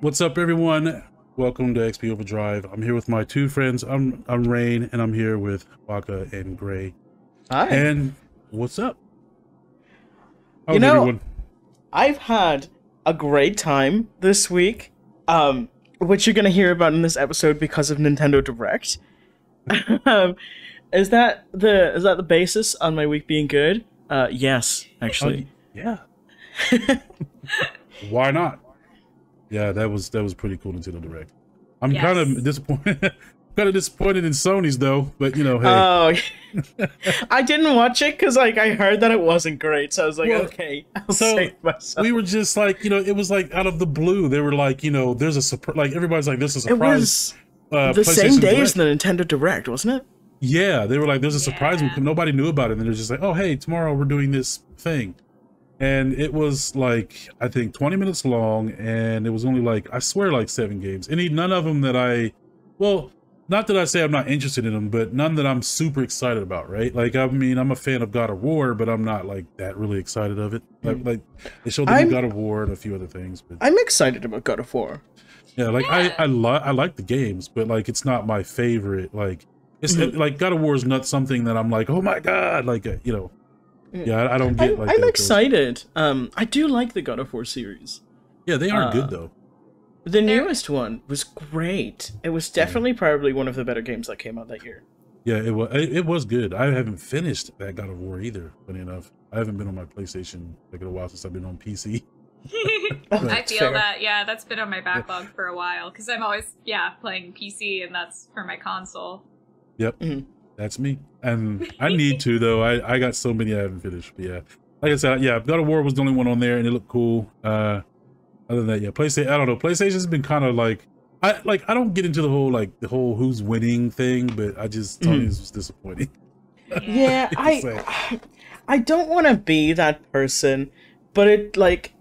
What's up, everyone? Welcome to XP Overdrive. I'm here with my two friends. I'm I'm Rain, and I'm here with Baka and Gray. Hi. And what's up? How's You know- everyone? I've had a great time this week, um, which you're gonna hear about in this episode because of Nintendo Direct. um, is that the is that the basis on my week being good? Uh, yes, actually. yeah. Why not? Yeah, that was that was pretty cool Nintendo Direct. I'm kind of disappointed. kind of disappointed in Sony's though, but you know, hey, Oh, I didn't watch it because like I heard that it wasn't great, so I was like, Well, okay, I'll so save myself. we were just like, you know, it was like out of the blue. They were like, you know, there's a surprise. Like everybody's like, this is a it surprise. was uh, the same day Direct. as the Nintendo Direct, wasn't it? Yeah, they were like, "There's a surprise." Yeah. Nobody knew about it, and they're just like, "Oh, hey, tomorrow we're doing this thing," and it was like I think 20 minutes long, and it was only like I swear like seven games. Any none of them that I, well, not that I say I'm not interested in them, but none that I'm super excited about. Right? Like I mean, I'm a fan of God of War, but I'm not like that really excited of it. Like, like they showed the new I'm- God of War and a few other things, but I'm excited about God of War. yeah, like Yeah. I I like I like the games, but like it's not my favorite. Like it's Mhm. like God of War is not something that I'm like, oh my god, like uh, you know. Yeah, I, I don't get I'm, like I'm excited. Um, I do like the God of War series. Yeah, they are Uh, good though. The There- newest one was great. It was definitely probably one of the better games that came out that year. Yeah, it was it, it was good. I haven't finished that God of War either. Funny enough, I haven't been on my PlayStation like in a while since I've been on PC. I feel Fair. that, yeah, that's been on my backlog for a while because I'm always, yeah, playing PC and that's for my console. Yep, Mhm. That's me. And I need to though. I I got so many I haven't finished. But yeah, like I said, yeah, God of War was the only one on there, and it looked cool. Uh, other than that, yeah, PlayStation. I don't know. PlayStation's been kind of like I like I don't get into the whole like the whole who's winning thing, but I just. Sony's was disappointing. Yeah, I I don't want to be that person, but it like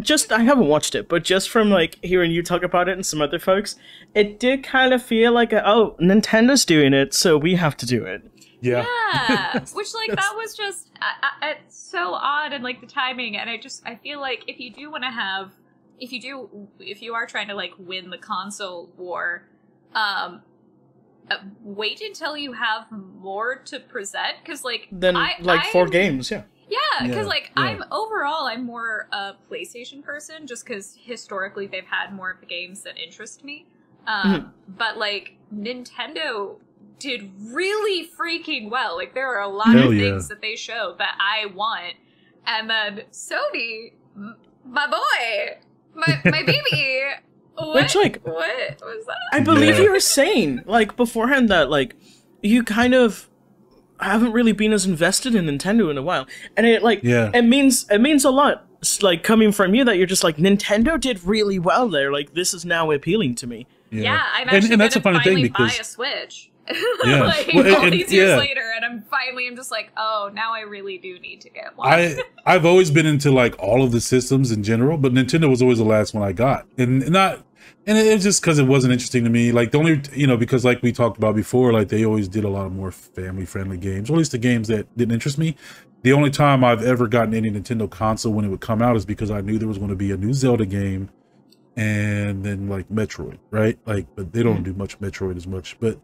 just I haven't watched it, but just from like hearing you talk about it and some other folks, it did kind of feel like a, oh Nintendo's doing it, so we have to do it. Yeah, Yeah, which like that was just I, I, it's so odd and like the timing, and I just I feel like if you do want to have, if you do, if you are trying to like win the console war, um, uh, wait until you have more to present because like Then I, like four I'm- games, yeah. Yeah, because Yeah, like yeah. I'm overall I'm more a PlayStation person just because historically they've had more of the games that interest me. Um, Mm-hmm. But like Nintendo did really freaking well. Like there are a lot Hell of yeah. things that they show that I want, and then Sony, m- my boy, my my baby. What? Which, like- what was that? I believe Yeah. you were saying like beforehand that like you kind of haven't really been as invested in Nintendo in a while, and it like Yeah. it means it means a lot. s- Like coming from you, that you're just like Nintendo did really well there. Like this is now appealing to me. Yeah, I'm And- actually and that's a funny thing because- buy a Switch. Yeah. like Well, and- all and- these years yeah. later, and I'm finally I'm just like, oh, now I really do need to get one. I I've always been into like all of the systems in general, but Nintendo was always the last one I got, and not, and it was just because it wasn't interesting to me. Like the only, you know, because like we talked about before, like they always did a lot of more family friendly games, or at least the games that didn't interest me. The only time I've ever gotten any Nintendo console when it would come out is because I knew there was going to be a new Zelda game, and then like Metroid, right? Like, but they don't do much Metroid as much, but.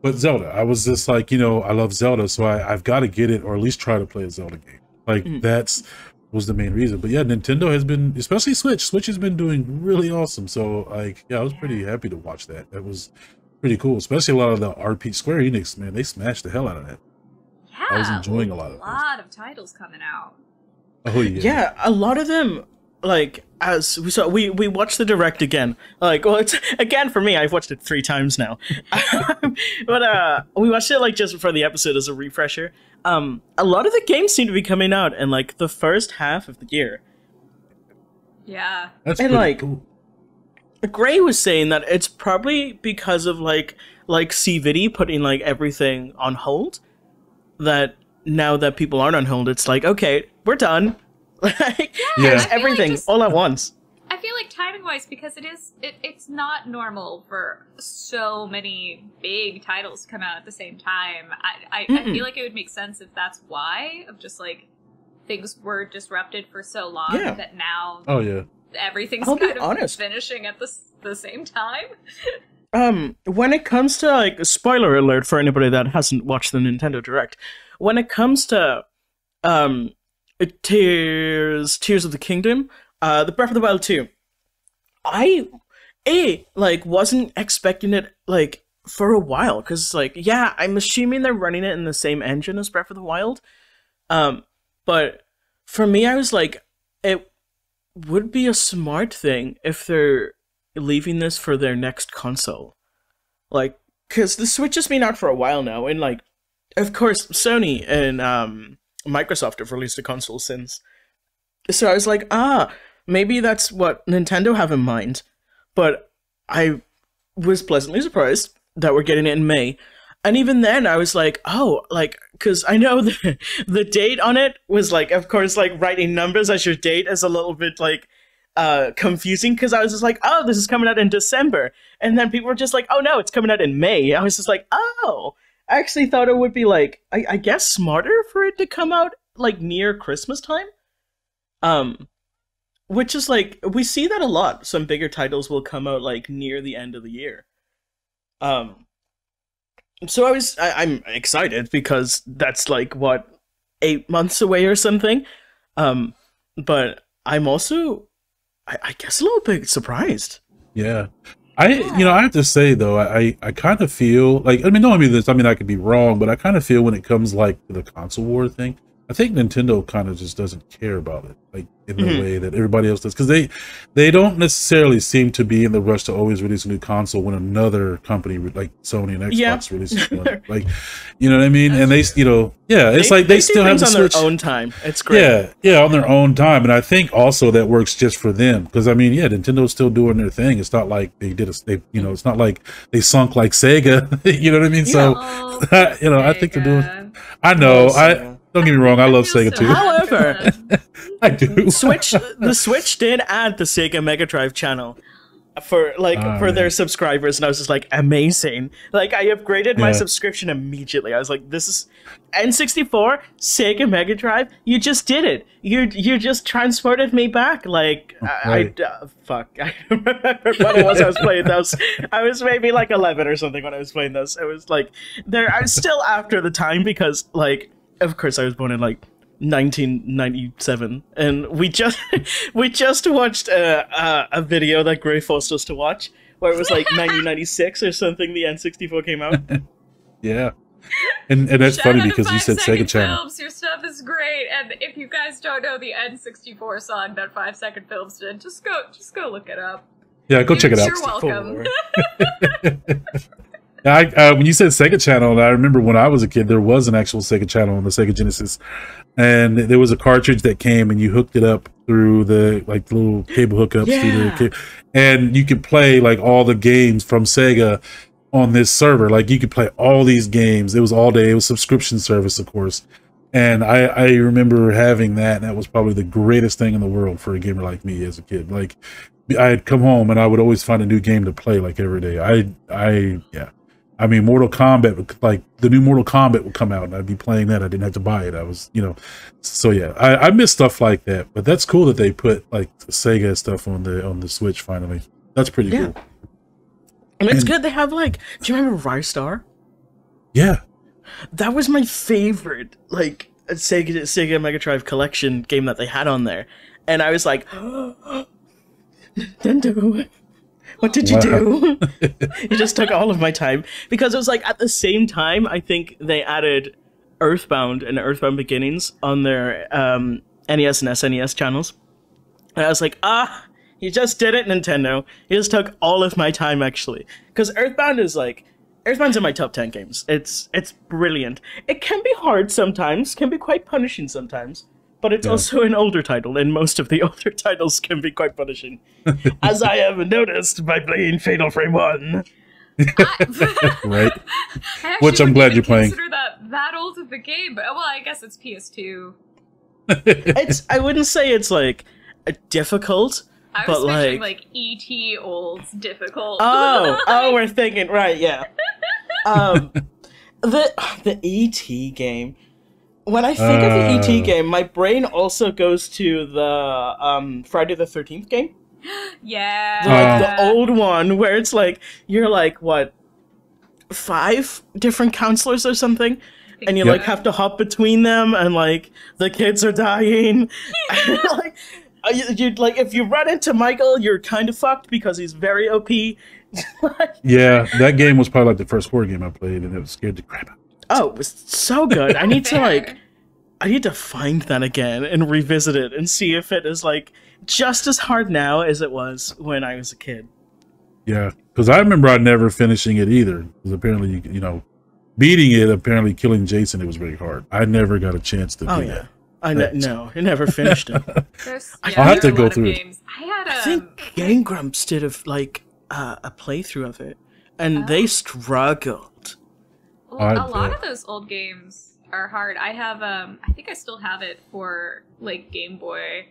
But Zelda, I was just like, you know, I love Zelda, so I, I've got to get it or at least try to play a Zelda game. Like Mhm. that's was the main reason. But yeah, Nintendo has been, especially Switch. Switch has been doing really awesome. So like, yeah, I was pretty happy to watch that. That was pretty cool. Especially a lot of the RP Square Enix, man, they smashed the hell out of that. yeah, I was enjoying a lot of a those. lot of titles coming out. Oh yeah, Yeah, a lot of them like as we saw we we watched the direct again. Like well it's again for me, I've watched it three times now. but uh we watched it like just before the episode as a refresher. Um a lot of the games seem to be coming out in like the first half of the year. Yeah, that's and, like, cool. Gray was saying that it's probably because of like like COVID putting like everything on hold that now that people aren't on hold, it's like, okay, we're done. like Yeah. here's I feel like everything just- all at once. I feel like timing wise because it is it, it's not normal for so many big titles to come out at the same time. I I, I feel like it would make sense if that's why of just like things were disrupted for so long Yeah. that now Oh yeah, everything's I'll be kind of honest. finishing at the s- the same time. Um, when it comes to like spoiler alert for anybody that hasn't watched the Nintendo Direct, when it comes to um Tears Tears of the Kingdom, uh the Breath of the Wild 2, I a like wasn't expecting it like for a while cuz like yeah, I'm assuming they're running it in the same engine as Breath of the Wild. Um but for me I was like it would be a smart thing if they're leaving this for their next console. Like, because the Switch has been out for a while now, and like, of course, Sony and um, Microsoft have released a console since. So I was like, ah, maybe that's what Nintendo have in mind. But I was pleasantly surprised that we're getting it in May. And even then, I was like, oh, like, because I know the, the date on it was like, of course, like writing numbers as your date is a little bit like uh confusing because I was just like, oh, this is coming out in December. And then people were just like, oh no, it's coming out in May. I was just like, oh. I actually thought it would be like I, I guess smarter for it to come out like near Christmas time. Um which is like we see that a lot. Some bigger titles will come out like near the end of the year. Um so I was I, I'm excited because that's like what eight months away or something. Um but I'm also I, I guess a little bit surprised. Yeah. I you know I have to say though I I, I kind of feel like I mean no I mean this I mean I could be wrong but I kind of feel when it comes like the console war thing I think Nintendo kind of just doesn't care about it like in the Mhm. way that everybody else does because they they don't necessarily seem to be in the rush to always release a new console when another company like Sony and Xbox Yeah. releases one like you know what I mean and they you know yeah it's like they, do still have things the on Switch their own time. It's great. yeah, yeah, on their own time, and I think also that works just for them because I mean, yeah, Nintendo's still doing their thing. It's not like they did a, they, you know, it's not like they sunk like Sega. you know what I mean? So, you know, I think they're doing. I know. Well, I Sega. Don't get me wrong. I love Sega too. However- I do. Switch the Switch did add the Sega Mega Drive channel for like Ah, for their subscribers and I was just like amazing. Like I upgraded my subscription immediately. I was like this is N64 Sega Mega Drive. You just did it. You you just transported me back like I, I uh, fuck. I remember what it was I was playing those. I was maybe like 11 or something when I was playing this. It was like there I was still after the time because like of course I was born in like 1997 and we just we just watched a, a, a video that gray forced us to watch where it was like 1996 or something the n64 came out Yeah, and and that's Shout funny because you said Sega Channel. Films. Your stuff is great, and if you guys don't know the N64 song that Five Second Films did, just go just go look it up. Yeah, go check it out. You're welcome. I, uh, when you said Sega Channel, I remember when I was a kid, there was an actual Sega Channel on the Sega Genesis, and there was a cartridge that came, and you hooked it up through the like the little cable hookups through the Yeah. and you could play like all the games from Sega on this server. Like you could play all these games. It was all day. It was subscription service, of course. And I, I remember having that, and that was probably the greatest thing in the world for a gamer like me as a kid. Like I'd come home and I would always find a new game to play like every day. I I yeah. I mean Mortal Kombat like the new Mortal Kombat would come out and I'd be playing that. I didn't have to buy it. I was, you know. So yeah, I, I miss stuff like that. But that's cool that they put like Sega stuff on the on the Switch finally. That's pretty Yeah. cool. and it's And- good they have like do you remember Ristar Yeah. that was my favorite like Sega Sega Mega Drive collection game that they had on there and I was like Nintendo what did you do you just took all of my time because it was like at the same time I think they added Earthbound and Earthbound Beginnings on their um, NES and SNES channels, and I was like, ah, you just did it, Nintendo. You just took all of my time actually, because Earthbound is like. Earthbound's in my top 10 games. It's it's brilliant. It can be hard sometimes, can be quite punishing sometimes, but it's Yeah. also an older title, and most of the older titles can be quite punishing. As I have noticed by playing Fatal Frame 1. Right. I Which I'm glad you're playing. Consider that that old of the game, but well, I guess it's PS2. it's I wouldn't say it's like difficult, I was but like, like ET old difficult. oh oh we're thinking right yeah. Um, the the ET game when I think of the Uh. ET game, my brain also goes to the um, Friday the Thirteenth game, Yeah. the, like Uh. the old one where it's like you're like what five different counselors or something, and you Yep. like have to hop between them, and like the kids are dying. like, uh, you, you'd like if you run into Michael, you're kind of fucked because he's very OP. Yeah, that game was probably like the first horror game I played, and it was scared the crap out. Oh, it was so good. I need to like. I need to find that again and revisit it and see if it is like just as hard now as it was when I was a kid. Yeah, because I remember I never finishing it either. Because apparently, you, you know, beating it, apparently killing Jason, it was very hard. I never got a chance to Oh do yeah, that. I ne- no, I never finished it. There's, I'll yeah, have to go through it. games. I had I um, think Game Grumps did a like uh, a playthrough of it, and they Oh. Struggled. well, I a lot bet. of those old games are hard. I have um, I think I still have it for like Game Boy.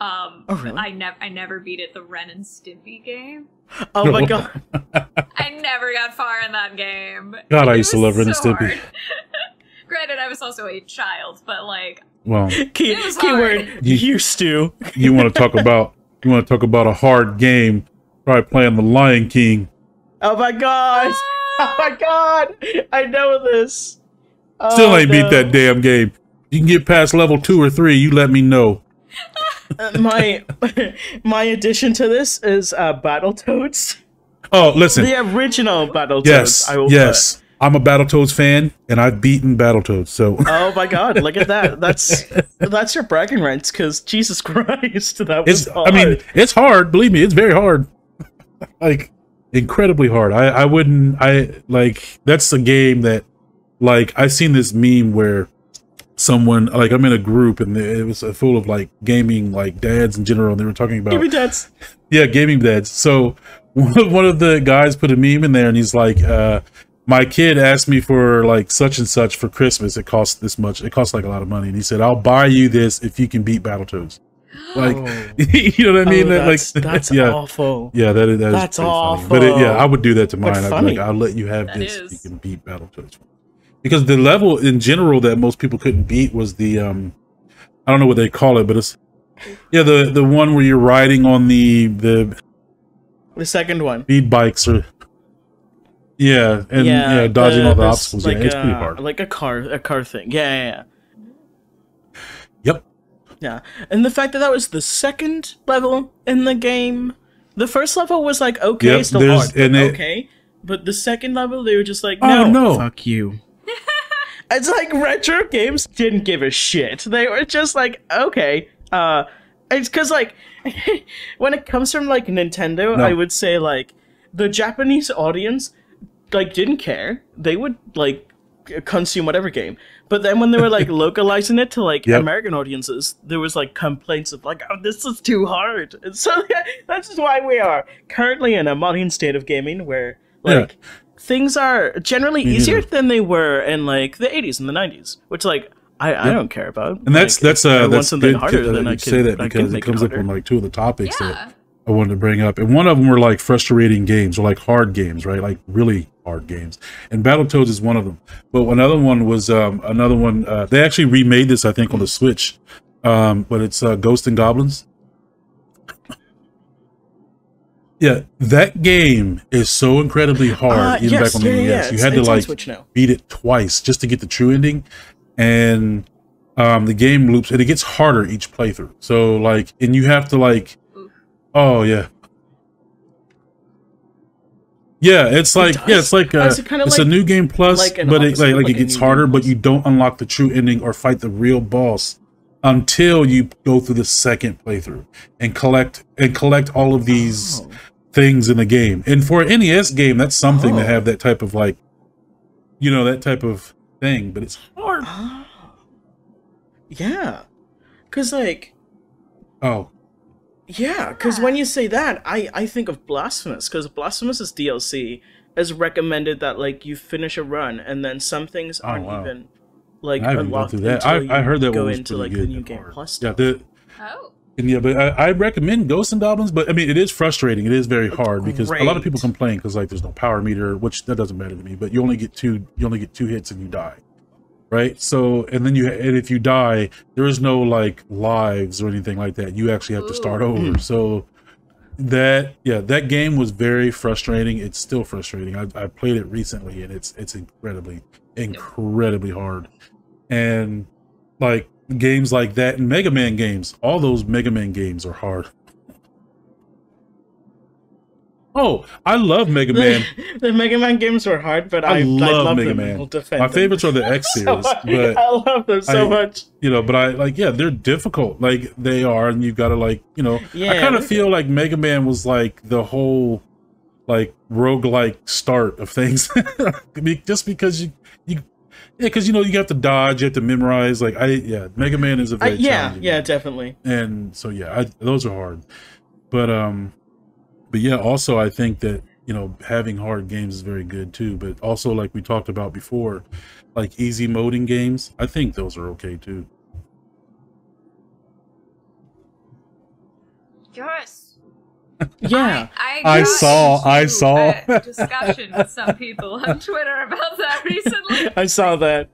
Um, Oh, really? I never, I never beat it. The Ren and Stimpy game. Oh my god! I never got far in that game. God, I used to love Ren and Stimpy. Granted, I was also a child, but like, Well, Key, It was keyword hard. You- used to. you want to talk about you want to talk about a hard game? Probably playing the Lion King. Oh my god! Oh my god! I know this. Still Oh, ain't beat that damn game. You can get past level two or three. You let me know. Uh, my my addition to this is uh, Battletoads. Oh, listen. The original Battletoads. yes, I will yes. I'm a Battle Battletoads fan, and I've beaten Battle Battletoads. So. Oh my god! Look at that. That's that's your bragging rights. Because Jesus Christ, that was. it's. I mean, it's hard. Believe me, it's very hard. like incredibly hard. I. I wouldn't. I like. That's a game that, like, I've seen this meme where someone like I'm in a group and it was full of like gaming like dads in general. And they were talking about me that's. Yeah, gaming dads. So one of- one of the guys put a meme in there, and he's like, uh, "My kid asked me for like such and such for Christmas. It costs this much. It costs like a lot of money." And he said, "I'll buy you this if you can beat Battletoads." Like, Oh. you know what I mean? Oh, that's, like, that's yeah, awful. yeah. That is that is That's pretty funny. But it, yeah. I would do that to mine. I'd be like, i'll let you have That this is. you can beat Battletoads." Because the level in general that most people couldn't beat was the um, I don't know what they call it, but it's yeah the the one where you're riding on the the The second one. speed bikes or yeah and yeah, dodging all the obstacles Like yeah it's a, pretty hard Like a car, a car thing. Yeah, yeah, yeah. Yep Yeah, and the fact that that was the second level in the game, the first level was like okay, Yep, still there's- hard, but and it- okay, but the second level they were just like, Oh, no, no. fuck you. it's like retro games didn't give a shit. They were just like, okay, uh, it's because like when it comes from like Nintendo, No. I would say like the Japanese audience like didn't care. They would like consume whatever game. But then when they were like localizing it to like Yep. American audiences, there was like complaints of like, oh, this is too hard. And so yeah, that's just why we are currently in a modern state of gaming where Yeah. like things are generally Me easier neither. than they were in like the 80s and the 90s, which like I, I don't care about. and that's Like, that's if uh that's something good harder, than then you I say that because it make comes up on like two of the topics yeah. that I wanted to bring up and one of them were like frustrating games or like hard games right like really hard games. And Battletoads is one of them. But another one was um another one uh they actually remade this I think on the Switch. Um but it's uh Ghost and Goblins. Yeah, that game is so incredibly hard. Uh, even yes, back on yeah, the NES, yeah. you had to like beat it twice just to get the true ending, and um, the game loops and it gets harder each playthrough. So like, and you have to like, oh yeah, yeah. It's like yeah, it's like uh, it kinda it's a new game plus, like but it like, like like it gets harder, but you don't unlock the true ending or fight the real boss until you go through the second playthrough and collect and collect all of these Oh. things in the game. And for an NES game, that's something to Oh. have that type of like, you know, that type of thing. But it's hard. Oh. Yeah. Cause like Oh, yeah, because when you say that, I I think of Blasphemous, because Blasphemous' DLC has recommended that like you finish a run and then some things Oh, aren't wow. even like I haven't gone unlocked through that. until I, I you heard that go into like the new game hard. plus Yeah, the, Oh. and yeah, but I, I recommend Ghosts and Goblins. But I mean, it is frustrating. It is very hard because a lot of people complain because like there's no power meter, which that doesn't matter to me. But you only get two. You only get two hits and you die. Right? So and then you and if you die, there is no like lives or anything like that. You actually have to start over. So that yeah, that game was very frustrating. It's still frustrating. I, I played it recently and it's it's incredibly incredibly hard. And like games like that and Mega Man games, all those Mega Man games are hard. Oh, I love Mega Man. the Mega Man games were hard, but I I, I love love Mega them. Man. My them. favorites are the X series, much. but I love them so I- much. you know, but I like yeah, they're difficult. Like they are, and you gotta like you know. Yeah, I kind of feel like Mega Man was like the whole like roguelike start of things. Just because you you yeah, because you know you have to dodge, you have to memorize. Like I yeah, Mega Man is a very yeah, yeah, definitely. and so yeah, I, those are hard. But um, but yeah, also I think that you know having hard games is very good too. But also like we talked about before, like easy moding games, I think those are okay too. Yes. Yeah. I, I got saw- I saw. a discussion with some people on Twitter about that recently, I saw that.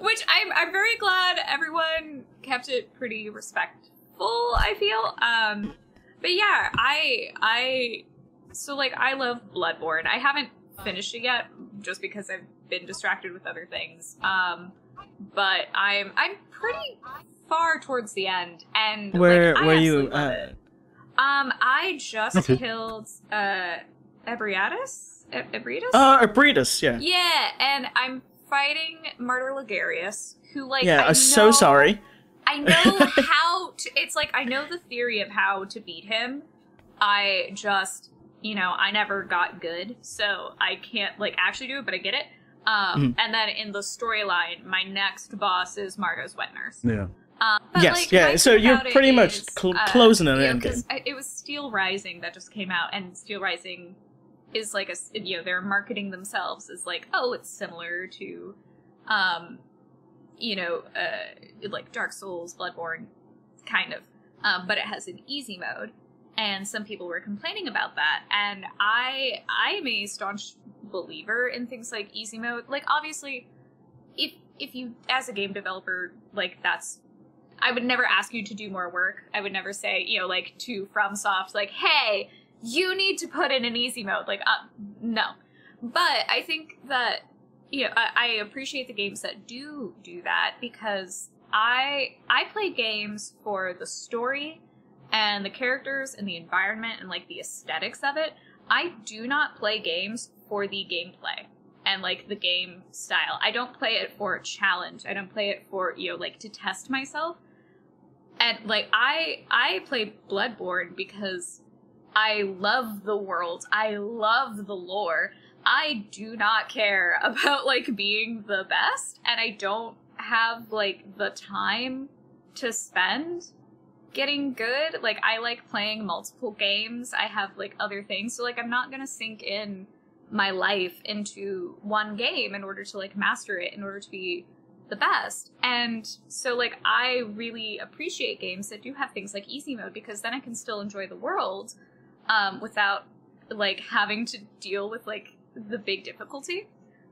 which I'm I'm very glad everyone kept it pretty respectful. I feel, um, but yeah, I I so like I love Bloodborne. I haven't finished it yet, just because I've been distracted with other things. Um, but I'm I'm pretty far towards the end, and Where like, I were you? absolutely love Uh, it. Um, I just Okay. killed uh Ebrietas? E- Ebrietas? uh, Arbritas, yeah. yeah, and I'm fighting Martyr Logarius, who like yeah, I I'm so know- sorry. I know how to it's like I know the theory of how to beat him. I just you know, I never got good, so I can't like actually do it, but I get it. Um, Mhm. and then in the storyline, my next boss is Mergo's wet nurse. Yeah. Um, Yes, like, yeah, so you're pretty much is, cl- uh, closing an you know, end 'cause I- It was Steel Rising that just came out, and Steel Rising is like a you know they're marketing themselves as like oh it's similar to, um, you know uh like Dark Souls, Bloodborne, kind of, um, but it has an easy mode, and some people were complaining about that, and I I am a staunch believer in things like easy mode. Like obviously, if if you as a game developer like that's I would never ask you to do more work. I would never say, you know, like to FromSoft, like, hey, you need to put in an easy mode. Like, uh, no. But I think that, you know, I, I appreciate the games that do do that because I I play games for the story and the characters and the environment and like the aesthetics of it. I do not play games for the gameplay and like the game style. I don't play it for a challenge. I don't play it for, you know, like to test myself. And like I I play Bloodborne because I love the world. I love the lore. I do not care about like being the best and I don't have like the time to spend getting good. Like I like playing multiple games. I have like other things. So like I'm not going to sink in my life into one game in order to like master it in order to be the best. And so like I really appreciate games that do have things like easy mode because then I can still enjoy the world um without like having to deal with like the big difficulty.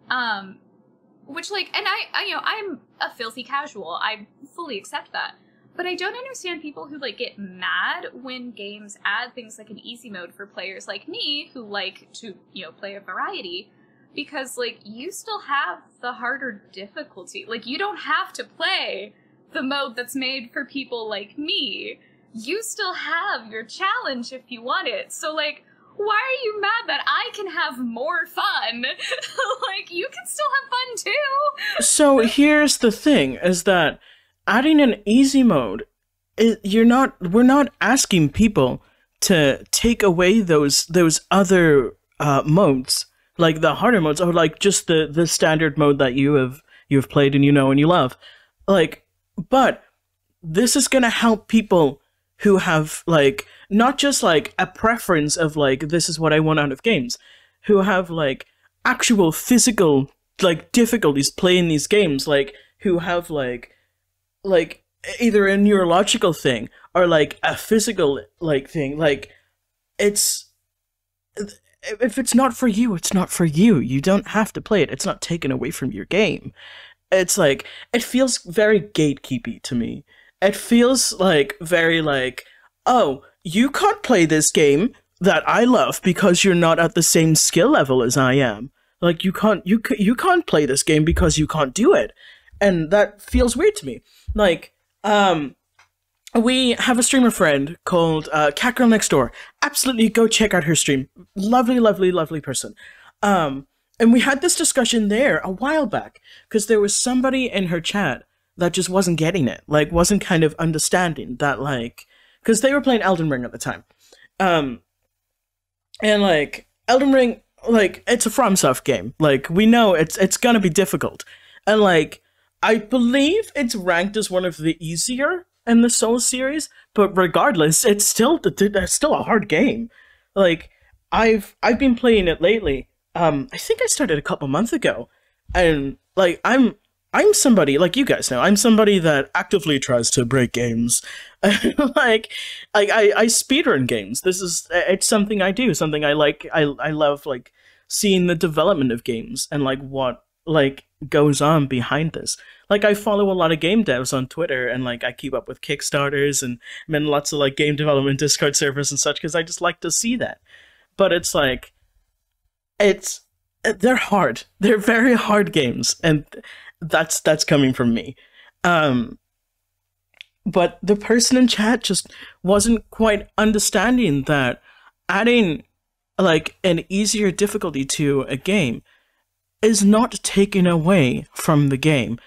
Um which like and I, I you know I'm a filthy casual. I fully accept that. But I don't understand people who like get mad when games add things like an easy mode for players like me who like to, you know, play a variety because like you still have the harder difficulty. Like you don't have to play the mode that's made for people like me. You still have your challenge if you want it. So like why are you mad that I can have more fun? like you can still have fun too. So here's the thing: is that adding an easy mode, you're not. We're not asking people to take away those those other uh, modes, like the harder modes, or like just the the standard mode that you have you've played and you know and you love. Like, but this is gonna help people who have like not just like a preference of like this is what I want out of games, who have like actual physical like difficulties playing these games, like who have like like either a neurological thing or like a physical like thing. Like it's if it's not for you, it's not for you. You don't have to play it. It's not taken away from your game. It's like it feels very gatekeepy to me. It feels like very like, oh, you can't play this game that I love because you're not at the same skill level as I am. Like you can't you you can't play this game because you can't do it, and that feels weird to me. Like um, we have a streamer friend called uh, Cat Girl Next Door. Absolutely, go check out her stream. Lovely, lovely, lovely person. Um, and we had this discussion there a while back because there was somebody in her chat that just wasn't getting it, like wasn't kind of understanding that, like, because they were playing Elden Ring at the time, um, and like Elden Ring, like it's a FromSoft game. Like we know it's it's gonna be difficult, and like I believe it's ranked as one of the easier in the Souls series, but regardless, it's still it's still a hard game. Like I've I've been playing it lately. Um, I think I started a couple months ago, and like I'm I'm somebody like you guys know. I'm somebody that actively tries to break games. like, like I I speedrun games. This is it's something I do. Something I like. I I love like seeing the development of games and like what like goes on behind this. Like I follow a lot of game devs on Twitter and like I keep up with Kickstarters and I'm in lots of like game development Discord servers and such because I just like to see that. But it's like it's they're hard. They're very hard games and that's that's coming from me. Um but the person in chat just wasn't quite understanding that adding like an easier difficulty to a game is not taken away from the game.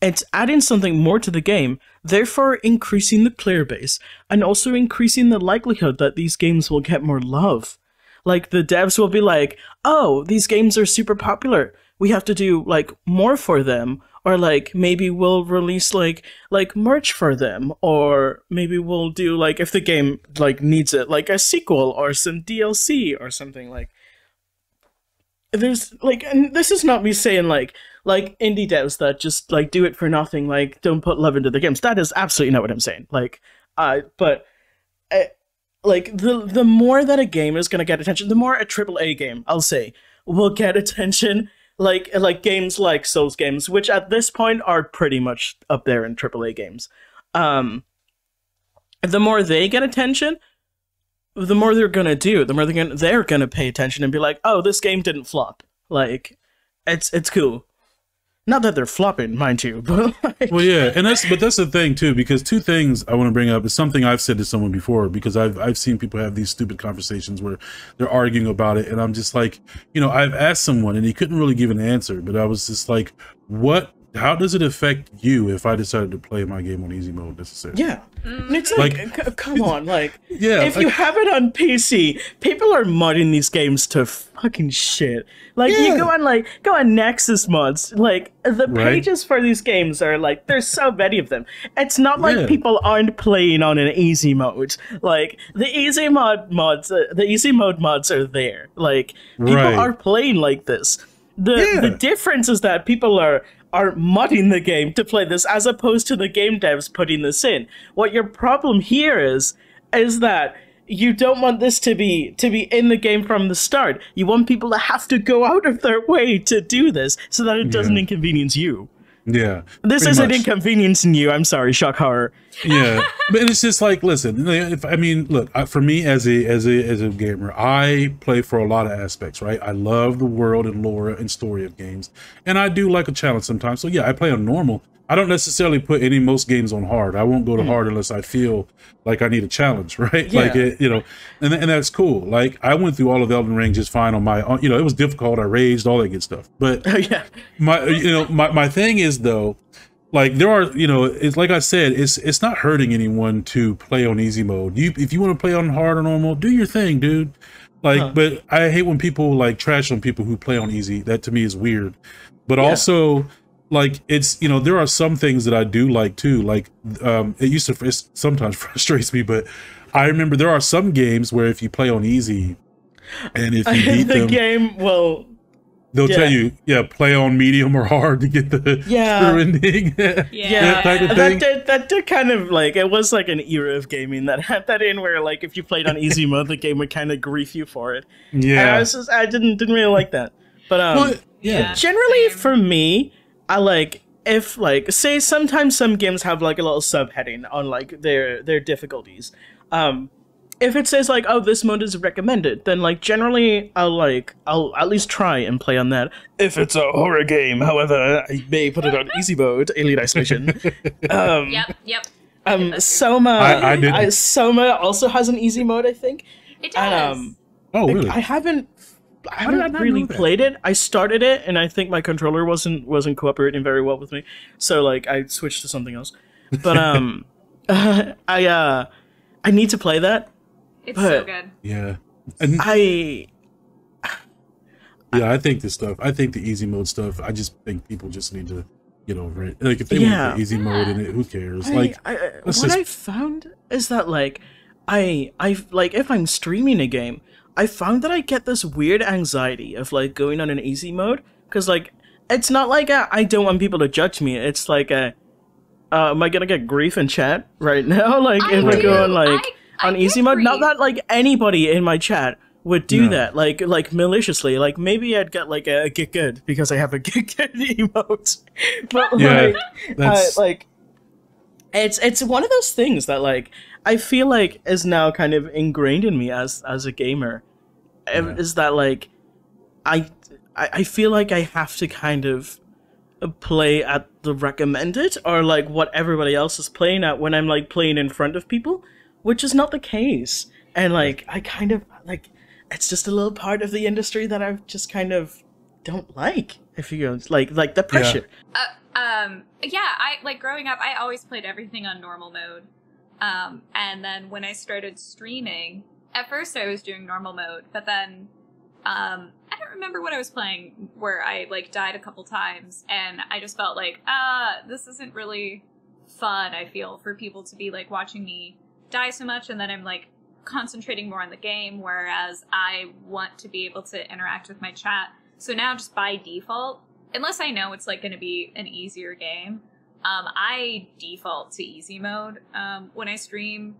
It's adding something more to the game, therefore increasing the player base, and also increasing the likelihood that these games will get more love. Like, the devs will be like, oh, these games are super popular. We have to do, like, more for them. Or, like, maybe we'll release, like, like merch for them. Or maybe we'll do, like, if the game, like, needs it, like a sequel or some DLC or something like there's like and this is not me saying like like indie devs that just like do it for nothing like don't put love into the games that is absolutely not what i'm saying like uh but uh, like the the more that a game is going to get attention the more a triple a game i'll say will get attention like like games like souls games which at this point are pretty much up there in AAA games um the more they get attention the more they're gonna do, the more they're gonna they're gonna pay attention and be like, oh, this game didn't flop. Like, it's it's cool. Not that they're flopping, mind you, but like, well, yeah, and that's but that's the thing too, because two things I want to bring up is something I've said to someone before because I've I've seen people have these stupid conversations where they're arguing about it, and I'm just like, you know, I've asked someone and he couldn't really give an answer, but I was just like, what how does it affect you if I decided to play my game on easy mode necessarily? Yeah. It's like, like come on, like, yeah, if like, you have it on PC, people are modding these games to fucking shit. Like, yeah. you go on, like, go on Nexus mods, like, the right? pages for these games are, like, there's so many of them. It's not like yeah. people aren't playing on an easy mode. Like, the easy mod mods, uh, the easy mode mods are there. Like, people right. are playing like this. The, yeah. the difference is that people are are modding the game to play this as opposed to the game devs putting this in. What your problem here is is that you don't want this to be to be in the game from the start. You want people to have to go out of their way to do this so that it doesn't yeah. inconvenience you. Yeah. This isn't much. inconveniencing you. I'm sorry, shock horror. Yeah. but it's just like, listen, if I mean, look, for me as a as a as a gamer, I play for a lot of aspects, right? I love the world and lore and story of games. And I do like a challenge sometimes. So yeah, I play on normal, I don't necessarily put any most games on hard. I won't go to mm. hard unless I feel like I need a challenge, right? Yeah. Like it, you know, and and that's cool. Like I went through all of Elden Ring just fine on my own. You know, it was difficult. I raged, all that good stuff. But oh, yeah, my you know my my thing is though, like there are you know it's like I said, it's it's not hurting anyone to play on easy mode. You if you want to play on hard or normal, do your thing, dude. Like, huh. but I hate when people like trash on people who play on easy. That to me is weird. But yeah. also like it's you know there are some things that I do like too. Like um, it used to it sometimes frustrates me, but I remember there are some games where if you play on easy and if you beat the them, game will they'll Yeah. tell you, yeah, play on medium or hard to get the Yeah. true ending. Yeah. type of that did that did kind of like it was like an era of gaming that had that in where like if you played on easy mode, the game would kind of grief you for it. And I yeah. was just I didn't didn't really like that. But um, Well, yeah. Yeah. generally for me, I like if like say sometimes some games have like a little subheading on like their their difficulties. Um if it says like oh this mode is recommended, then like generally I'll like I'll at least try and play on that. If it's a horror game, however, I may put it on easy mode, Alien Isolation. Um Yep, yep. um Soma I- I didn't- Soma also has an easy mode, I think. It And, does. um, Oh, really? I haven't. I How did I haven't not really played it. I started it, and I think my controller wasn't wasn't cooperating very well with me. So like, I switched to something else. But um, I uh, I need to play that. It's so good. yeah. And I yeah, I think this stuff. I think the easy mode stuff. I just think people just need to get over it. Like if they Yeah. want the easy mode in it, who cares? I, Like I, I- what just- I found is that like I I like if I'm streaming a game, I found that I get this weird anxiety of like going on an easy mode because like it's not like I I don't want people to judge me. It's like a uh, am I gonna get grief in chat right now? Like I if I do. go on like I- I on easy get mode, not that like anybody in my chat would do No. that like like maliciously. Like maybe I'd get like a, get good because I have a get good emote, but Yeah, like that's uh, like it's it's one of those things that like I feel like is now kind of ingrained in me as as a gamer. Yeah. Is that like I, I I feel like I have to kind of play at the recommended or like what everybody else is playing at when I'm like playing in front of people, which is not the case. And like I kind of like it's just a little part of the industry that I just kind of don't like. If you like like the pressure. Uh, um, yeah, I like growing up. I always played everything on normal mode, um, and then when I started streaming, at first I was doing normal mode, but then um, I don't remember what I was playing where I like died a couple times, and I just felt like, ah, this isn't really fun. I feel for people to be like watching me die so much, and then I'm like concentrating more on the game, whereas I want to be able to interact with my chat. So now, just by default, unless I know it's like going to be an easier game, um, I default to easy mode um, when I stream.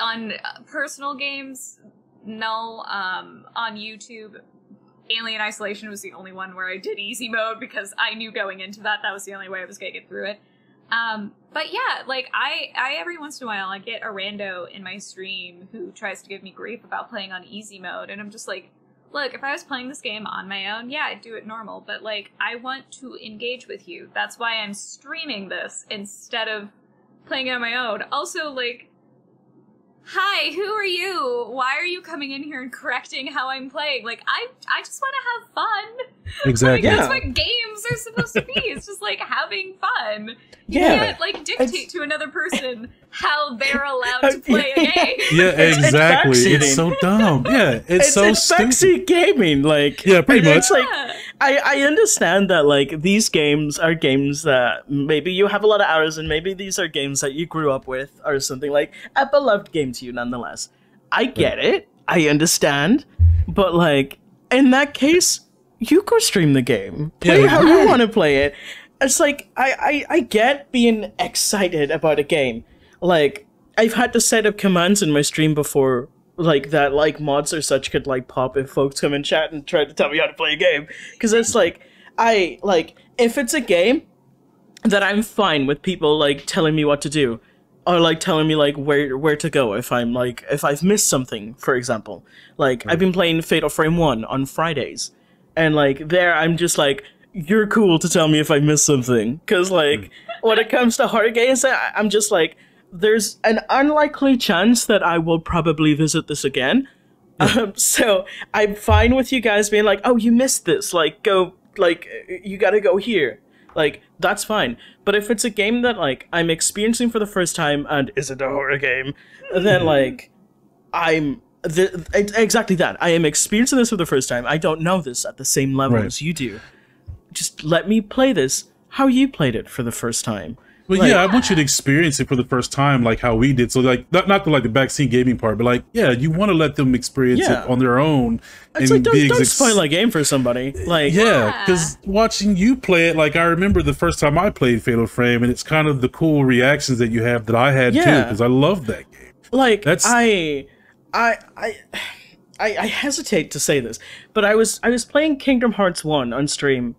On personal games, no. Um, on YouTube, Alien Isolation was the only one where I did easy mode because I knew going into that that was the only way I was going to get through it. Um, but yeah, like I, I every once in a while I get a rando in my stream who tries to give me grief about playing on easy mode, and I'm just like, look, if I was playing this game on my own, yeah, I'd do it normal, but like I want to engage with you. That's why I'm streaming this instead of playing on my own. Also, like, hi, who are you? Why are you coming in here and correcting how I'm playing? Like, I, I just want to have fun. exactly. Like, Yeah. that's what games are supposed to be. It's just like having fun. You Yeah. can't like dictate It's- to another person how they're allowed to play a game. Yeah, It's- it's exactly. It's, so dumb. Yeah, it's, it's, so it's stupid. backseat gaming. Like Yeah, pretty much. It's like Yeah. I I understand that like these games are games that maybe you have a lot of hours and maybe these are games that you grew up with or something like a beloved game to you nonetheless. I get it. I understand. But like in that case, you go stream the game. Play Yeah, how right. you want to play it. It's like I, I I get being excited about a game. Like I've had to set up commands in my stream before like that like mods or such could like pop if folks come in chat and try to tell me how to play a game. Because it's like i like if it's a game that i'm fine with people like telling me what to do or like telling me like where where to go if i'm like if i've missed something for example. Like i've been playing fatal frame 1 on fridays and like there i'm just like you're cool to tell me if i missed something. Because like when it comes to horror games I, i'm just like there's an unlikely chance that i will probably visit this again. Um, so i'm fine with you guys being like oh you missed this. Like go like you gotta go here. Like that's fine. But if it's a game that like i'm experiencing for the first time and is it a horror game then like i'm the, ex- exactly that. I am experiencing this for the first time. I don't know this at the same level Right. as you do. Just let me play this how you played it for the first time But Like- yeah, I want you to experience it for the first time, like how we did. So like, not not the like the backseat gaming part, but like, yeah, you want to let them experience Yeah. it on their own It's and like be don't, don't ex- spoil a game for somebody. Like yeah, Yeah. because watching you play it, like I remember the first time I played Fatal Frame, and it's kind of the cool reactions that you have that I had too, because I love that game. like That's- I, I, I, I, I hesitate to say this, but I was I was playing Kingdom Hearts one on stream,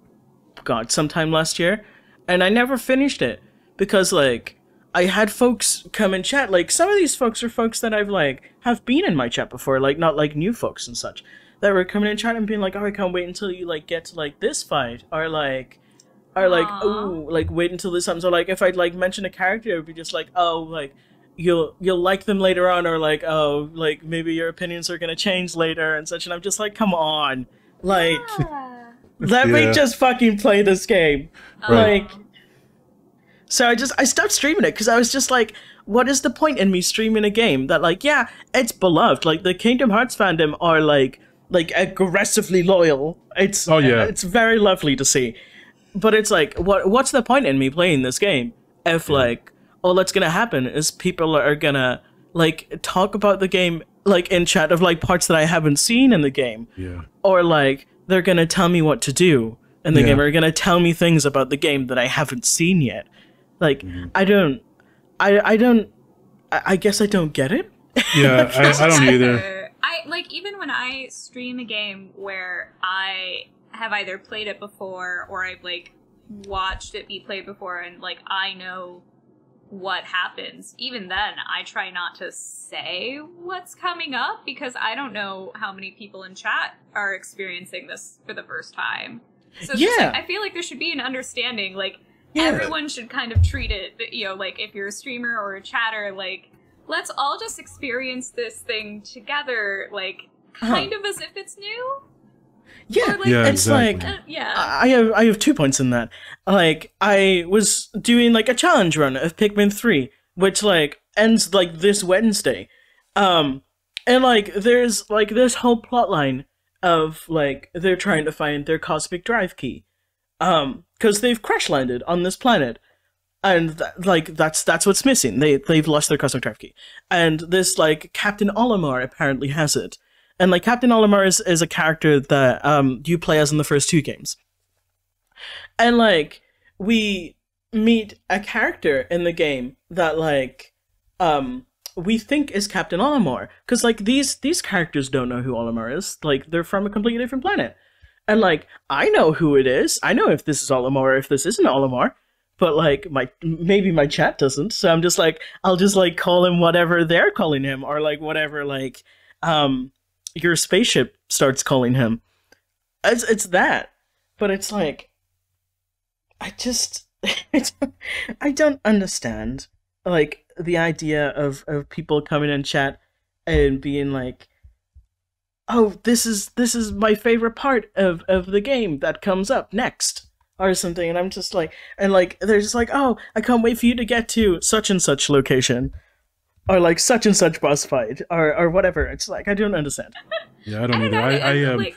God, sometime last year, and I never finished it because like I had folks come and chat. Like some of these folks are folks that I've like have been in my chat before, like not like new folks and such that were coming in chat and being like, "Oh, I can't wait until you like get to like this fight," or like. Or like, Aw. oh, like wait until this happens. Or like, if I'd like mention a character, it would be just like, oh, like you'll you'll like them later on, or like, oh, like maybe your opinions are gonna change later and such. And I'm just like, come on, like Ah. let Yeah. me just fucking play this game. Right. Like, so I just I stopped streaming it because I was just like, what is the point in me streaming a game that like, yeah, it's beloved. Like the Kingdom Hearts fandom are like like aggressively loyal. It's Oh, yeah. it's very lovely to see. But it's like, what what's the point in me playing this game if like all that's gonna happen is people are gonna like talk about the game like in chat of like parts that I haven't seen in the game Yeah, or like they're gonna tell me what to do in the Yeah. game or gonna tell me things about the game that I haven't seen yet. Like mm-hmm. I don't, I I don't, I, I guess I don't get it. yeah, I, I don't either. I like even when I stream a game where I have either played it before or I've like watched it be played before and like I know what happens. Even then, I try not to say what's coming up because I don't know how many people in chat are experiencing this for the first time. So it's just, Yeah. like, I feel like there should be an understanding like Yeah. everyone should kind of treat it you know like if you're a streamer or a chatter like let's all just experience this thing together like Uh-huh. kind of as if it's new Yeah, like, Yeah, it's exactly. like Uh, yeah I have I have two points in that. Like I was doing like a challenge run of Pikmin three, which like ends like this Wednesday, um, and like there's like this whole plot line of like they're trying to find their cosmic drive key, um, because they've crash landed on this planet, and th- like that's that's what's missing. They they've lost their cosmic drive key, and this like Captain Olimar apparently has it. And like Captain Olimar is, is a character that um you play as in the first two games. And like we meet a character in the game that like um we think is Captain Olimar cuz like these these characters don't know who Olimar is. Like they're from a completely different planet. And like I know who it is. I know if this is Olimar or if this isn't Olimar. But like my maybe my chat doesn't. So I'm just like I'll just like call him whatever they're calling him or like whatever like um your spaceship starts calling him. It's it's that, but it's like I just I don't understand like the idea of of people coming in chat and being like oh this is this is my favorite part of of the game that comes up next or something and i'm just like and like they're just like oh i can't wait for you to get to such and such location or like such and such boss fight or or whatever it's like i don't understand Yeah, I don't, I don't either. know. I, I and, um, like,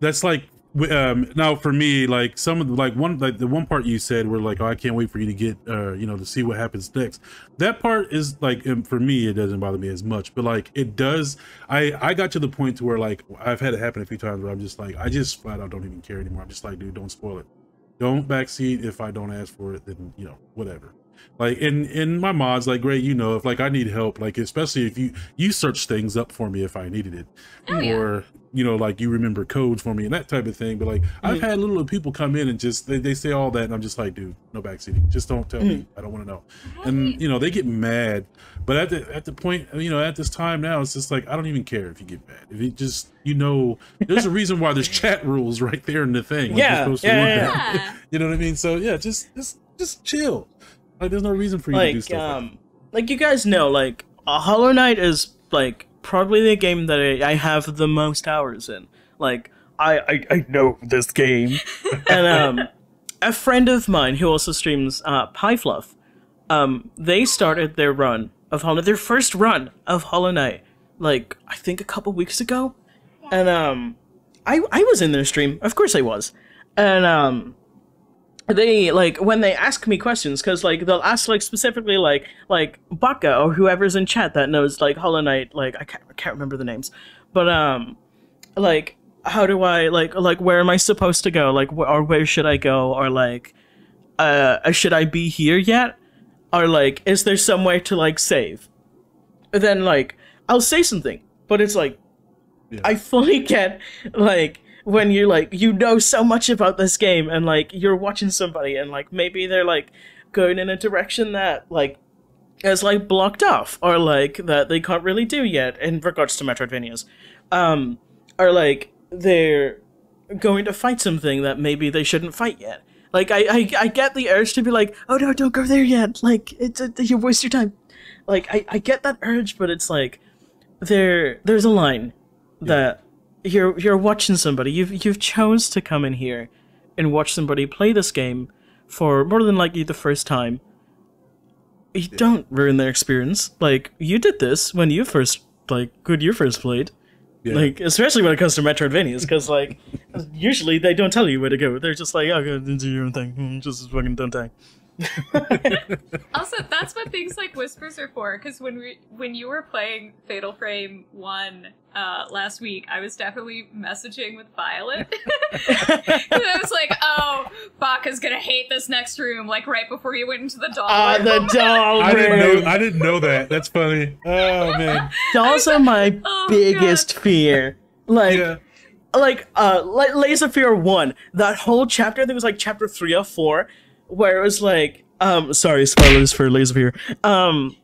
that's like w- um now for me like some of the like one like the one part you said where like oh, i can't wait for you to get uh you know to see what happens next. That part is like for me it doesn't bother me as much but like it does i i got to the point to where like i've had it happen a few times where i'm just like i just flat out don't even care anymore. I'm just like dude don't spoil it. Don't backseat if i don't ask for it then you know whatever like in in my mods like great you know if like i need help like especially if you you search things up for me if i needed it. Oh, yeah. or you know like you remember codes for me and that type of thing but like i've mm-hmm. had little people come in and just they, they say all that and i'm just like dude no backseating. Just don't tell me. Mm. I don't want to know and you know they get mad but at the at the point you know at this time now it's just like i don't even care if you get mad. If you just you know there's a reason why there's chat rules right there in the thing. Like, you're Yeah, supposed yeah, look yeah, yeah. you know what i mean? So yeah just just just chill like there's no reason for you to do like stuff like um like you guys know like uh, hollow knight is like probably the game that I, I have the most hours in. Like i i, I know this game. And um a friend of mine who also streams uh pie fluff um they started their run of hollow their first run of hollow knight like i think a couple weeks ago. And um i i was in their stream. Of course i was. And um they like when they ask me questions because like they'll ask like specifically like like Baka or whoever's in chat that knows like Hollow Knight like I can't I can't remember the names, but um like how do I like like where am I supposed to go like wh- or where should I go or like uh should I be here yet or like is there somewhere to like save? Then like I'll say something, but it's like Yeah. I fully get like when you like you know so much about this game and like you're watching somebody and like maybe they're like going in a direction that like is like blocked off or like that they can't really do yet in regards to Metroidvanias. Um or like they're going to fight something that maybe they shouldn't fight yet. Like I, I, I get the urge to be like, oh no, don't go there yet. Like it's a, you waste your time. Like I, I get that urge, but it's like there there's a line that you're you're watching somebody. You've you've chose to come in here and watch somebody play this game for more than likely the first time. You don't ruin their experience. Like you did this when you first like when you first played. Yeah. Like especially when it comes to Metroidvanias, because like usually they don't tell you where to go. They're just like, oh, go do your own thing. Mm, Just fucking don't die. Also, that's what things like whispers are for. Because when we when you were playing Fatal Frame One uh, last week, I was definitely messaging with Violet. 'Cause I was like, "Oh, Baka's gonna hate this next room." Like right before you went into the doll. Ah, room. the doll I didn't know. I didn't know that. That's funny. Oh man. Dolls are my Oh, biggest fear. Like, Yeah. like uh like Layers of Fear one, that whole chapter, I think it was like chapter three or four, where it was like um sorry, spoilers for Layers of Fear. Um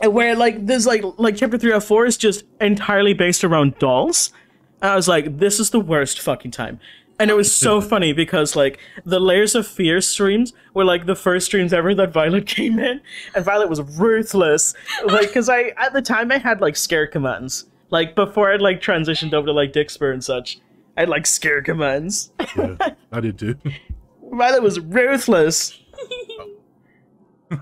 where like there's like like chapter three or four is just entirely based around dolls. And I was like, this is the worst fucking time. And it was so funny because like the layers of fear streams were like the first streams ever that Violet came in, and Violet was ruthless. Like, because I at the time I had like scare commands. Like before I'd like transitioned over to like Dixper and such, I had like scare commands. yeah. I did too. Violet was ruthless.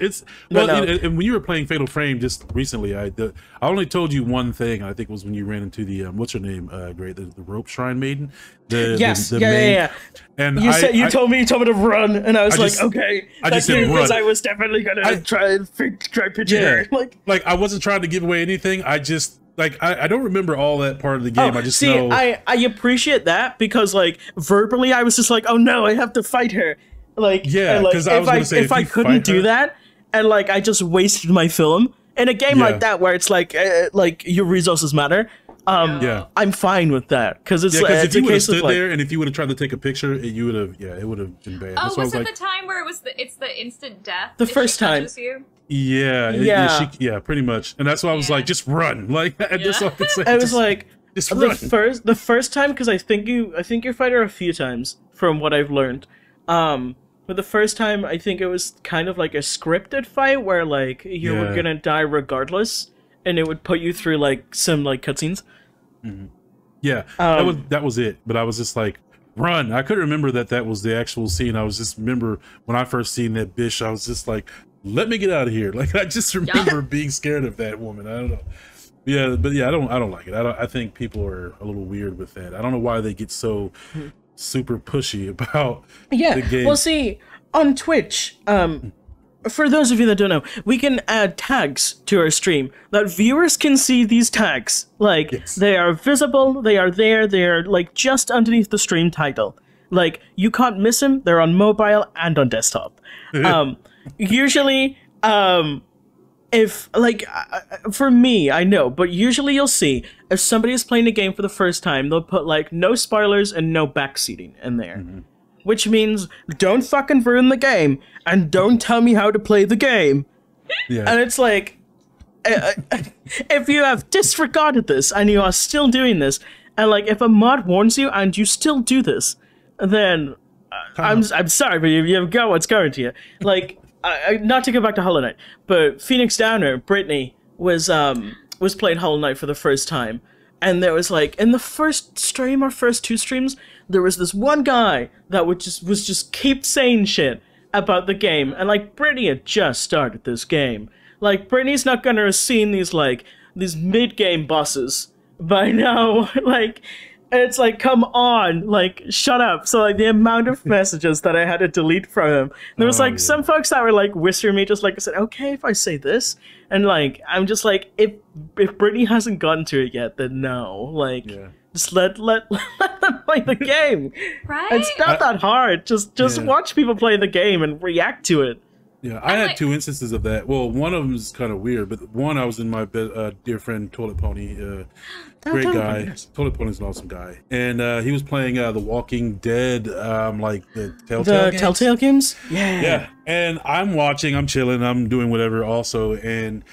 it's well, no. And, and when you were playing Fatal Frame just recently, I the, I only told you one thing. I think it was when you ran into the um, what's her name? Uh, great, the, the rope shrine maiden. The, Yes, the, yeah, yeah, maid. yeah. And You I, said you I- told me you told me to run, and I was I like, just- okay. I just said run. I was definitely gonna I- try and try pitching Yeah. her. Like, like I wasn't trying to give away anything. I just like I, I don't remember all that part of the game. I just Oh, see, know. I I appreciate that because like verbally, I was just like, oh no, I have to fight her. Like, Yeah, and, like, I if was I gonna say, if, if I couldn't do her- that, and like I just wasted my film in a game Yeah. like that where it's like uh, like your resources matter. Um, Yeah. I'm fine with that because it's yeah, like because it's if you would have stood like. there and if you would have tried to take a picture, it, you would have yeah, it would have been bad. Oh, That's was was it like, the time where it was the it's the instant death? The if she first time. You? yeah, it- Yeah. she, yeah, pretty much. And that's why I was Yeah. like, just run, like that's all I could say. I was just, like, just run. the first the first time because I think you I think you fight her a few times from what I've learned. Um, but the first time I think it was kind of like a scripted fight where like you were gonna die regardless, and it would put you through like some like cutscenes. Yeah, that Um, was that was it. But I was just like, run. I couldn't remember that that was the actual scene. I was just remember when I first seen that bitch. I was just like, let me get out of here. Like I just remember being scared of that woman. I don't know. Yeah, but yeah, I don't. I don't like it. I don't. I think people are a little weird with that. I don't know why they get so super pushy about Yeah. the game. Well, see, on Twitch, um, for those of you that don't know, we can add tags to our stream that viewers can see these tags. Like Yes. they are visible, they are there, they are like just underneath the stream title. Like you can't miss them. They're on mobile and on desktop. um, usually, um, if like uh, uh, for me, I know, but usually you'll see if somebody is playing a game for the first time, they'll put like no spoilers and no backseating in there which means don't fucking ruin the game and don't tell me how to play the game. yeah, And it's like, uh, uh, if you have disregarded this and you are still doing this, and like if a mod warns you and you still do this, then uh, I'm I'm sorry, but you, you've got what's going to you. Like, I, not to go back to Hollow Knight, but Phoenix Downer, Brittany was um was playing Hollow Knight for the first time, and there was like in the first stream or first two streams, there was this one guy that would just was just keep saying shit about the game, and like Brittany had just started this game. Like Brittany's not gonna have seen these like these mid game bosses by now. like it's like, come on, like, shut up. So like the amount of messages that I had to delete from him. There was Oh, like yeah. some folks that were like whispering me, just like I said, okay, if I say this, and like I'm just like, if if Brittany hasn't gotten to it yet, then no, like. Yeah. Just let let let them play the game. Right? It's not that hard. Just just Yeah. watch people play the game and react to it. Yeah, I I had like- two instances of that. Well, one of them is kind of weird, but one I was in my be- uh, dear friend Toilet Pony, uh, great Toilet guy. Pony, yes. Toilet Pony's an awesome guy, and uh, he was playing uh, The Walking Dead, um, like the Telltale. The games. Telltale games? Yeah. Yeah, and I'm watching, I'm chilling, I'm doing whatever also, and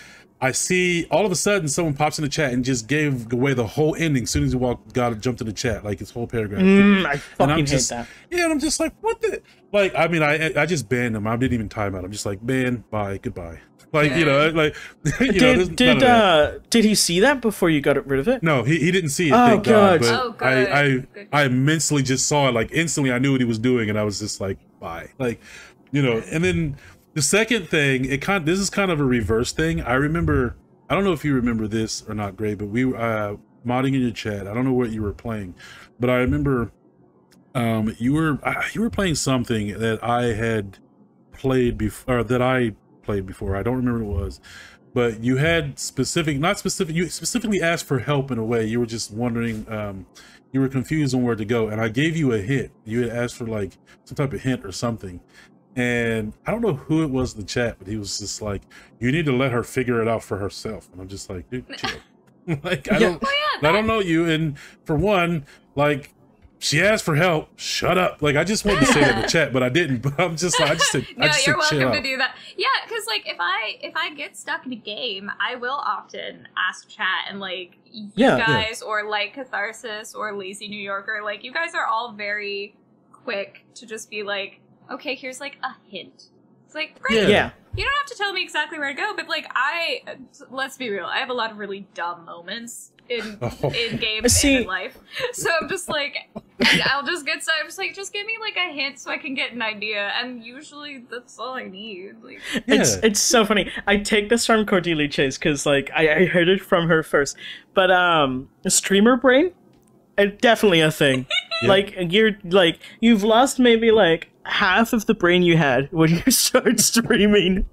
I see all of a sudden someone pops in the chat and just gave away the whole ending as soon as he walked, got jumped in the chat, like his whole paragraph. Mm, I And fucking I'm hate just, that. yeah, and I'm just like, what the, like, I mean, I I just banned him. I didn't even time out. I'm just like, ban, bye, goodbye. Like, you know, like, you Did none did uh did he see that before you got rid of it? No, he, he didn't see it. Oh, thank God. good. But Oh, good. I I, Good. I immensely just saw it. Like instantly, I knew what he was doing, and I was just like, bye. Like, you know. And then the second thing, it kind this is kind of a reverse thing. I remember. I don't know if you remember this or not, Gray, but we uh modding in your chat. I don't know what you were playing, but I remember um you were uh, you were playing something that I had played before, that I played before. I don't remember what it was but you had specific not specific you specifically asked for help in a way you were just wondering um you were confused on where to go and i gave you a hint you had asked for like some type of hint or something and i don't know who it was in the chat but he was just like you need to let her figure it out for herself and i'm just like dude chill like i Yeah. don't Oh yeah, I don't know you, and for one, like she asked for help. Shut up! Like I just wanted to say that in the chat, but I didn't. But I'm just, I just said, no, I just you're said, chill welcome to do that. Yeah, because like if I if I get stuck in a game, I will often ask chat and like you Yeah. Yeah. guys or like Catharsis or Lazy New Yorker, like you guys are all very quick to just be like, okay, here's like a hint. It's like great. Yeah. Yeah. You don't have to tell me exactly where to go, but like I, let's be real, I have a lot of really dumb moments in Oh. in games See- and in life. So I'm just like, I'll just get so I'm just like, just give me like a hint so I can get an idea, and usually that's all I need. Like, It's Yeah. it's so funny. I take this from Cordelia Chase because like I, I heard it from her first. But um streamer brain, definitely a thing. Yeah. Like you're like you've lost maybe like half of the brain you had when you start streaming.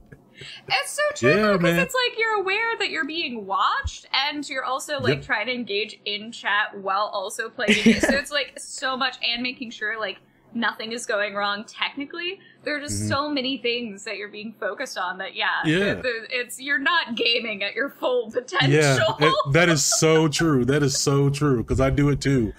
it's so true Yeah, because man. it's like you're aware that you're being watched, and you're also like Yep. trying to engage in chat while also playing. the game. So it's like so much, and making sure like nothing is going wrong technically. There are just Mhm. so many things that you're being focused on that yeah, Yeah. the- the- it's you're not gaming at your full potential. Yeah, it- that is so true. That is so true because I do it too.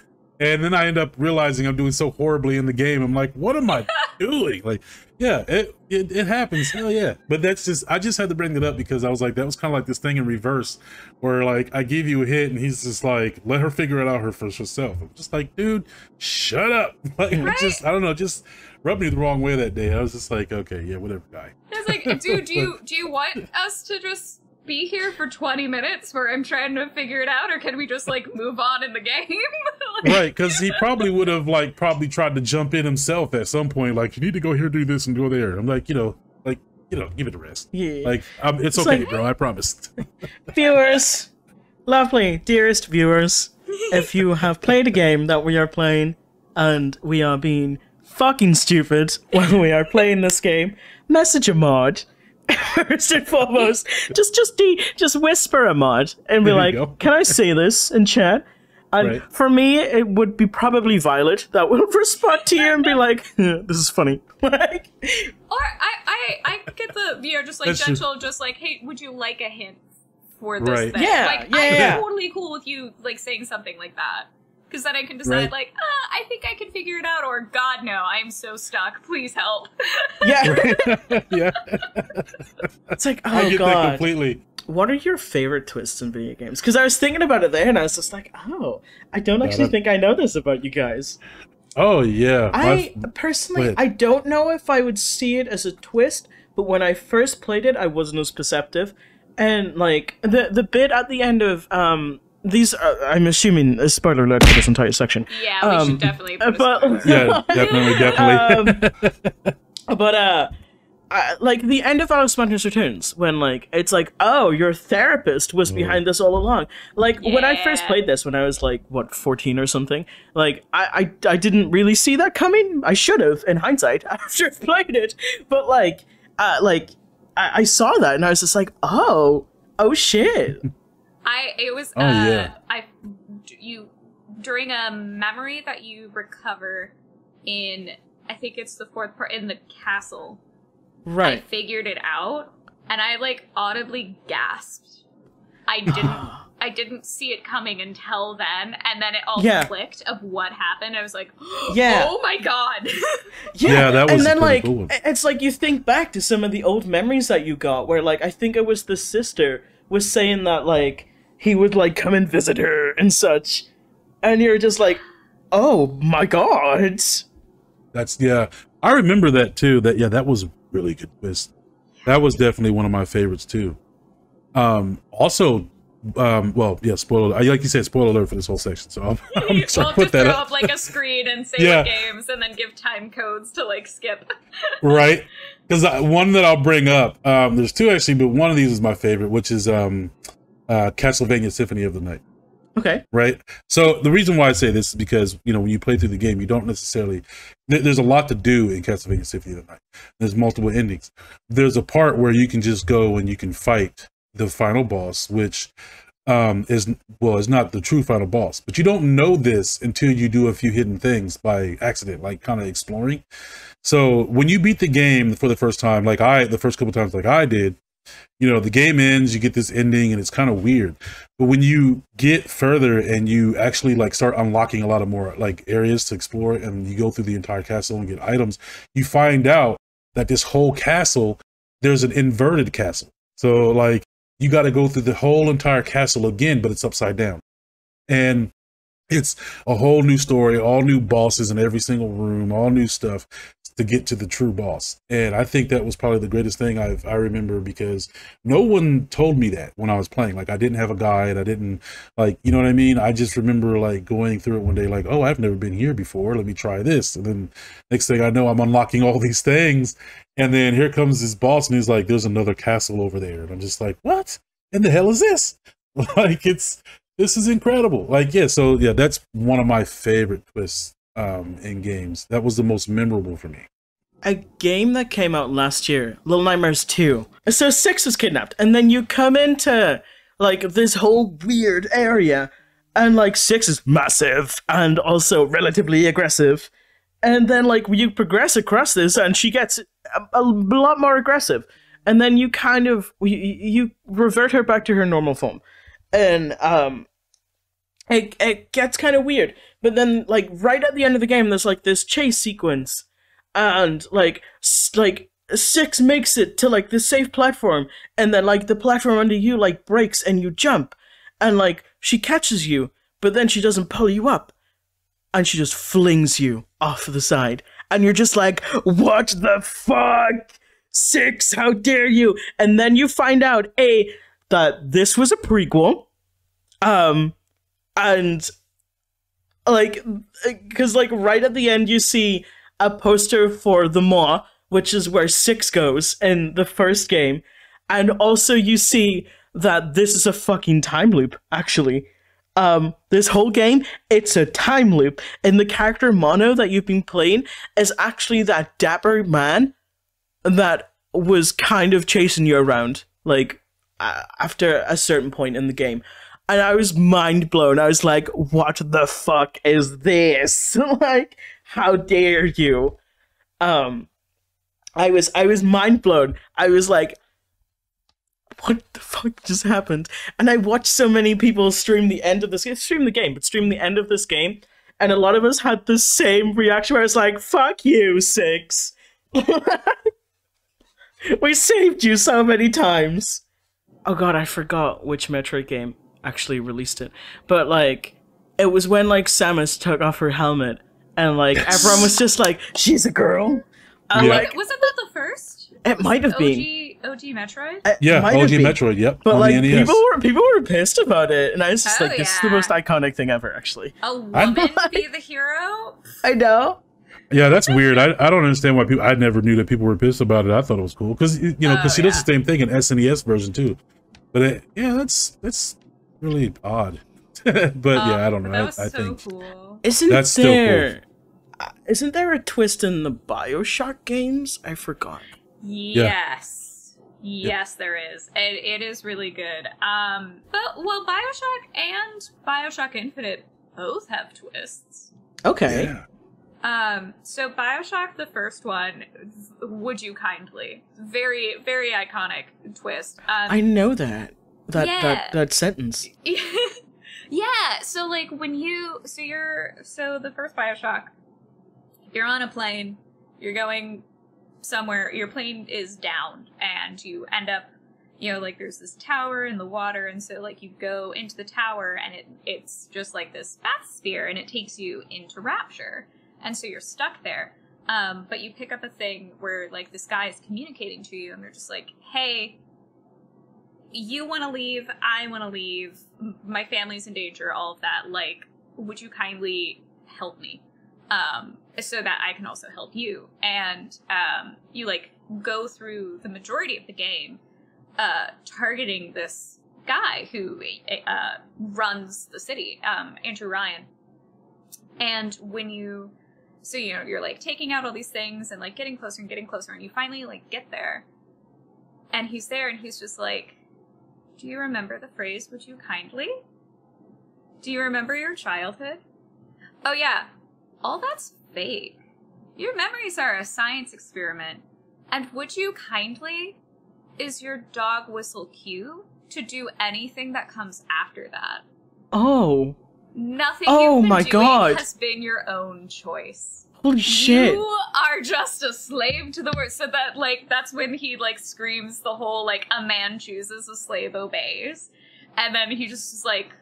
And then I end up realizing I'm doing so horribly in the game. I'm like, what am I doing? Like, yeah, it, it it happens. Hell yeah. But that's just I just had to bring it up because I was like, that was kind of like this thing in reverse where like I give you a hit and he's just like, let her figure it out her for herself. I'm just like, dude, shut up. Like, Right. just I don't know, just rubbed me the wrong way that day. I was just like, okay, yeah, whatever, guy. It's like, dude, do you do you want us to just be here for 20 minutes where I'm trying to figure it out, or can we just like move on in the game? Like, right because he probably would have like probably tried to jump in himself at some point like you need to go here do this and go there i'm like you know like you know give it a rest Yeah. like um, it's, It's okay like- bro i promised. viewers, lovely, dearest viewers, if you have played a game that we are playing and we are being fucking stupid when we are playing this game, message a mod. First and foremost, just just de- just whisper a mod and be There like, "Can I say this in chat?" And Right. for me, it would be probably Violet that will respond to you and be like, "This is funny." like, or I, I I get the you know just like That's true. gentle, just like, hey, would you like a hint for this Right. thing? Yeah, like yeah, I'm yeah. totally cool with you like saying something like that. Because then I can decide, Right. like, ah, I think I can figure it out, or God, no, I'm so stuck. Please help. yeah, yeah it's like, i oh get that completely What are your favorite twists in video games? Because I was thinking about it there, and I was just like, "Oh, I don't actually that- think I know this about you guys." oh yeah I My- personally, ahead. I don't know if I would see it as a twist, but when I first played it, I wasn't as perceptive, and like the the bit at the end of um these, are, I'm assuming a spoiler alert for this entire section. Yeah, we Um, should definitely. uh, Put a but- yeah definitely definitely Um, but uh I, like the end of Alice Madness Returns, when like it's like, oh, your therapist was behind this all along. Like when I first played this, when I was like what fourteen or something, like I, I I didn't really see that coming. I should have, in hindsight, after I've played it. But like, uh, like I, I saw that and I was just like, oh, oh shit. I it was Oh, uh yeah. I you during a memory that you recover in I think it's the fourth part in the castle. Right. I figured it out and I like audibly gasped. I didn't I didn't see it coming until then and then it all Yeah. clicked of what happened. I was like, Yeah. "Oh my god." Yeah, that was and then like cool it's like you think back to some of the old memories that you got, where like I think it was the sister was saying that like he would like come and visit her and such, and you're just like, oh my god. That's yeah. I remember that too. That yeah, that was a really good twist. That was definitely one of my favorites too. Um, also, um, well, yeah, spoiler. I like you said, spoiler alert for this whole section. So I'm, I'm we'll sorry, just put that throw up. up like a screen and say Yeah. games and then give time codes to like skip. right? Because one that I'll bring up, um, there's two actually, but one of these is my favorite, which is um, uh, Castlevania Symphony of the Night. Okay. right? So the reason why I say this is because you know when you play through the game, you don't necessarily. There, there's a lot to do in Castlevania Symphony of the Night. There's multiple endings. There's a part where you can just go and you can fight the final boss, which um is well is not the true final boss but you don't know this until you do a few hidden things by accident like kind of exploring so when you beat the game for the first time like i the first couple times like i did you know the game ends you get this ending and it's kind of weird. But when you get further and you actually like start unlocking a lot of more like areas to explore and you go through the entire castle and get items you find out that this whole castle there's an inverted castle. So like you got to go through the whole entire castle again but it's upside down. And it's a whole new story all new bosses in every single room all new stuff to get to the true boss. And i think that was probably the greatest thing I've, i remember because no one told me that when i was playing. Like i didn't have a guide. I didn't like you know what i mean? I just remember like going through it one day like oh i've never been here before. Let me try this. And then next thing i know i'm unlocking all these things. And then here comes this boss and he's like there's another castle over there. And i'm just like what? In the hell is this? Like it's this is incredible. Like yeah so yeah that's one of my favorite twists um in games that was the most memorable for me a game that came out last year, Little Nightmares 2. So Six was kidnapped, and then you come into like this whole weird area, and like Six is massive and also relatively aggressive. And then like you progress across this, and she gets a, a lot more aggressive. And then you kind of you, you revert her back to her normal form, and um, it it gets kind of weird. But then like right at the end of the game, there's like this chase sequence. And like like six makes it to like the safe platform. And then like the platform under you like breaks and you jump. And like she catches you but then she doesn't pull you up. And she just flings you off the side. And you're just like what the fuck? Six how dare you? And then you find out a that this was a prequel. Um and like because like right at the end you see a poster for the Maw, which is where six goes in the first game, and also you see that this is a fucking time loop. Actually, um, this whole game it's a time loop, and the character Mono that you've been playing is actually that dapper man that was kind of chasing you around, like after a certain point in the game. And I was mind blown. I was like, "What the fuck is this? like, how dare you?" Um, I was I was mind blown. I was like, "What the fuck just happened?" And I watched so many people stream the end of this stream the game, but stream the end of this game, and a lot of us had the same reaction. Where it's like, "Fuck you, six. we saved you so many times. Oh god, I forgot which Metroid game actually released it. But like it was when like Samus took off her helmet and like everyone was just like, She's a girl. And, Yeah. like Wasn't that the first? it might have been. OG OG Metroid? It yeah might og have been. metroid yep But on like the E NES. people were people were pissed about it, and I was just Oh, like, "This is the most iconic thing ever." Actually, A I'm- woman be the hero? I know. Yeah, that's weird. I, I don't understand why people. I never knew that people were pissed about it. I thought it was cool because you know because Oh, she does the same thing in SNES version too. But it, yeah, that's that's really odd. but yeah, I don't know. That I, was I so think cool. Isn't That's still cool. there? uh, Isn't there a twist in the Bioshock games? I forgot. Yes. Yes, there is. And it is really good. Um, but well, Bioshock and Bioshock Infinite both have twists. Okay. yeah. Um, so Bioshock, the first one, would you kindly? Very, very iconic twist. Um, I know that. That Yeah. that that sentence. yeah so like when you so you're so the first bioshock you're on a plane you're going somewhere your plane is down and you end up you know like there's this tower in the water and so like you go into the tower and it it's just like this bathysphere and it takes you into rapture and so you're stuck there um, but you pick up a thing where like this guy is communicating to you and they're just like hey you want to leave i want to leave my family's in danger all of that like would you kindly help me? Um so that i can also help you. And um you like go through the majority of the game uh targeting this guy who uh runs the city um andrew ryan. And when you so you know you're like taking out all these things and like getting closer and getting closer and you finally like get there. And he's there and he's just like do you remember the phrase, would you kindly? Do you remember your childhood? Oh, yeah. All that's fake. Your memories are a science experiment. And would you kindly is your dog whistle cue to do anything that comes after that. Oh, Nothing Oh my God. has been your own choice. Holy shit! You are just a slave to the word. So that like that's when he like screams the whole like a man chooses, a slave obeys. And then he just is like,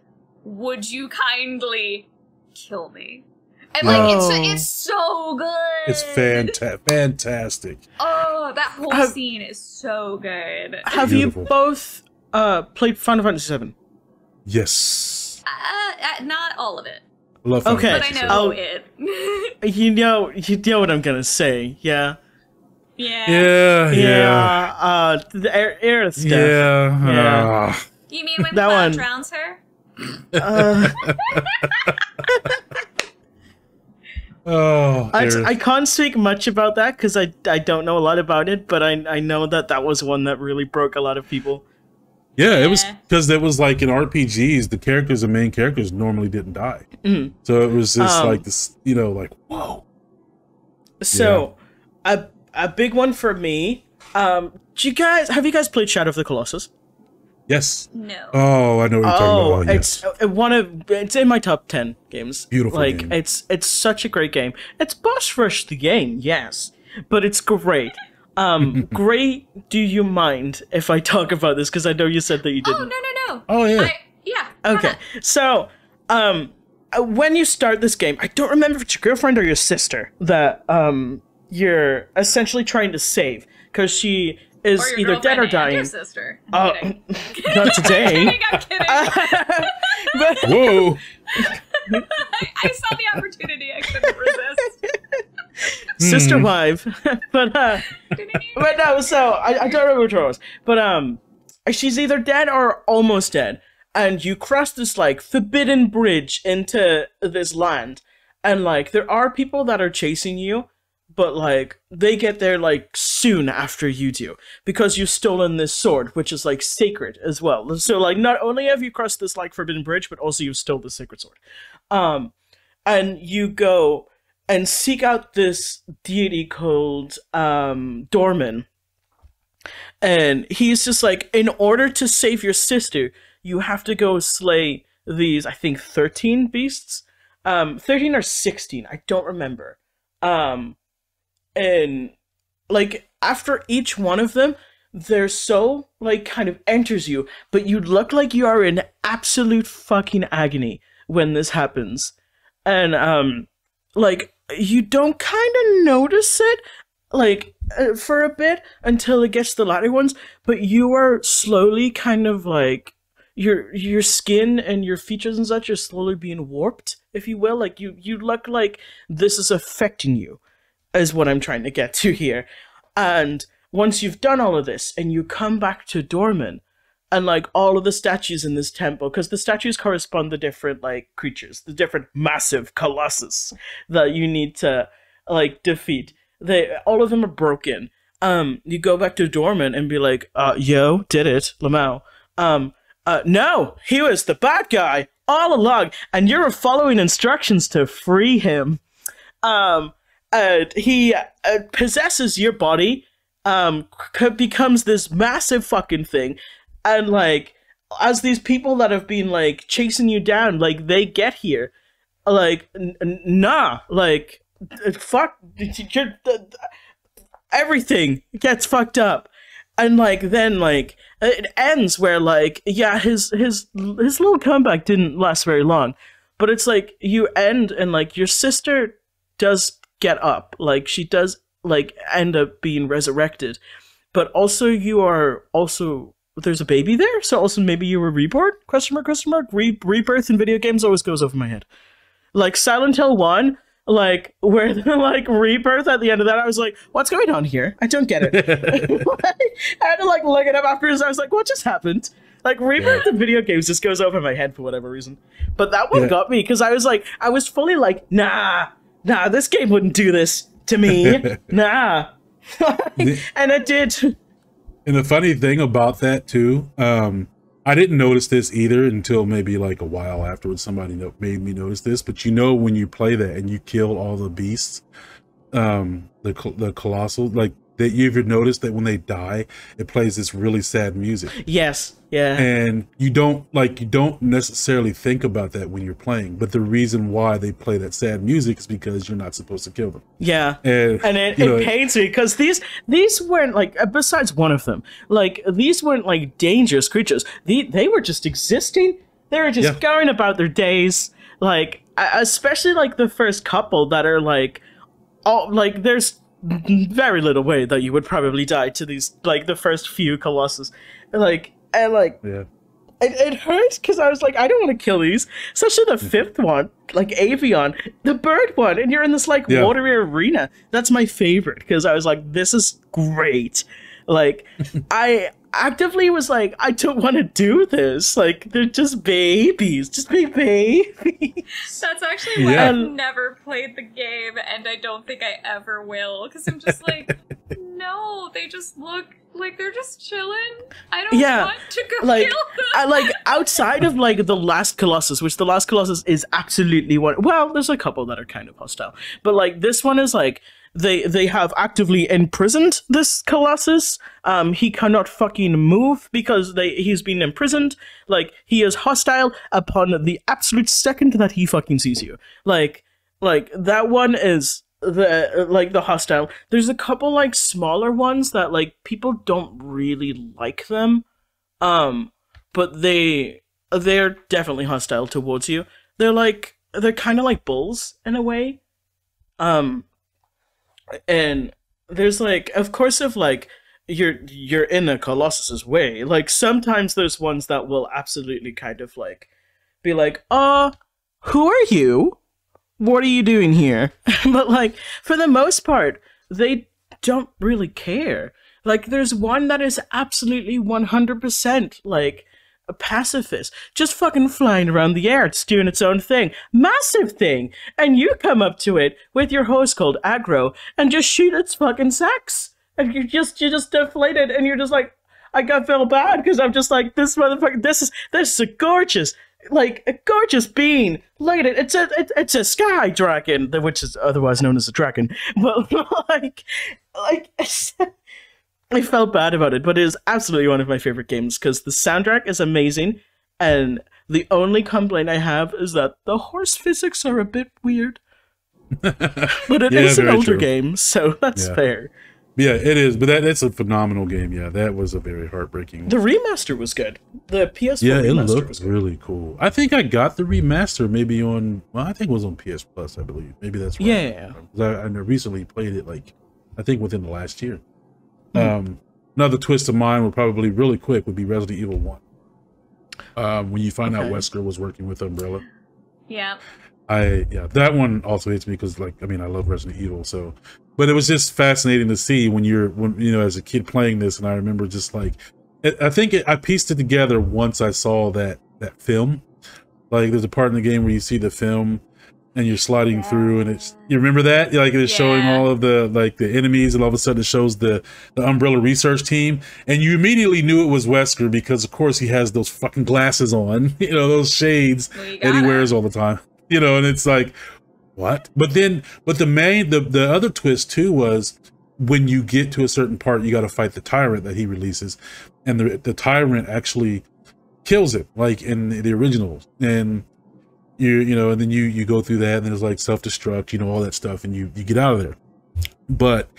Would you kindly kill me? And like Whoa. it's it's so good. It's fanta- fantastic. Oh, that whole Have- scene is so good. Have Beautiful. you both uh played Final Fantasy VII? Yes. Uh, uh, not all of it, I love Okay. but I Fantasy know VII. it. You know, you know what I'm gonna say, yeah. yeah. Yeah, yeah. Yeah, uh, the Aer- Aerith stuff. Yeah. Yeah. ah. You mean when That Cloud one. drowns her? Uh, oh, I, I can't speak much about that because I, I don't know a lot about it, but I, I know that that was one that really broke a lot of people. Yeah, it was because it was like in RPGs, the characters, the main characters, normally didn't die. Mhm. So it was just Um, like this, you know, like whoa. So, a a big one for me. Um, do you guys have you guys played Shadow of the Colossus? Yes. No. Oh, I know what you're talking Oh, about. Oh, it's yes. uh, one of it's in my top ten games. Beautiful Like game. it's it's such a great game. It's boss rush the game, yes, but it's great. Um, great. Do you mind if I talk about this? Because I know you said that you oh didn't. Oh no no no. Oh yeah. I, yeah. Okay, so um, uh, when you start this game, I don't remember if it's your girlfriend or your sister that um you're essentially trying to save because she is either dead or girlfriend and dying. Your sister. I'm Uh, not today. I'm kidding. I'm kidding. but Whoa. I, I saw the opportunity. I couldn't resist. Sister Hmm. wife. but uh, but no. So I, I don't remember which one it was. But um, she's either dead or almost dead, and you cross this like forbidden bridge into this land, and like there are people that are chasing you. But like they get there like soon after you do because you've stolen this sword, which is like sacred as well. So like not only have you crossed this like forbidden bridge, but also you've stolen the sacred sword. Um, and you go and seek out this deity called um Dormin. And he's just like, in order to save your sister, you have to go slay these, I think, 13 beasts. Um, 13 or 16, I don't remember. Um, and like after each one of them, their soul like kind of enters you, but you look like you are in absolute fucking agony when this happens. And um like you don't kind of notice it like uh, for a bit until it gets the latter ones, but you are slowly kind of like your your skin and your features and such are slowly being warped, if you will. Like you you look like this is affecting you, is what I'm trying to get to here. And once you've done all of this and you come back to Dormin and like all of the statues in this temple, because the statues correspond to different like creatures, the different massive colossus that you need to like defeat. They all of them are broken. Um, you go back to Dormin and be like, uh, yo, did it, Lamau. Um, uh, no, he was the bad guy all along, and you're following instructions to free him. Um, and he uh, possesses your body, um, becomes this massive fucking thing, and like, as these people that have been like chasing you down, like they get here, like, nah, like, fuck, everything gets fucked up. And like then like it ends where like yeah his his his little comeback didn't last very long. But it's like you end and like your sister does get up. Like she does like end up being resurrected. But also you are also there's a baby there? So also maybe you were reborn? Question mark question mark. Re- rebirth in video games always goes over my head. Like silent hill 1 like where the like rebirth at the end of that i was like what's going on here? I don't get it. I had to like look it up afterwards i was like what just happened? Like rebirth in video games just goes over my head for whatever reason. But that one Yeah. got me because i was like i was fully like nah nah this game wouldn't do this to me. Nah. And it did And the funny thing about that too, um, I didn't notice this either until maybe like a while afterwards. Somebody made me notice this, but you know when you play that and you kill all the beasts, um, the the colossal, like that you ever noticed that when they die, it plays this really sad music, yes yeah and you don't like you don't necessarily think about that when you're playing. But the reason why they play that sad music is because you're not supposed to kill them. yeah And, and it, you know, pains me because these these weren't like uh, besides one of them like these weren't like dangerous creatures they, they were just existing they were just Yeah. going about their days like especially like the first couple that are like oh like there's very little way that you would probably die to these like the first few colossus like and like yeah. it, it hurts because I was like, I don't want to kill these. Especially the mm-hmm. fifth one, like Avion, the bird one, and you're in this like Yeah. watery arena. That's my favorite because I was like, this is great. Like, I actively was like, I don't want to do this. Like, they're just babies, just be babies. That's actually why Yeah. I've never played the game, and I don't think I ever will. Because I'm just like, no, they just look like they're just chilling. I don't Yeah, want to go like, kill them. I, like outside of like the last Colossus, which the last Colossus is absolutely one. Well, there's a couple that are kind of hostile, but like this one is like they they have actively imprisoned this Colossus. Um, he cannot fucking move because they he's been imprisoned. Like he is hostile upon the absolute second that he fucking sees you. Like like that one is the like the hostile. There's a couple like smaller ones that like people don't really like them um but they they're definitely hostile towards you they're like they're kind of like bulls in a way um and there's like of course if like you're you're in a colossus's way like sometimes there's ones that will absolutely kind of like be like uh who are you? What are you doing here? But like for the most part they don't really care. Like there's one that is absolutely 100% like a pacifist just fucking flying around the air it's doing its own thing massive thing and you come up to it with your host called Agro and just shoot its fucking sex and you just you just deflated and you're just like I got feel bad because I'm just like this motherfucker. This is this is a gorgeous, like a gorgeous being. Look at it. It's a it, it's a sky dragon, which is otherwise known as a dragon. But like, like I felt bad about it, but it is absolutely one of my favorite games because the soundtrack is amazing, and the only complaint I have is that the horse physics are a bit weird. But it Yeah, is an older true. game, so that's Yeah. fair. Yeah, it is, but that that's a phenomenal game. Yeah, that was a very heartbreaking. The remaster was good. The PS4 yeah, it remaster was looked really cool. I think I got the remaster maybe on. Well, I think it was on PS Plus. I believe maybe that's right. Yeah. I, I recently played it like I think within the last year. Hmm. Um, another twist of mine would probably really quick would be Resident Evil One. Um, when you find out Okay. Wesker was working with Umbrella, yeah. I yeah, that one also hits me because like I mean I love Resident Evil, so but it was just fascinating to see when you're when you know as a kid playing this, and I remember just like I think it, I pieced it together once I saw that that film. Like there's a part in the game where you see the film and you're sliding yeah. through and it's you remember that? Like it's yeah. showing all of the like the enemies and all of a sudden it shows the the umbrella research team. And you immediately knew it was wesker because of course he has those fucking glasses on you know those shades well, that he wears all the time you know and it's like what? But then but the main the the other twist too was when you get to a certain part you got to fight the tyrant that he releases. And the the tyrant actually kills it like in the original and you you know, and then you you go through that, and there's like self destruct, you know, all that stuff, and you you get out of there. But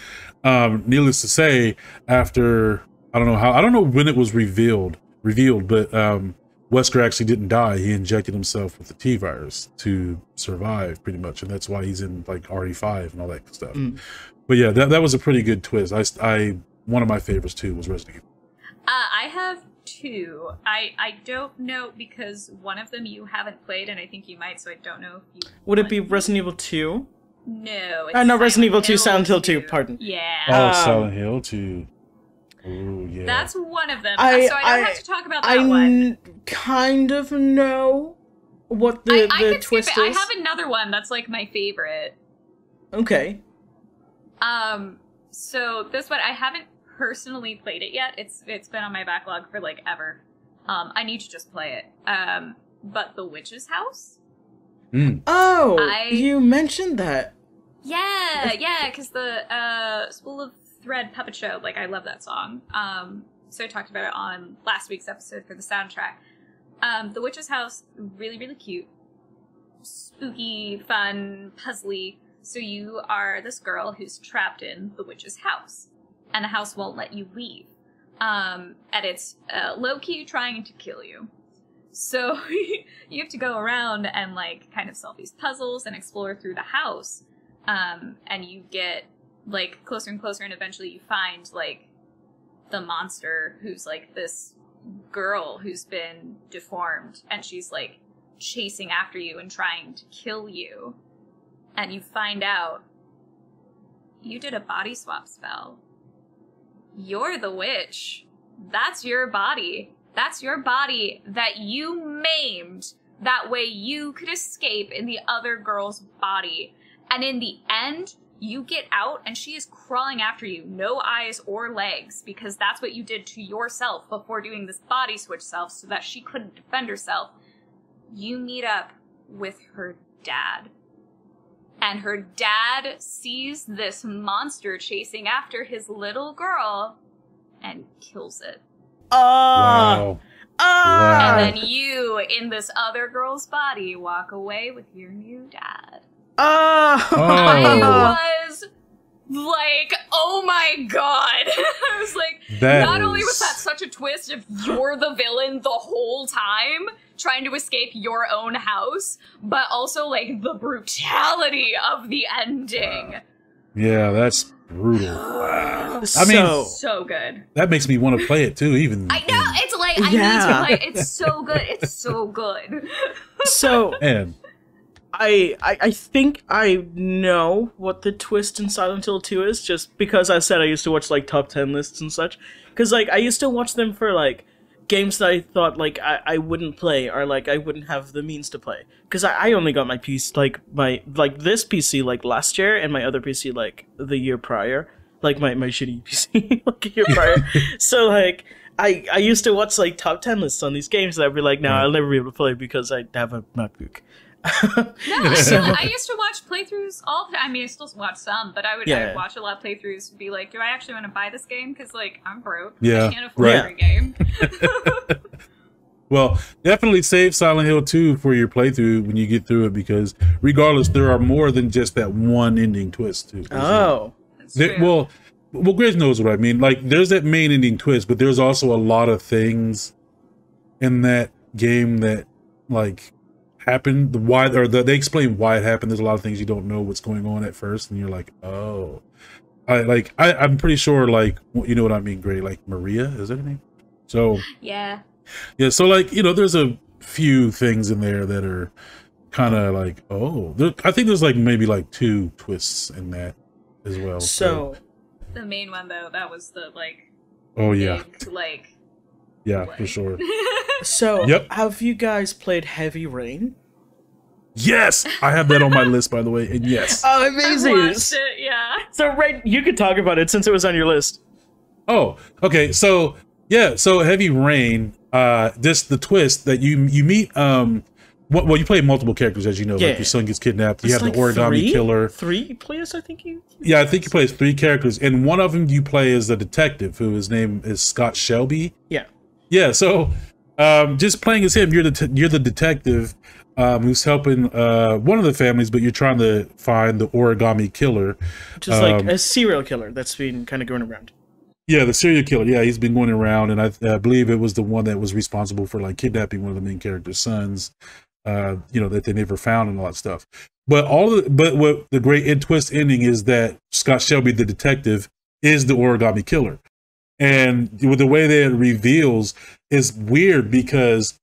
um, needless to say, after I don't know how I don't know when it was revealed revealed, but um, Wesker actually didn't die. He injected himself with the T virus to survive, pretty much, and that's why he's in like RE5 and all that stuff. Mm. But yeah, that that was a pretty good twist. I I one of my favorites too was Resident Evil. Uh, I have two. I I don't know because one of them you haven't played, and I think you might. So I don't know if you. Would it be Resident Evil Two? No. Uh, no, Resident Evil Two, Silent Hill Two. Pardon. Yeah. Oh, um, Silent Hill Two. Ooh, yeah. That's one of them. I, so I don't I, have to talk about that I one. kind of know what the, I, the twist is. I have another one that's like my favorite. Okay. Um. So this one I haven't personally played it yet. It's it's been on my backlog for like ever. Um, I need to just play it. Um, but the Witch's House. Mm. Oh, I, you mentioned that. Yeah, yeah, because the uh, Spool of Thread puppet show. Like, I love that song. Um, so I talked about it on last week's episode for the soundtrack. Um, the Witch's House, really, really cute, spooky, fun, puzzly. So you are this girl who's trapped in the witch's house and the house won't let you leave. Um, and it's uh, low key trying to kill you. So you have to go around and like kind of solve these puzzles and explore through the house. Um, and you get like closer and closer, and eventually you find like the monster who's like this girl who's been deformed, and she's like chasing after you and trying to kill you. And you find out you did a body swap spell you're the witch. That's your body. That's your body that you maimed. That way you could escape in the other girl's body. And in the end, you get out and she is crawling after you, no eyes or legs, because that's what you did to yourself before doing this body switch self so that she couldn't defend herself. You meet up with her dad and her dad sees this monster chasing after his little girl and kills it. Ah! wow. Ah! And then you, in this other girl's body, walk away with your new dad. Ah! Oh. I was like, oh my god. I was like, that not is... only was that such a twist if you're the villain the whole time, trying to escape your own house, but also like the brutality of the ending. Yeah, that's brutal. Wow. I mean, so good. That makes me want to play it too. Even I know it's like I yeah. need to play. It's so good. It's so good. so and I, I I think I know what the twist in Silent Hill 2 is, just because I said I used to watch like top ten lists and such. Because like I used to watch them for like games that I thought like I, I wouldn't play or like I wouldn't have the means to play. Because I, I only got my piece like my like this PC like last year and my other PC like the year prior. Like my, my shitty PC like a year prior. so like I, I used to watch like top ten lists on these games and I'd be like, no, I'll never be able to play because I have a MacBook. No, so, I used to watch playthroughs all. The time. I mean, I still watch some, but I would, yeah. I would watch a lot of playthroughs. And be like, do I actually want to buy this game? Because like I'm broke. Yeah, I can't afford right. every game. well, definitely save Silent Hill 2 for your playthrough when you get through it, because regardless, there are more than just that one ending twist. Too. Oh, there, well, well, Grace knows what I mean. Like, there's that main ending twist, but there's also a lot of things in that game that like happened, the why or the, they explain why it happened. There's a lot of things you don't know what's going on at first, and you're like, oh, I like I I'm pretty sure like you know what I mean. Great, like Maria is that her name? So yeah, yeah. So like you know, there's a few things in there that are kind of like oh, there, I think there's like maybe like two twists in that as well. So, The main one though, that was the like oh yeah, big, like yeah for sure. so Yep. have you guys played Heavy Rain? Yes, I have that on my list by the way, and yes. Oh, I amazing! watched it, yeah. So, Ray, you could talk about it since it was on your list. Oh, okay. So yeah, so Heavy Rain. Uh, this the twist that you you meet. Um, well, well you play multiple characters as you know. Yeah. Like your son gets kidnapped. You It's have the like origami three? killer. Three players, I think you. Yeah, I think you play as three characters, and one of them you play as the detective, who his name is Scott Shelby. Yeah. Yeah, so um, just playing as him, you're the you're the detective um, who's helping uh, one of the families, but you're trying to find the origami killer. Just like Um, a serial killer that's been kind of going around. Yeah, the serial killer. Yeah, he's been going around, and I, I believe it was the one that was responsible for like kidnapping one of the main character's sons. Uh, you know that they never found and all that stuff. But all the, but what the great end twist ending is that Scott Shelby, the detective, is the origami killer, and with the way that it reveals is weird because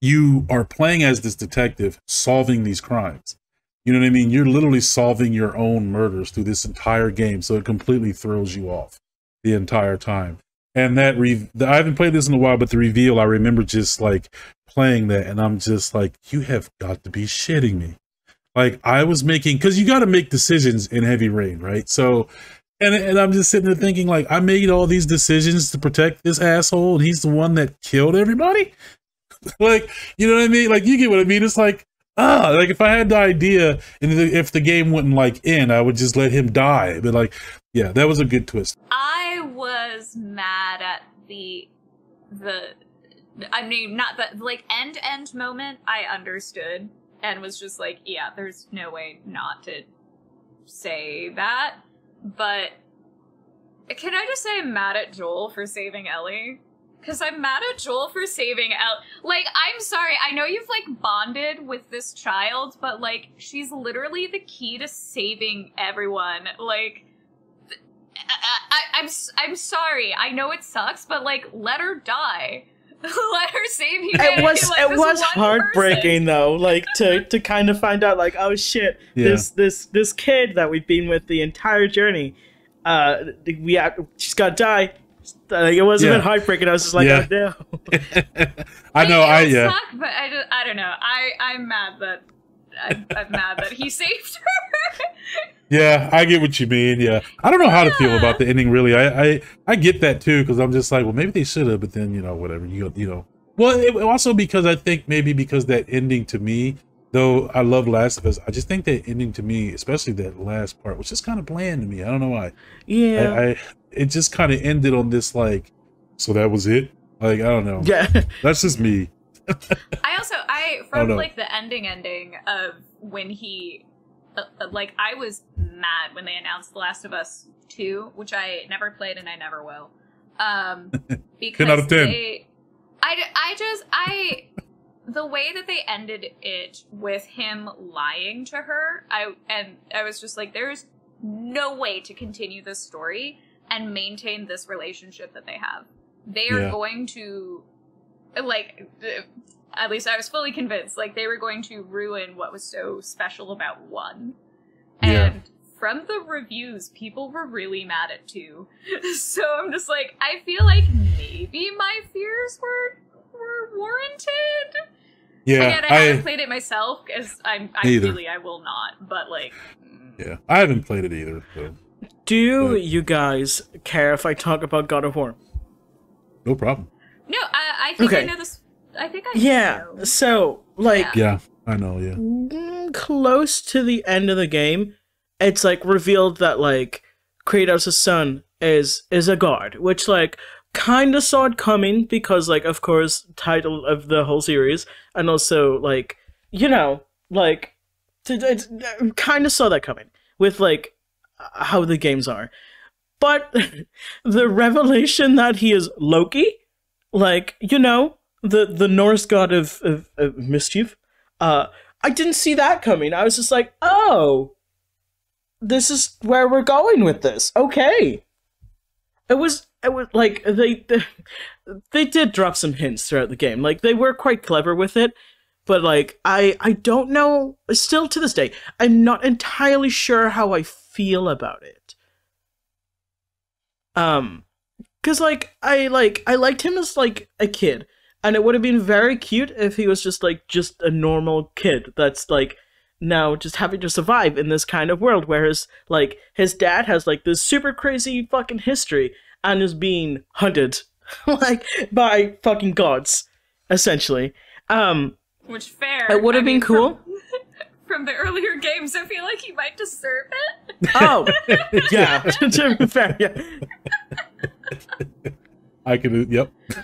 you are playing as this detective solving these crimes. You know what I mean? You're literally solving your own murders through this entire game, so it completely throws you off the entire time. And that re- I haven't played this in a while, but the reveal I remember just like playing that, and I'm just like, you have got to be shitting me. Like I was making because you got to make decisions in Heavy Rain, right? So, and and I'm just sitting there thinking like I made all these decisions to protect this asshole, and he's the one that killed everybody. like you know what I mean? Like you get what I mean? It's like ah, like if I had the idea and if the game wouldn't like end, I would just let him die. But like, yeah, that was a good twist. I was mad at the the I mean not the like end end moment I understood and was just like, yeah, there's no way not to say that. But can I just say I'm mad at Joel for saving Ellie? Cause I'm mad at Joel for saving Ellie. Like, I'm sorry, I know you've like bonded with this child, but like, she's literally the key to saving everyone. Like, I, I, I'm I'm sorry. I know it sucks, but like, let her die. let her save you. It was like, it was one heartbreaking though, like to to kind of find out like, oh shit, Yeah. this this this kid that we've been with the entire journey, uh, we have, she's gotta die. Like, it was a Yeah. bit heartbreaking. I was just like, Yeah. oh no. I know, I would yeah. suck, but I, just, I don't know. I I'm mad that I'm, I'm mad that he saved her. Yeah, I get what you mean. Yeah, I don't know how to feel about the ending. Really, I I, I get that too because I'm just like, well, maybe they should have, but then you know, whatever. You you know, well, it, also because I think maybe because that ending to me, though I love Last of Us, I just think that ending to me, especially that last part, was just kind of bland to me. I don't know why. Yeah. I, I it just kind of ended on this like, so that was it. Like I don't know. yeah. That's just me. I also I Oh, from no. like the ending ending of when he uh, uh, like I was mad when they announced The Last of Us 2, which I never played and I never will. Um because out of 10. they I I just I the way that they ended it with him lying to her, I and I was just like there's no way to continue this story and maintain this relationship that they have. They are Yeah. going to like at least I was fully convinced like they were going to ruin what was so special about one. Yeah. And from the reviews, people were really mad at two. So I'm just like, I feel like maybe my fears were were warranted. Yeah, Again, I, I haven't played it myself because I'm I Neither. really I will not. But like, mm. yeah I haven't played it either. So Do But- you guys care if I talk about God of War? no problem. no, I, I think I know this. I think I Yeah. know. So like. Yeah. Yeah, I know. Yeah. mm, close to the end of the game, it's like revealed that like Kratos' son is is a god, which like kind of saw it coming because like of course title of the whole series, and also like you know like kind of saw that coming with like how the games are, but the revelation that he is Loki, like you know the the Norse god of of, of mischief, uh. I didn't see that coming. I was just like, oh, this is where we're going with this. Okay. It was it was like they they, they did drop some hints throughout the game. Like they were quite clever with it, but like I I don't know. Still to this day, I'm not entirely sure how I feel about it. Um, cause like I like I liked him as like a kid, and it would have been very cute if he was just like just a normal kid that's like now just having to survive in this kind of world whereas like his dad has like this super crazy fucking history and is being hunted like by fucking gods essentially um Which fair. It would've I been mean, cool. From, from the earlier games, I feel like he might deserve it. oh yeah fair yeah I can. Yep.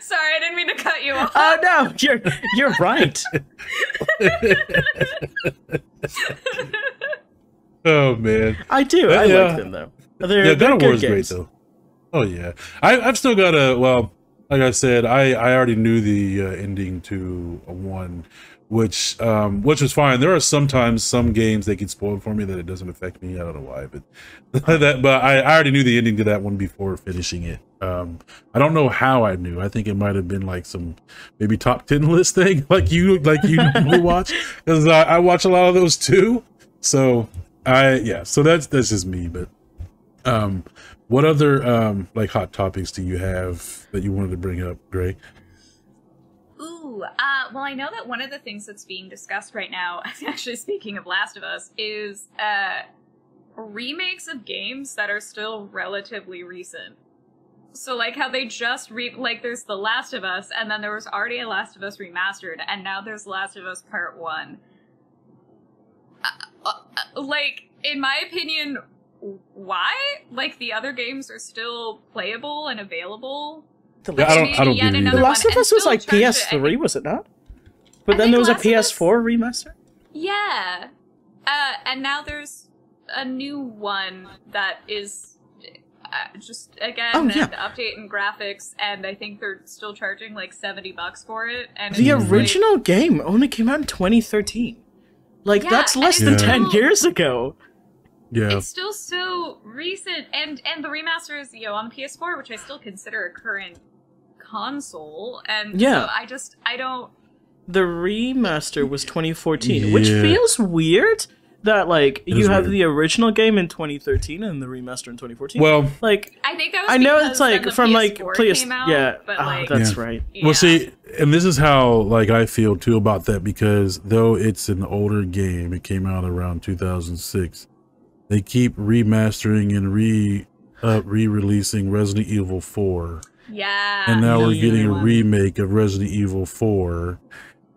Sorry, I didn't mean to cut you off. oh no you're you're right Oh man. i do i Yeah. like them though they're, yeah, they're God of War is great though. Oh yeah, I, I've still got a well. Like I said, I I already knew the uh, ending to a one, which um which was fine. There are sometimes some games they can spoil for me that it doesn't affect me. I don't know why, but that but I, I already knew the ending to that one before finishing it. Um, I don't know how I knew. I think it might have been like some maybe top ten list thing, like you like you watch, because I, I watch a lot of those too. So I yeah, so that's that's just me, but. Um, what other um like hot topics do you have that you wanted to bring up, Gray? Uh, well, I know that one of the things that's being discussed right now, actually speaking of Last of Us, is uh, remakes of games that are still relatively recent. So, like how they just re like there's The Last of Us, and then there was already a Last of Us remastered, and now there's Last of Us Part One. Uh, uh, uh, like, in my opinion, why? Like the other games are still playable and available. The Yeah, I don't- I don't Yet get it another The either. Last one, of Us was like charge it, I PS3, think- was it not? But I then there was a Last of Us- PS4 remaster. Yeah. Uh, and now there's a new one that is uh, just again Oh, yeah. an update in graphics, and I think they're still charging like seventy bucks for it. And The it's just, like- original game only came out in 2013. Like Yeah, that's less than Yeah. 10 years ago. Yeah, it's still so recent, and and the remaster is you know on the PS4, which I still consider a current console, and Yeah. so I just I don't The remaster was 2014, which feels weird that like It you have weird. the original game in 2013 and the remaster in 2014. well, like I think that was I know it's like from like PS4 PS came out, yeah, but like that's Yeah. right. yeah. well, see, and this is how like I feel too about that because though it's an older game, it came out around 2006. They keep remastering and re uh, re-releasing Resident Evil 4, yeah, and now we're yeah. getting a remake of Resident Evil 4.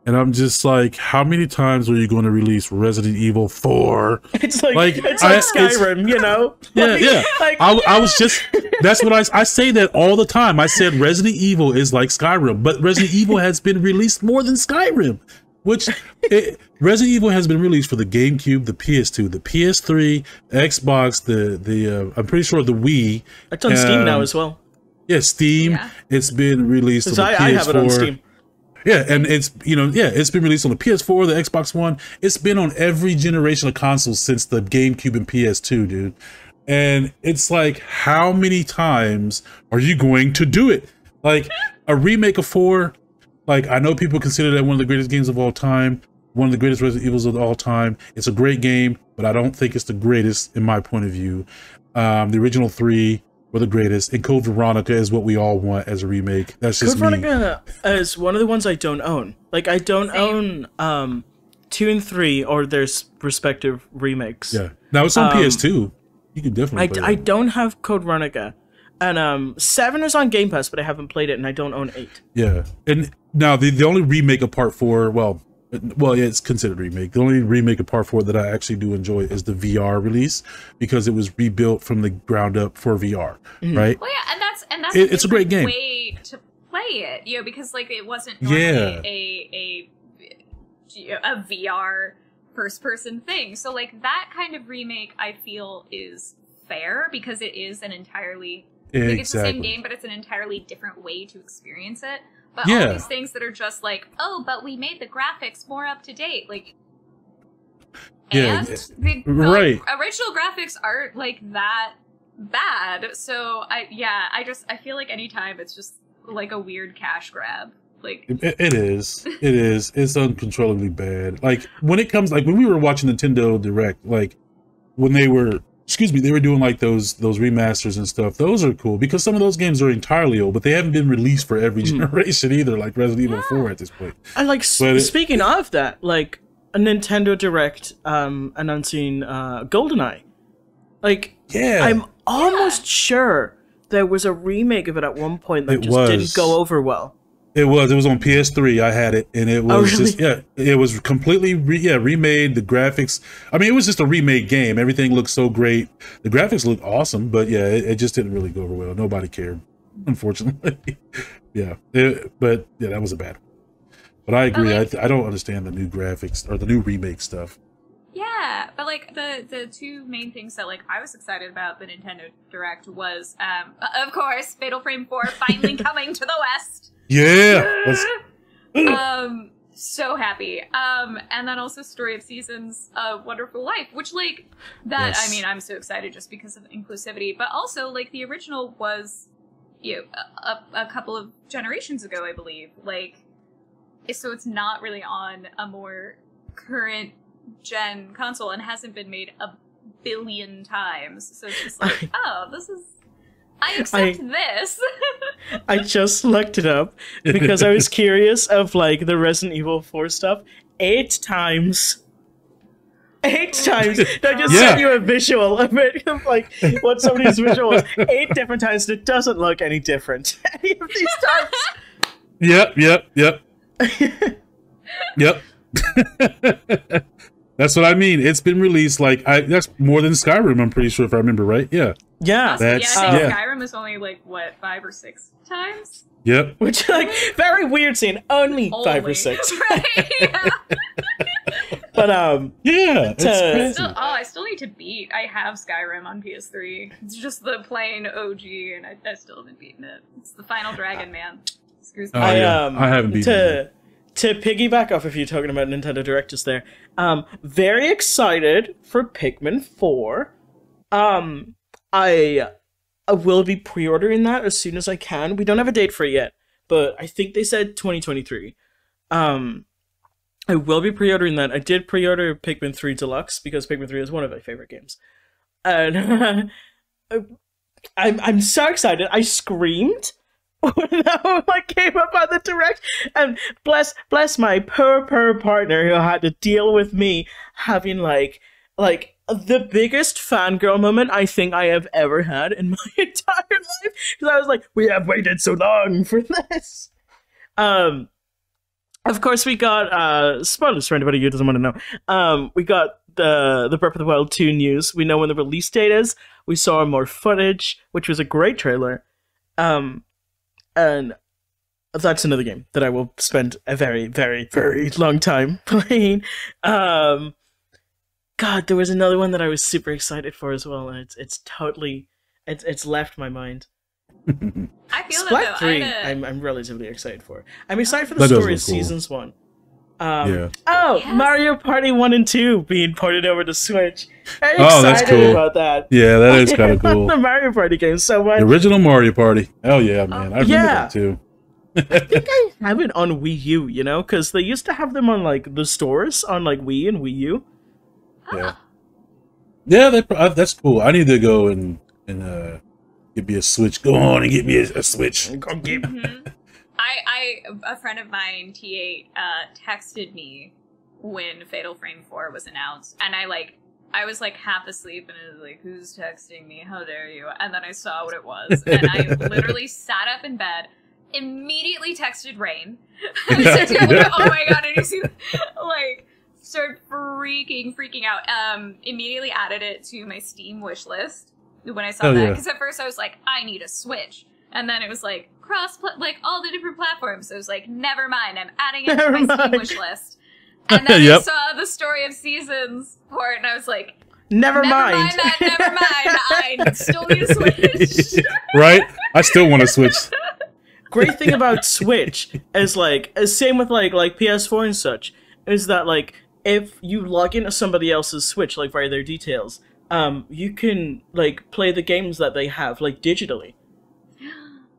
And I'm just like, how many times are you going to release Resident Evil 4? It's like, Like, it's I- like it's- Skyrim, you know? Yeah, Like- yeah. Like, I, I was just that's what I I say that all the time. I said Resident Evil is like Skyrim, but Resident Evil has been released more than Skyrim, which it, Resident Evil has been released for the GameCube, the PS2, the PS3, Xbox, the the uh, I'm pretty sure the Wii. it's on Steam now um, as well. Yeah, Steam. Yeah. It's been released on the I, PS4. I have it on Steam. Yeah, and it's you know yeah, it's been released on the PS4, the Xbox One. It's been on every generation of consoles since the GameCube and PS2, dude. And it's like, how many times are you going to do it? Like a remake of four. Like I know people consider that one of the greatest games of all time, one of the greatest Resident Evils of all time. It's a great game, but I don't think it's the greatest in my point of view. Um, the original three were the greatest, and Code Veronica is what we all want as a remake. That's just Code me. Veronica is one of the ones I don't own. Like I don't Same. own um two and three or their respective remakes. Yeah. Now it's on Um, PS2. You can definitely I, play I that. don't have Code Veronica. And um seven is on Game Pass, but I haven't played it and I don't own eight. Yeah. And now the, the only remake of part four, well, well, yeah, it's considered remake. The only remake of part four that I actually do enjoy is the VR release because it was rebuilt from the ground up for VR, Mm-hmm. right? Well, yeah, and that's and that's It- it's a great game. Way to play it, you know, because like it wasn't Yeah. a a a VR first person thing. So like that kind of remake, I feel is fair because it is an entirely like it's the same game, but it's an entirely different way to experience it. But Yeah. all these things that are just like, oh, but we made the graphics more up to date, like. Yeah, and the, Right. like, original graphics aren't like that bad. So I yeah, I just I feel like anytime it's just like a weird cash grab. Like It, it is. It is. It's uncontrollably bad. Like when it comes, like when we were watching Nintendo Direct, like when they were, excuse me, they were doing like those those remasters and stuff. Those are cool because some of those games are entirely old, but they haven't been released for every Mhm. generation either. Like Resident Evil Four at this point. And like But it- speaking of that, like a Nintendo Direct um announcing uh GoldenEye. Like Yeah, I'm almost sure there was a remake of it at one point that It just didn't go over well. It was. It was on PS3. I had it, and it was Oh, really? just yeah. It was completely re, yeah remade. The graphics. I mean, it was just a remade game. Everything looked so great. The graphics looked awesome, but yeah, it, it just didn't really go over well. Nobody cared, unfortunately. yeah, It- but yeah, that was a bad. one. But I agree. I, like- I don't understand the new graphics or the new remake stuff. Yeah, but like the the two main things that like I was excited about the Nintendo Direct was um of course Fatal Frame 4 finally coming to the West. Yeah, um so happy. Um and then also Story of Seasons uh Wonderful Life, which like that Yes. I mean I'm so excited just because of inclusivity, but also like the original was you know, a, a, a couple of generations ago, I believe. Like so it's not really on a more current gen console and hasn't been made a billion times. So it's just like, oh, this is I accept this. I just looked it up because I was curious of like the Resident Evil 4 stuff. Eight times. Eight times. I just Yeah. sent you a visual of it of like what somebody's visual was. Eight different times and it doesn't look any different. Any of these times. Yep, yep, yep, yep. That's what I mean. It's been released like I. That's more than Skyrim. I'm pretty sure if I remember right. Yeah. Yeah. Also, yeah, I think yeah. Skyrim is only like what five or six times. Yep. Which like very weird scene. Only, five or six. right? Yeah. But um Yeah. It's To- crazy. Still, oh, I still need to beat. I have Skyrim on PS3. It's just the plain OG, and I, I still haven't beaten it. It's the final Dragon, man. Screws me. Oh, I yeah. um I haven't beaten to to piggyback off of you talking about Nintendo Direct just there. Um, very excited for Pikmin Four. Um, I, I will be pre-ordering that as soon as I can. We don't have a date for it yet, but I think they said 2023. Um, I will be pre-ordering that. I did pre-order Pikmin Three Deluxe because Pikmin Three is one of my favorite games, and I'm I'm so excited. I screamed like came up on the direct, and bless bless my poor poor partner who had to deal with me having like like the biggest fangirl moment I think I have ever had in my entire life because I was like, we have waited so long for this. Um, of course we got uh spoilers for anybody who doesn't want to know. Um, we got the the Breath of the Wild two news. We know when the release date is. We saw more footage, which was a great trailer. Um, and that's another game that I will spend a very, very, very long time playing. Um, God, there was another one that I was super excited for as well, and it's it's totally it's it's left my mind. I feel Splat that though. three, I had a- I'm I'm relatively excited for. I'm excited for the That story of cool. seasons one. Um, Yeah. Oh, Yes. Mario Party one and two being ported over to Switch. I'm Oh, that's cool. about that. Yeah, that is kind of cool. the Mario Party game so much. The original Mario Party. Oh yeah, man. I remember Yeah. that too. I think I have it on Wii U, you know, because they used to have them on like the stores on like Wii and Wii U. Yeah. Yeah, that, uh, that's cool. I need to go and and uh get me a Switch. Go on and get me a, a Switch. Mhm. I, I, a friend of mine, T8, uh, texted me when Fatal Frame 4 was announced, and I like, I was like half asleep, and I was like, "Who's texting me? How dare you?" And then I saw what it was, and I literally sat up in bed, immediately texted Rain. Said "Oh my god!" Did you see? Like, started freaking, freaking out. Um, immediately added it to my Steam wish list when I saw Oh, that yeah. because at first I was like, I need a Switch, and then it was like cross, pla- like all the different platforms. So I was like, never mind, I'm adding it to Never my Steam wish list. And then I saw the story of seasons for it, and I was like, Never, never mind. mind that, never mind. I still need a Switch. right? I still want to Switch. Great thing about Switch is like same with like like PS4 and such is that like if you log into somebody else's Switch like via their details, um, you can like play the games that they have like digitally.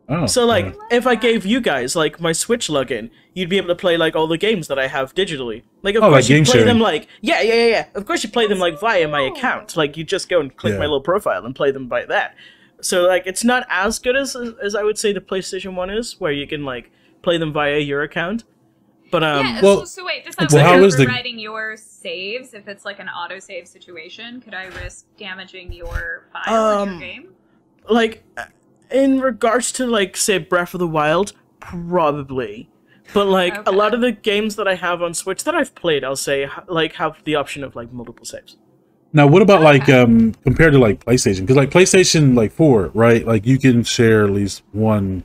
Oh, So like, yeah. if I gave you guys like my Switch login, you'd be able to play like all the games that I have digitally. Like, of Oh, course like you play sharing. them like yeah, yeah, yeah, yeah. Of course you play them like via my account. Like you just go and click Yeah. my little profile and play them by that. So like, it's not as good as as I would say the PlayStation One is, where you can like play them via your account. But um, yeah, well- so, so wait, does that well, mean how you're is the- writing your saves if it's like an autosave situation? Could I risk damaging your file in Um, your game? like in regards to like say Breath of the Wild, probably. But like a lot of the games that I have on Switch that I've played, I'll say like have the option of like multiple saves. Now, what about like um compared to like PlayStation? Because like PlayStation like four, right? Like you can share at least one.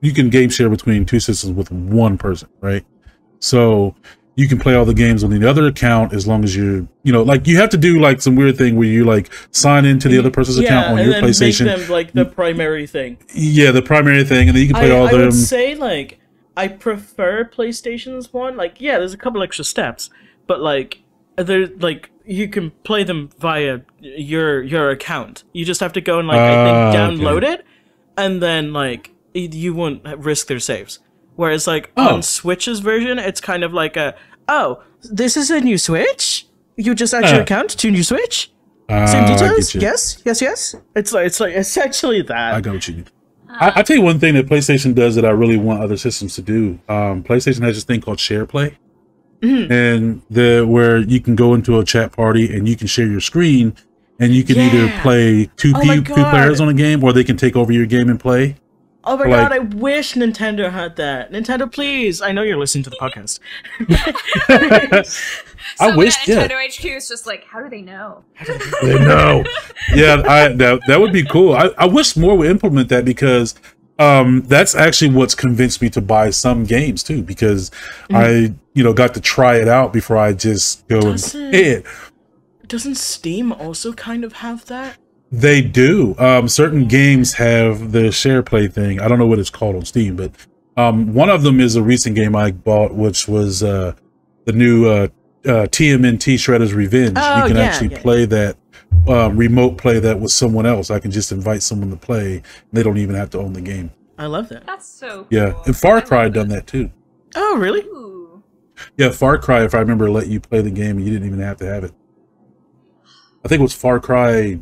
You can game share between two systems with one person, right? So you can play all the games on the other account as long as you, you know, like you have to do like some weird thing where you like sign into the other person's account on and your then PlayStation. make them like the primary thing. Yeah, the primary thing, and then you can play I, all I them. I would say like I prefer PlayStation's one. Like yeah, there's a couple extra steps, but like there like you can play them via your your account. You just have to go and like I Ah, think okay. download it, and then like you won't risk their saves. Whereas like Oh. on Switch's version, it's kind of like a oh this is a new Switch. You just add your Uh. account to new Switch. Ah, Same details. Yes, yes, yes. It's like it's like essentially that. I got what you mean. I, I tell you one thing that PlayStation does that I really want other systems to do. Um, PlayStation has this thing called Share Play, Mm-hmm. and the where you can go into a chat party and you can share your screen, and you can either play two Oh pe- two players on a game, or they can take over your game and play. Oh my Like- god, I wish Nintendo had that. Nintendo, please. I know you're listening to the podcast. I So, wish, yeah, yeah. Nintendo HQ is just like, how do they know? They know. yeah, I that that would be cool. I, I wish more would implement that because um that's actually what's convinced me to buy some games too because Mm-hmm. I you know got to try it out before I just go Does and it- play it. Doesn't Steam also kind of have that? They do. Um certain games have the share play thing. I don't know what it's called on Steam, but um one of them is a recent game I bought which was uh the new uh uh TMNT Shredder's Revenge. Oh, you can yeah, actually yeah. play that um, remote play that with someone else. I can just invite someone to play. They don't even have to own the game. I love that. That's so Yeah, and Far Cry love done it. that too. Oh, really? Ooh. Yeah, Far Cry, if I remember, let you play the game and you didn't even have to have it. I think it was Far Cry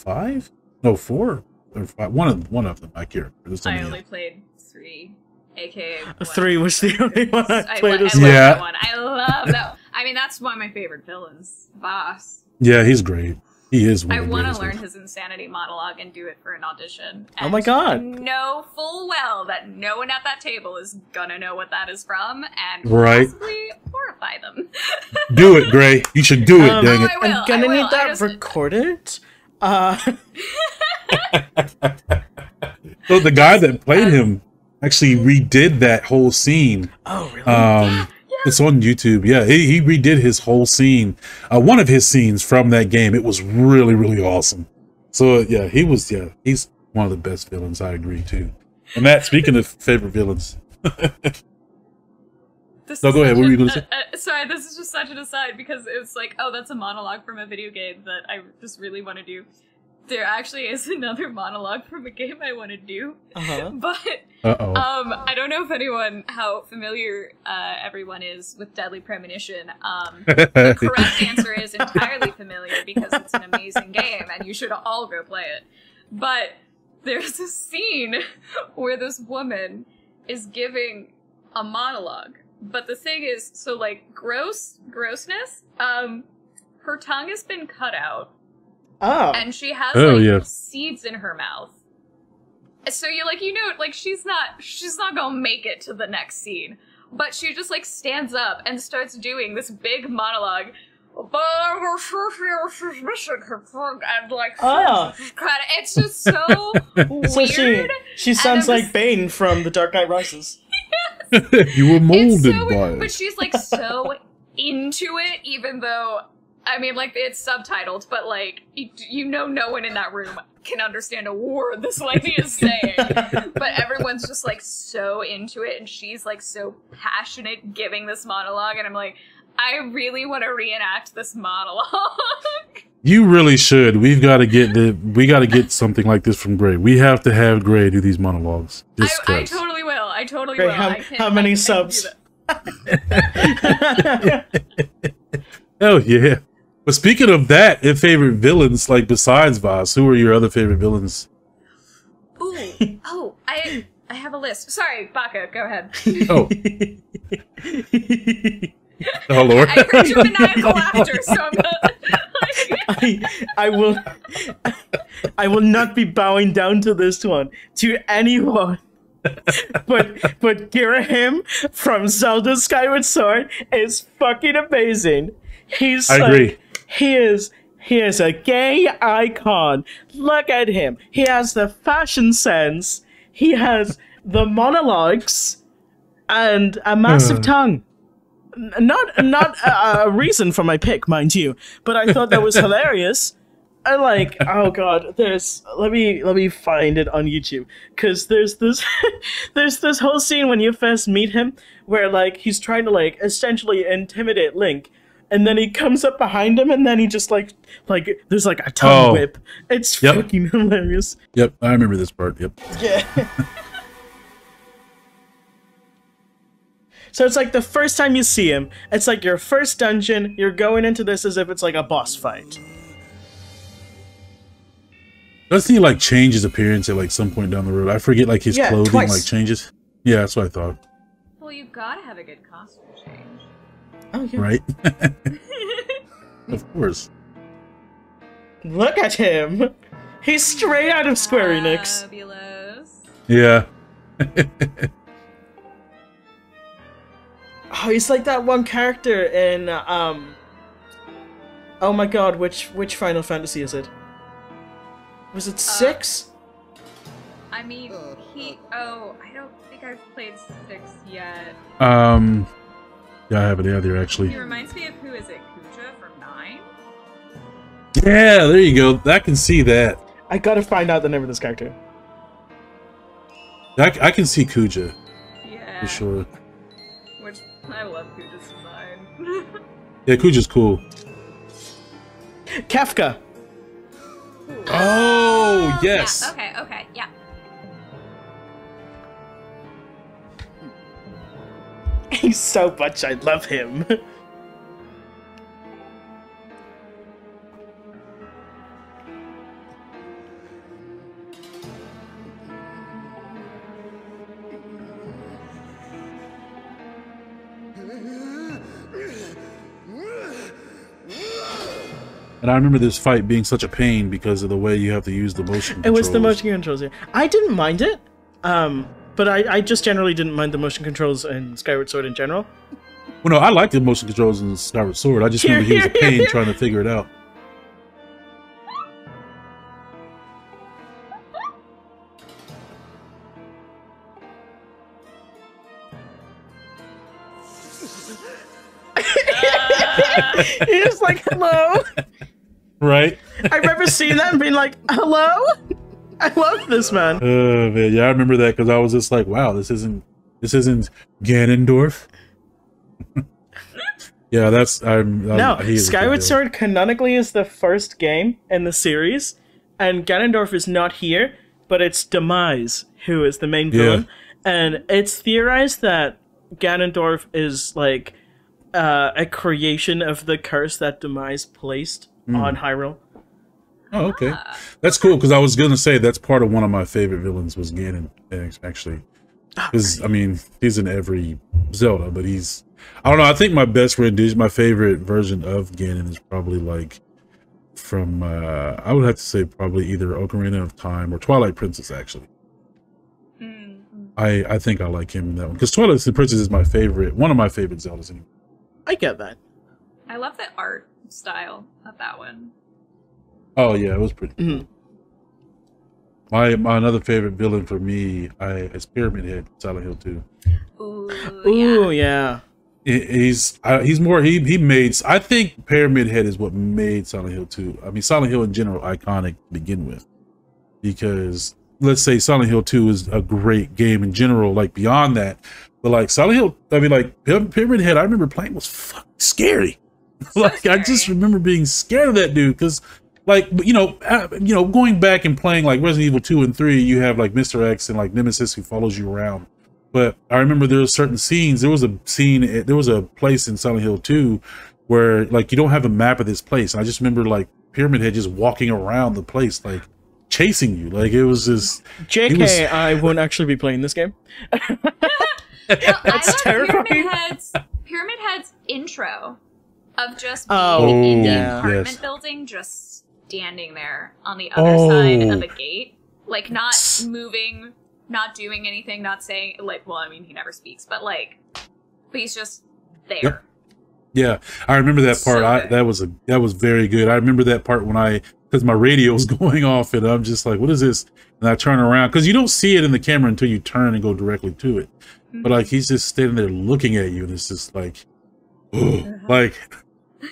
five, no four or five. One of one of them. I can't remember. I only played three, aka one. Three was the only one I I, played lo- as I love Yeah. that one. I love that. I mean, that's one of my favorite villains, Vaas. Yeah, he's great. He is one I want to learn ones. his insanity monologue and do it for an audition. Oh my God. Know full well that no one at that table is gonna know what that is from, and Right. possibly horrify them. Do it, Gray. You should do it. Um, dang Oh, it. I will. I'm gonna I will. need that just- recorded. Uh, So the guy that played him actually redid that whole scene oh, really? Um, it's on YouTube. Yeah, he, he redid his whole scene, uh, one of his scenes from that game. It was really, really awesome. So yeah, he was. Yeah, he's one of the best villains. I agree too. And Matt, speaking of favorite villains, This No, go ahead. What were you gonna say? uh, uh, sorry, this is just such an aside because it's like, oh, that's a monologue from a video game that I just really want to do. There actually is another monologue from a game I want to do, uh-huh. but uh oh, um, I don't know if anyone how familiar uh, everyone is with Deadly Premonition. Um, the correct answer is entirely familiar because it's an amazing game and you should all go play it. But there's a scene where this woman is giving a monologue. But the thing is, so like gross grossness, um, her tongue has been cut out Oh. and she has Oh, like yeah. seeds in her mouth. So you like you know like she's not she's not gonna make it to the next scene, but she just like stands up and starts doing this big monologue. And like Oh. it's just so so she weird. she sounds like Bane from The Dark Knight Rises. you were molded so by weird, but she's like so into it, even though I mean, like it's subtitled, but like you, you know, no one in that room can understand a word this lady is saying. but everyone's just like so into it, and she's like so passionate giving this monologue, and I'm like, I really want to reenact this monologue. You really should. We've got to get the. We got to get something like this from Gray. We have to have Gray do these monologues. I, Just I totally. I totally Great, will. how- I can- how many I subs? that. Oh yeah. But speaking of that, and favorite villains, like besides Vaas, who are your other favorite villains? Ooh. Oh, I I have a list. Sorry, Baka, go ahead. Oh, oh Lord. I heard your maniacal laughter, so I'm not. I, I will I will not be bowing down to this one to anyone. But but Ghirahim from Zelda Skyward Sword is fucking amazing. He's I like- agree. he is he is a gay icon. Look at him. He has the fashion sense. He has the monologues and a massive Uh. tongue. Not not a, a reason for my pick, mind you, but I thought that was hilarious. I like oh god, there's let me let me find it on YouTube cuz there's this there's this whole scene when you first meet him where like he's trying to like essentially intimidate Link and then he comes up behind him and then he just like like there's like a tongue Oh. whip. It's Yep. fucking hilarious. Yep, I remember this part. Yep. Yeah. so it's like the first time you see him, it's like your first dungeon, you're going into this as if it's like a boss fight. Doesn't he like change his appearance at like some point down the road? I forget like his Yeah, clothing twice. like changes. Yeah, that's what I thought. Well, you've gotta have a good costume change. Oh yeah. Right? of course. Look at him. He's straight out of Square Enix. Fabulous. Yeah. Oh, he's like that one character in um Oh my god, which which Final Fantasy is it? Was it 6? I mean, he. Oh, I don't think I've played six yet. Um. Yeah, I have it out there actually. He reminds me of who is it? Kuja from Nine. Yeah, there you go. I can see that. I got to find out the name of this character. I, I can see Kuja Yeah. for sure. Which I love Kuja's design. Yeah, Kuja's cool. Kefka. Oh yes. Yeah, okay. Okay. Yeah. He's so much I love him. And I remember this fight being such a pain because of the way you have to use the motion. It was the controls. motion controls. Yeah. I didn't mind it, um, but I, I just generally didn't mind the motion controls in Skyward Sword in general. Well, no, I like the motion controls in Skyward Sword. I just remember he was a pain trying to figure it out. he was like, "Hello." Right? I remember seeing that and being like, "Hello." I love this man. Oh man, yeah, I remember that because I was just like, wow, this isn't this isn't Ganondorf. yeah, that's I'm. I'm No, he is a good Skyward. Sword canonically is the first game in the series, and Ganondorf is not here, but it's Demise who is the main Yeah. villain, and it's theorized that Ganondorf is like uh, a creation of the curse that Demise placed Hmm. on Hyrule. Oh, okay, that's cool because I was gonna say that's part of one of my favorite villains was Ganon eh, actually. Because I mean, he's in every Zelda, but he's I don't know. I think my best rendition, my favorite version of Ganon is probably like from uh I would have to say probably either Ocarina of Time or Twilight Princess. Actually, Mm. I I think I like him in that one because Twilight Princess is my favorite, one of my favorite Zeldas. Anyway. I get that. I love the art style of that one. Oh yeah, it was pretty. Cool. Mhm. My my another favorite villain for me, I is Pyramid Head, Silent Hill Two. Ooh, Ooh, yeah. yeah. He's uh, he's more he he made I think Pyramid Head is what made Silent Hill 2. I mean Silent Hill in general iconic to begin with. Because let's say Silent Hill 2 is a great game in general like beyond that, But like Silent Hill, I mean, like Pyramid Head, I remember playing was fucking scary. like I just remember being scared of that dude because, like, you know, uh, you know, going back and playing like Resident Evil two and three, you have like Mister X and like Nemesis who follows you around. But I remember there were certain scenes. There was a scene. eh, There was a place in Silent Hill two where like you don't have a map of this place. I just remember like Pyramid Head just walking around the place, like chasing you. Like it was just JK, was- I won't actually be playing this game. No, That's I terrifying. Pyramid Head's Pyramid Head's intro of just being Oh, in the yeah. apartment yes. building, just standing there on the other side Oh. of the gate, like not moving, not doing anything, not saying like. Well, I mean, he never speaks, but like, but he's just there. Yep. Yeah, I remember that part. So I, that was a that was very good. I remember that part when I because my radio was going off and I'm just like, what is this? And I turn around because you don't see it in the camera until you turn and go directly to it. But mm-hmm. like he's just standing there looking at you, and it's just like, oh, like,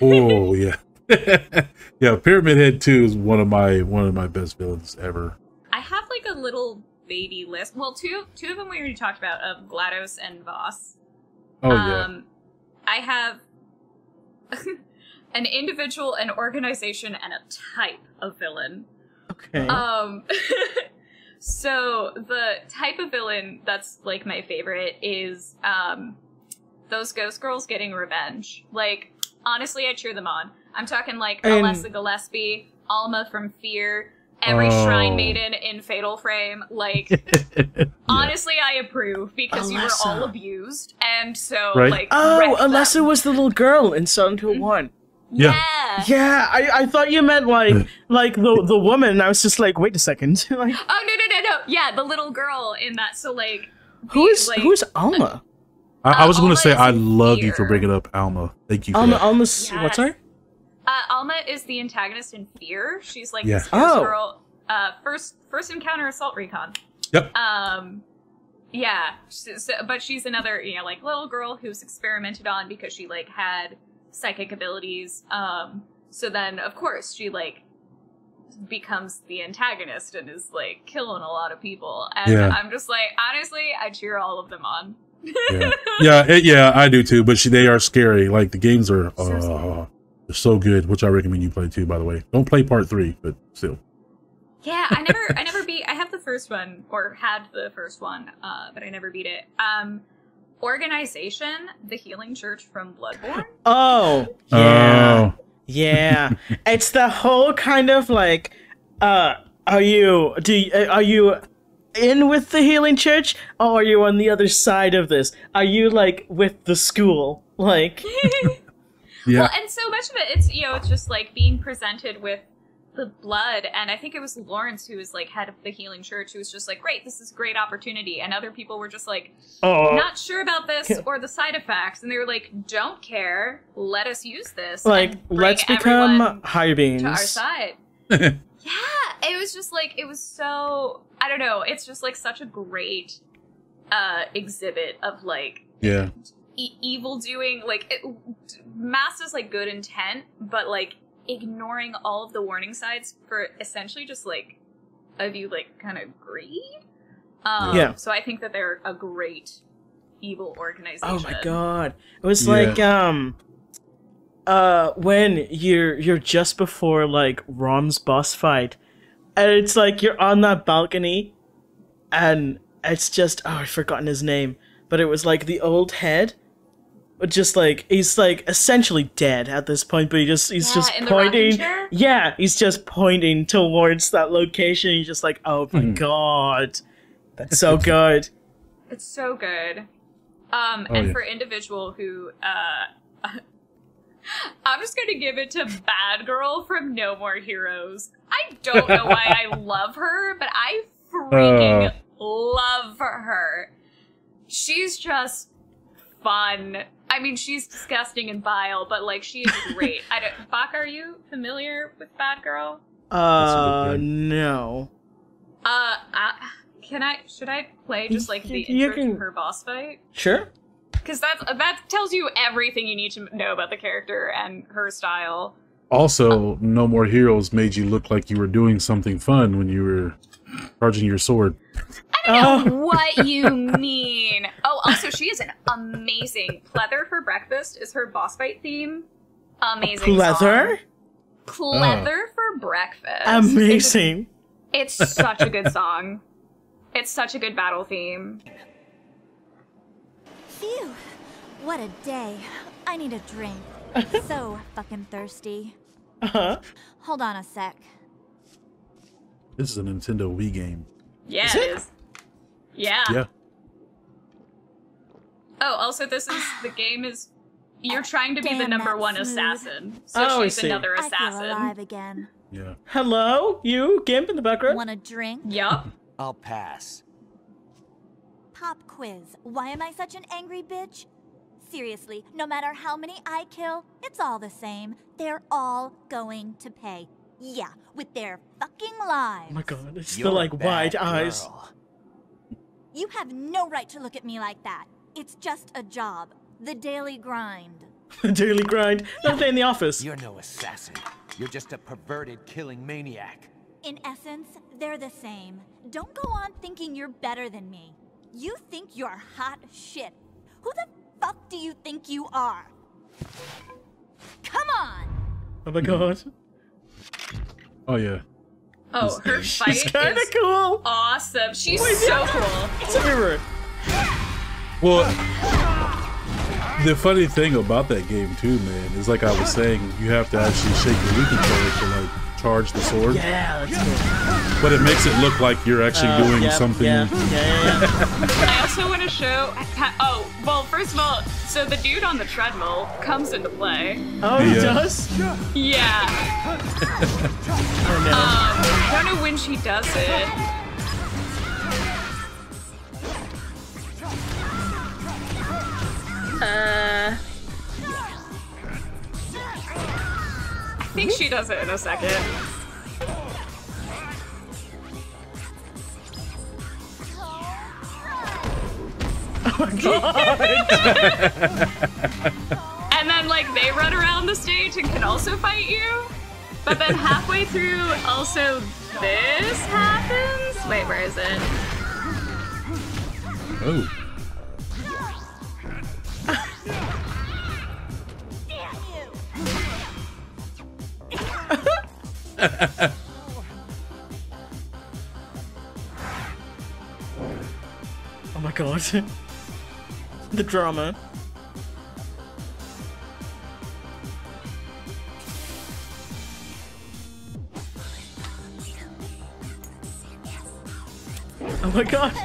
oh yeah, yeah. Pyramid Head Two is one of my one of my best villains ever. I have like a little baby list. Well, two two of them we already talked about of GLaDOS and Vaas. Oh yeah, Um, I have an individual, an organization, and a type of villain. Okay. Um, so the type of villain that's like my favorite is um, those ghost girls getting revenge. Like, honestly, I cheer them on. I'm talking like And- Alessa Gillespie, Alma from Fear, every Oh. Shrine Maiden in Fatal Frame. Like, Yeah. honestly, I approve because you were all abused, and so Right. like. oh, wreck Alessa them. was the little girl in Silent Hill One. Yeah. Yeah. Yeah, I, I thought you meant like like the the woman. I was just like, wait a second, like Oh no no no no! Yeah, the little girl in that. So like, who is like- who's Alma? I, I was going to say I in love you for bringing up Alma. Thank you. For Alma that. Alma's Yes. what's her? uh, Alma is the antagonist in Fear. She's like Yeah. this Oh. girl. Uh, first first encounter assault recon. Yep. Um, yeah, so, so- but she's another you know like little girl who's experimented on because she like had psychic abilities. Um, so then of course she like becomes the antagonist and is like killing a lot of people. And Yeah. I'm just like honestly, I cheer all of them on. Yeah, yeah, it- yeah, I do too. But she, they are scary. Like the games are, So uh, scary. they're so good. Which I recommend you play too. By the way, don't play part three, but still. Yeah, I never, I never beat. I have the first one, or had the first one, uh, but I never beat it. Um, organization, the Healing Church from Bloodborne. Oh, yeah, Oh, yeah. it's the whole kind of like, uh, are you do you, uh, are you in with the healing church, or are you on the other side of this? Are you like with the school? Like, yeah, Well, and so much of it, it's you know, it's just like being presented with the blood, and I think it was Laurence who was like head of the Healing Church, who was just like, "Great, this is a great opportunity," and other people were just like, oh, not sure about this or the side effects, and they were like, "Don't care, let us use this." like let's become high beings. to our side. yeah, it was just like it was so I don't know. It's just like such a great uh exhibit of like yeah, e- evil doing. Like it, Mass is like good intent, but like ignoring all of the warning signs for essentially just like a view like kind of greed. Um, Yeah. So I think that they're a great evil organization. Oh my god. It was Yeah. like um uh when you're you're just before like Rom's boss fight and it's like you're on that balcony and it's just oh I've forgotten his name but it was like the old head but just like he's like essentially dead at this point but he just he's Yeah, just in the rocking pointing yeah he's just pointing towards that location he's just like oh my Mhm. god that's so good It's so good. Um, Oh, and yeah. for individual who, uh, I'm just gonna give it to Bad Girl from No More Heroes. I don't know why I love her, but I freaking Uh. love her. She's just fun. I mean, she's disgusting and vile, but like she is great. I don't. Baka, are you familiar with Bad Girl? uh no Uh, I, can I? Should I play just like the You intro can- to her boss fight? sure Because that uh, that tells you everything you need to know about the character and her style. Also, No More Heroes made you look like you were doing something fun when you were charging your sword. I don't know Oh. what you mean. Oh, also, she is an amazing pleather for breakfast. Is her boss fight theme? Amazing. Pleather? Song. Pleather for breakfast. Amazing. It's, it's such a good song. It's such a good battle theme. Phew. What a day. I need a drink. so fucking thirsty. Uh-huh. Hold on a sec. This is a Nintendo Wii game. Yeah, Is it it? is. Yeah. Yeah. Oh, also, this is the game is you're trying to be the number one smooth. assassin. So Oh, I she's see. another I feel assassin. alive again. Yeah. Hello? You? Gimp in the background? Want a drink? Yup. I'll pass. Pop quiz. Why am I such an angry bitch? Seriously, no matter how many I kill, it's all the same. They're all going to pay. Yeah, with their fucking lives. Oh my god, it's You're the like wide bad eyes. You have no right to look at me like that. It's just a job. The daily grind. The daily grind. Another day in the office. You're no assassin. You're just a perverted killing maniac. In essence, they're the same. Don't go on thinking you're better than me. You think you're hot shit. Who the fuck do you think you are? Come on! Oh my god. Oh yeah. Oh, her fight She's kind of is cool. awesome. She's oh Wait, so yeah. cool. It's a mirror. Well, the funny thing about that game too, man, is like I was saying, you have to actually shake the Wii controller to like charge the sword, Yeah, that's cool. but it makes it look like you're actually Uh, doing yep, something. Yeah, yeah, yeah. yeah. I also want to show. Oh, well, first of all, so the dude on the treadmill comes into play. Oh, he Yeah. does? Yeah. Oh, no. Um, I don't know when she does it. Uh. Think she does it in a second. Oh and then like they run around the stage and can also fight you. But then halfway through, also this happens. Wait, where is it? Oh, oh my god. the drama. Oh my god.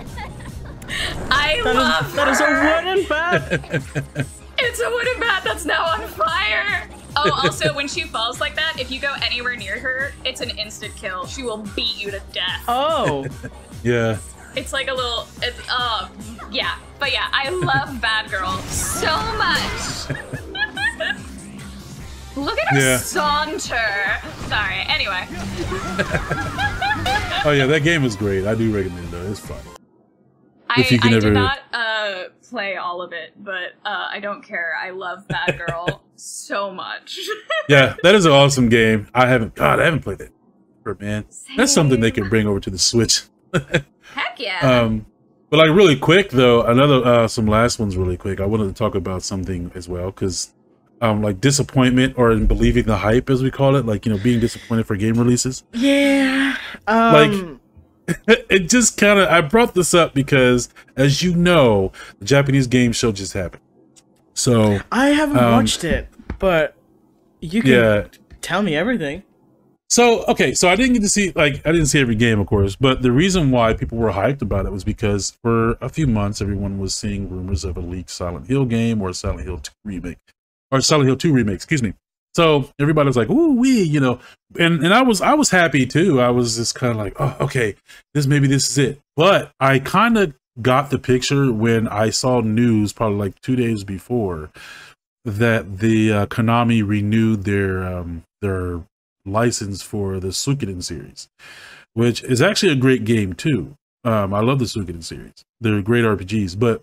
I That love is, that is a wooden bat. It's a wooden bat that's now on fire. Oh, also, when she falls like that, if you go anywhere near her, it's an instant kill. She will beat you to death. Oh. yeah. It's like a little, it's, uh, yeah. But yeah, I love Bad Girl so much. Look at her Yeah. saunter. Sorry. Anyway, Oh yeah, that game is great. I do recommend it. It's fun. I, If you can I ever- did not uh, play all of it, but uh, I don't care. I love Bad Girl so much. Yeah, that is an awesome game. I haven't. God, I haven't played it. For man, that's something they can bring over to the Switch. Heck yeah. Um, but like really quick though, another uh, some last ones really quick. I wanted to talk about something as well because um, like disappointment or in believing the hype as we call it, like you know being disappointed for game releases. Yeah. Um, Like- it just kind of I brought this up because as you know, the Japanese game show just happened. So I haven't um, watched it, but you can yeah, tell me everything. So okay, so I didn't get to see like I didn't see every game, of course, but the reason why people were hyped about it was because for a few months everyone was seeing rumors of a leaked Silent Hill game or a Silent Hill 2 remake or Silent Hill 2 remake, excuse me. So everybody was like, "Ooh, we," you know, and and I was I was happy too. I was just kind of like, "Oh, okay, this maybe this is it." But I kind of got the picture when I saw news probably like two days before that the uh, Konami renewed their um, their license for the Suikoden series, which is actually a great game too. Um, I love the Suikoden series; they're great RPGs, but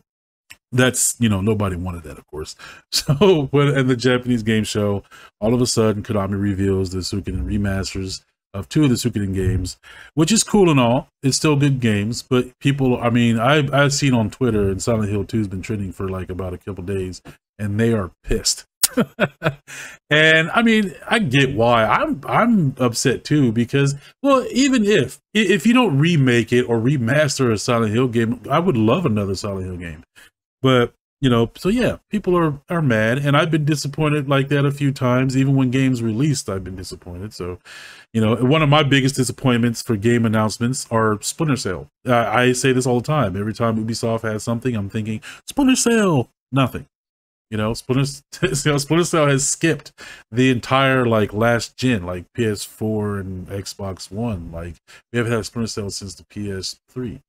that's you know nobody wanted that, of course. So when at the Japanese game show, all of a sudden Konami reveals the Suikoden remasters of two of the Suikoden games, which is cool and all. It's still good games, but people, I mean, i've, I've seen on Twitter and Silent Hill 2 has been trending for like about a couple days, and they are pissed. and I mean, I get why. I'm I'm upset too because well, even if if you don't remake it or remaster a Silent Hill game, I would love another Silent Hill game. But you know, so yeah, people are are mad, and I've been disappointed like that a few times. Even when games released, I've been disappointed. So, you know, one of my biggest disappointments for game announcements are Splinter Cell. I, I say this all the time. Every time Ubisoft has something, I'm thinking Splinter Cell. Nothing. You know, Splinter, know, Splinter Cell has skipped the entire like last gen, like PS4 and Xbox One. Like we haven't had Splinter Cell since the PS3.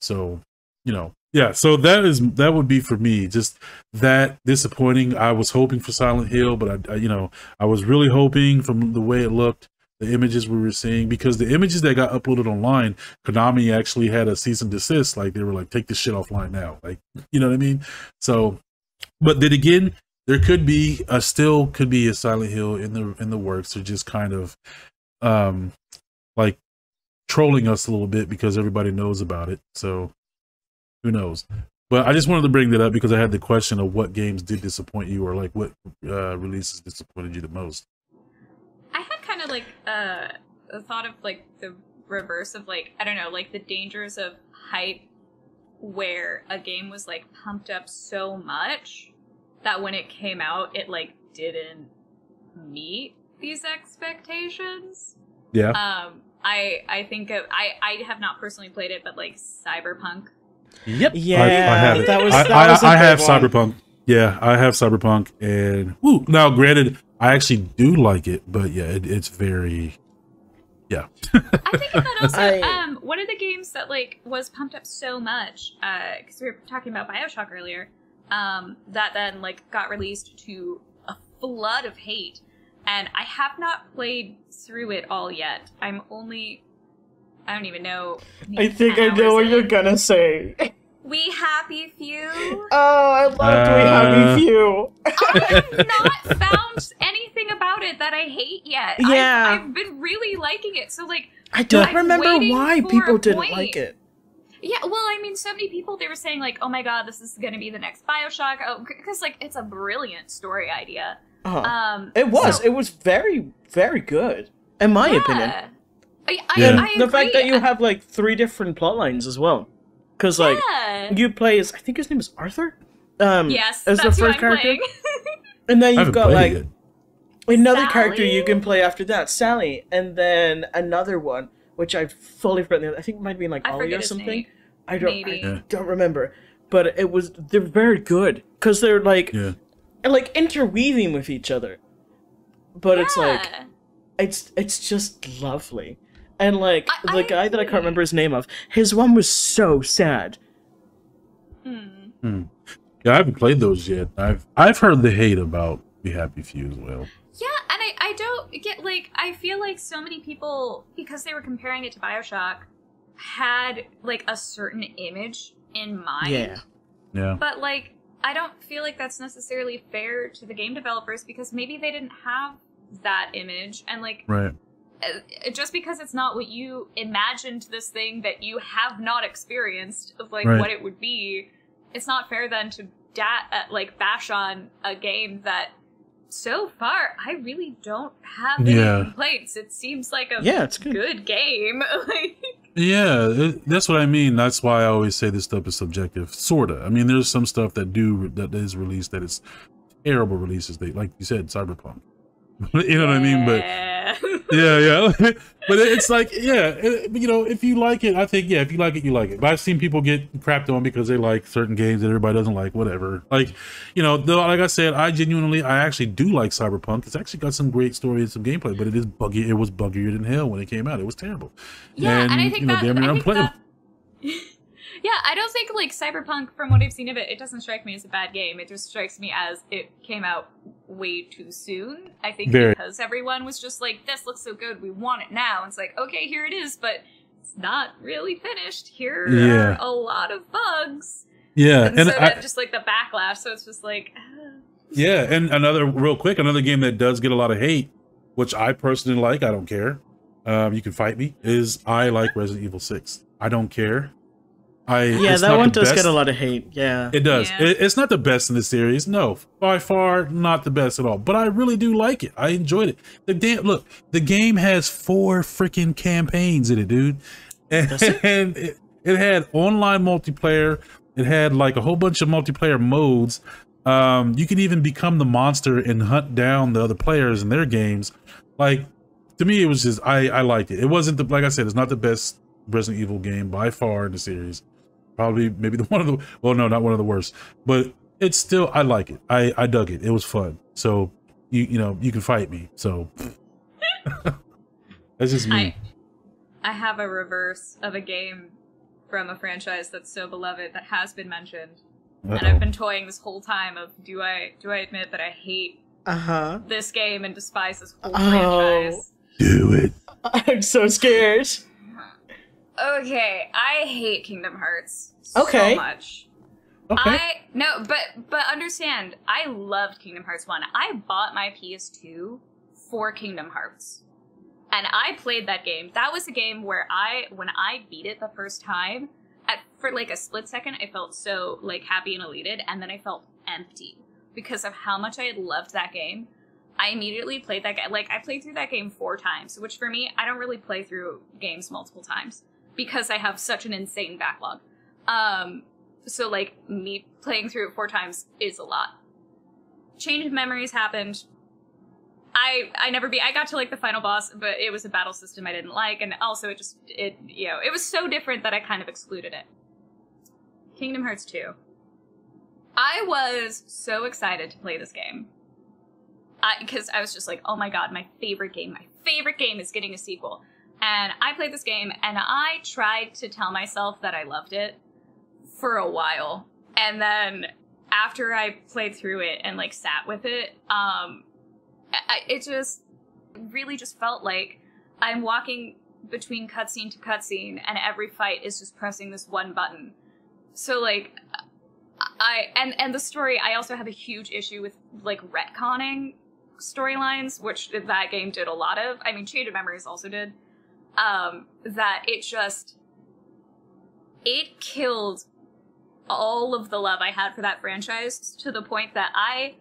So, you know, yeah. So that is that would be for me. Just that disappointing. I was hoping for Silent Hill, but I, I you know, I was really hoping from the way it looked the images we were seeing because the images that got uploaded online, Konami actually had a cease and desist. Like they were like, take this shit offline now. Like, you know what I mean? So but then again, there could be a still could be a Silent Hill in the in the works. They're just kind of um like trolling us a little bit because everybody knows about it. So who knows? But I just wanted to bring that up because I had the question of what games did disappoint you or like what uh, releases disappointed you the most. I had kind of like uh, a thought of like the reverse of like I don't know, like the dangers of hype where a game was like pumped up so much that when it came out, it like didn't meet these expectations. Yeah. Um, I I think of I I have not personally played it, but like Cyberpunk. Yep. Yeah, I, I have it. that was. I, that I, was a I good have one. Cyberpunk. Yeah, I have Cyberpunk, and woo, now granted, I actually do like it, but yeah, it, it's very, yeah. I think that also. I- um, one of the games that like was pumped up so much because we were talking about Bioshock earlier. Um, that then like got released to a flood of hate, and I have not played through it all yet. I'm only. I don't even know. I think I know hours what you're gonna say. We happy few. Oh, I loved We Uh, Happy Few. I have not found anything about it that I hate yet. I've- Yeah. I've, been really liking it. So like, I don't I'm remember why people didn't point. like it. yeah. Well, I mean, so many people they were saying like, "Oh my god, this is going to be the next Bioshock." Oh, because like it's a brilliant story idea. Uh-huh. Um, it was. so- it was very, very good, in my opinion. Yeah. I, I, Yeah. I the fact that you have like three different plot lines as well, because like yeah. you play as I think his name is Arthur. Um, yes, as that's the who first I'm character, and then you've got like it yet. another character you can play after that, Sally, and then another one which I've fully forgotten. I think it might be like I Ollie or something. name. I don't. Maybe. I Yeah. don't remember. But it was. They're very good because they're like Yeah, like interweaving with each other. But it's like it's it's just lovely. And like I- the I guy that I can't remember his name of, his one was so sad. Hmm. yeah. I haven't played those yet. I've I've heard the hate about We Happy Few as well. Yeah, and I, I don't get like I feel like so many people because they were comparing it to Bioshock had like a certain image in mind. Yeah. Yeah, But like I don't feel like that's necessarily fair to the game developers because maybe they didn't have that image and like right. Uh, just because it's not what you imagined this thing that you have not experienced of like Right. what it would be it's not fair then to da- uh, like bash on a game that so far i really don't have any Yeah. complaints it seems like a Yeah, it's good. good game Yeah, it, that's what I mean. That's why I always say this stuff is subjective, sorta. I mean, there's some stuff that do that is released that is terrible releases. They like you said, Cyberpunk. you know what I mean? But yeah. yeah, but it's like, yeah, it- you know, if you like it, I think, yeah, if you like it, you like it. But I've seen people get crapped on because they like certain games that everybody doesn't like, whatever. Like, you know, though, like I said, I genuinely, I actually do like Cyberpunk. It's actually got some great story and some gameplay, but it is buggy. It was buggier than hell when it came out. It was terrible. Yeah, and, I think you know, that, damn near unplayable. that Yeah, I don't think like Cyberpunk from what I've seen of it, it doesn't strike me as a bad game. It just strikes me as it came out way too soon. I think Very. because everyone was just like, This looks so good, we want it now. And it's like, okay, here it is, but it's not really finished. Here Yeah. are a lot of bugs. Yeah, And, and so I, just like the backlash, so it's just like uh, Yeah, and another real quick, another game that does get a lot of hate, which I personally like. I don't care. um, you can fight me. Is I like Resident Evil Six. I don't care. I Yeah, it's that not one the does best. get a lot of hate. Yeah. It does. Yeah. It, it's not the best in the series. No, by far not the best at all. But I really do like it. I enjoyed it. The damn look. The game has four freaking campaigns in it, dude. And, it? it, it had online multiplayer. It had like a whole bunch of multiplayer modes. Um, you can even become the monster and hunt down the other players in their games. Like to me, it was just I I liked it. It wasn't the like I said, it's not the best Resident Evil game by far in the series probably maybe the one of the well no not one of the worst but it's still i like it i i dug it it was fun so you you know you can fight me so that's just me I I have a reverse of a game from a franchise that's so beloved that has been mentioned, and Uh-oh. I've been toying this whole time of do I do I admit that I hate Uh huh. this game and despise this whole Oh. franchise? do it I'm so scared. Okay, I hate Kingdom Hearts Okay. so much. okay I no, but but understand, I loved Kingdom Hearts 1. I bought my PS2 for Kingdom Hearts. And I played that game. That was a game where I when I beat it the first time, at for like a split second I felt so like happy and elated and then I felt empty because of how much I had loved that game. I immediately played that game. Like I played through that game 4 times, which for me, I don't really play through games multiple times because I have such an insane backlog. Um so like me playing through it four times is a lot. Change of memories happened. I I never be I got to like the final boss, but it was a battle system I didn't like, and also it just it you know it was so different that I kind of excluded it. Kingdom Hearts 2. I was so excited to play this game. Because I was just like, oh my god, my favorite game, my favorite game is getting a sequel. And I played this game and I tried to tell myself that I loved it for a while. And then after I played through it and like sat with it, um I, it just really just felt like I'm walking between cutscene to cutscene and every fight is just pressing this one button. So like I and and the story I also have a huge issue with like retconning storylines, which that game did a lot of. I mean of Memories also did. Um that it just it killed all of the love I had for that franchise to the point that I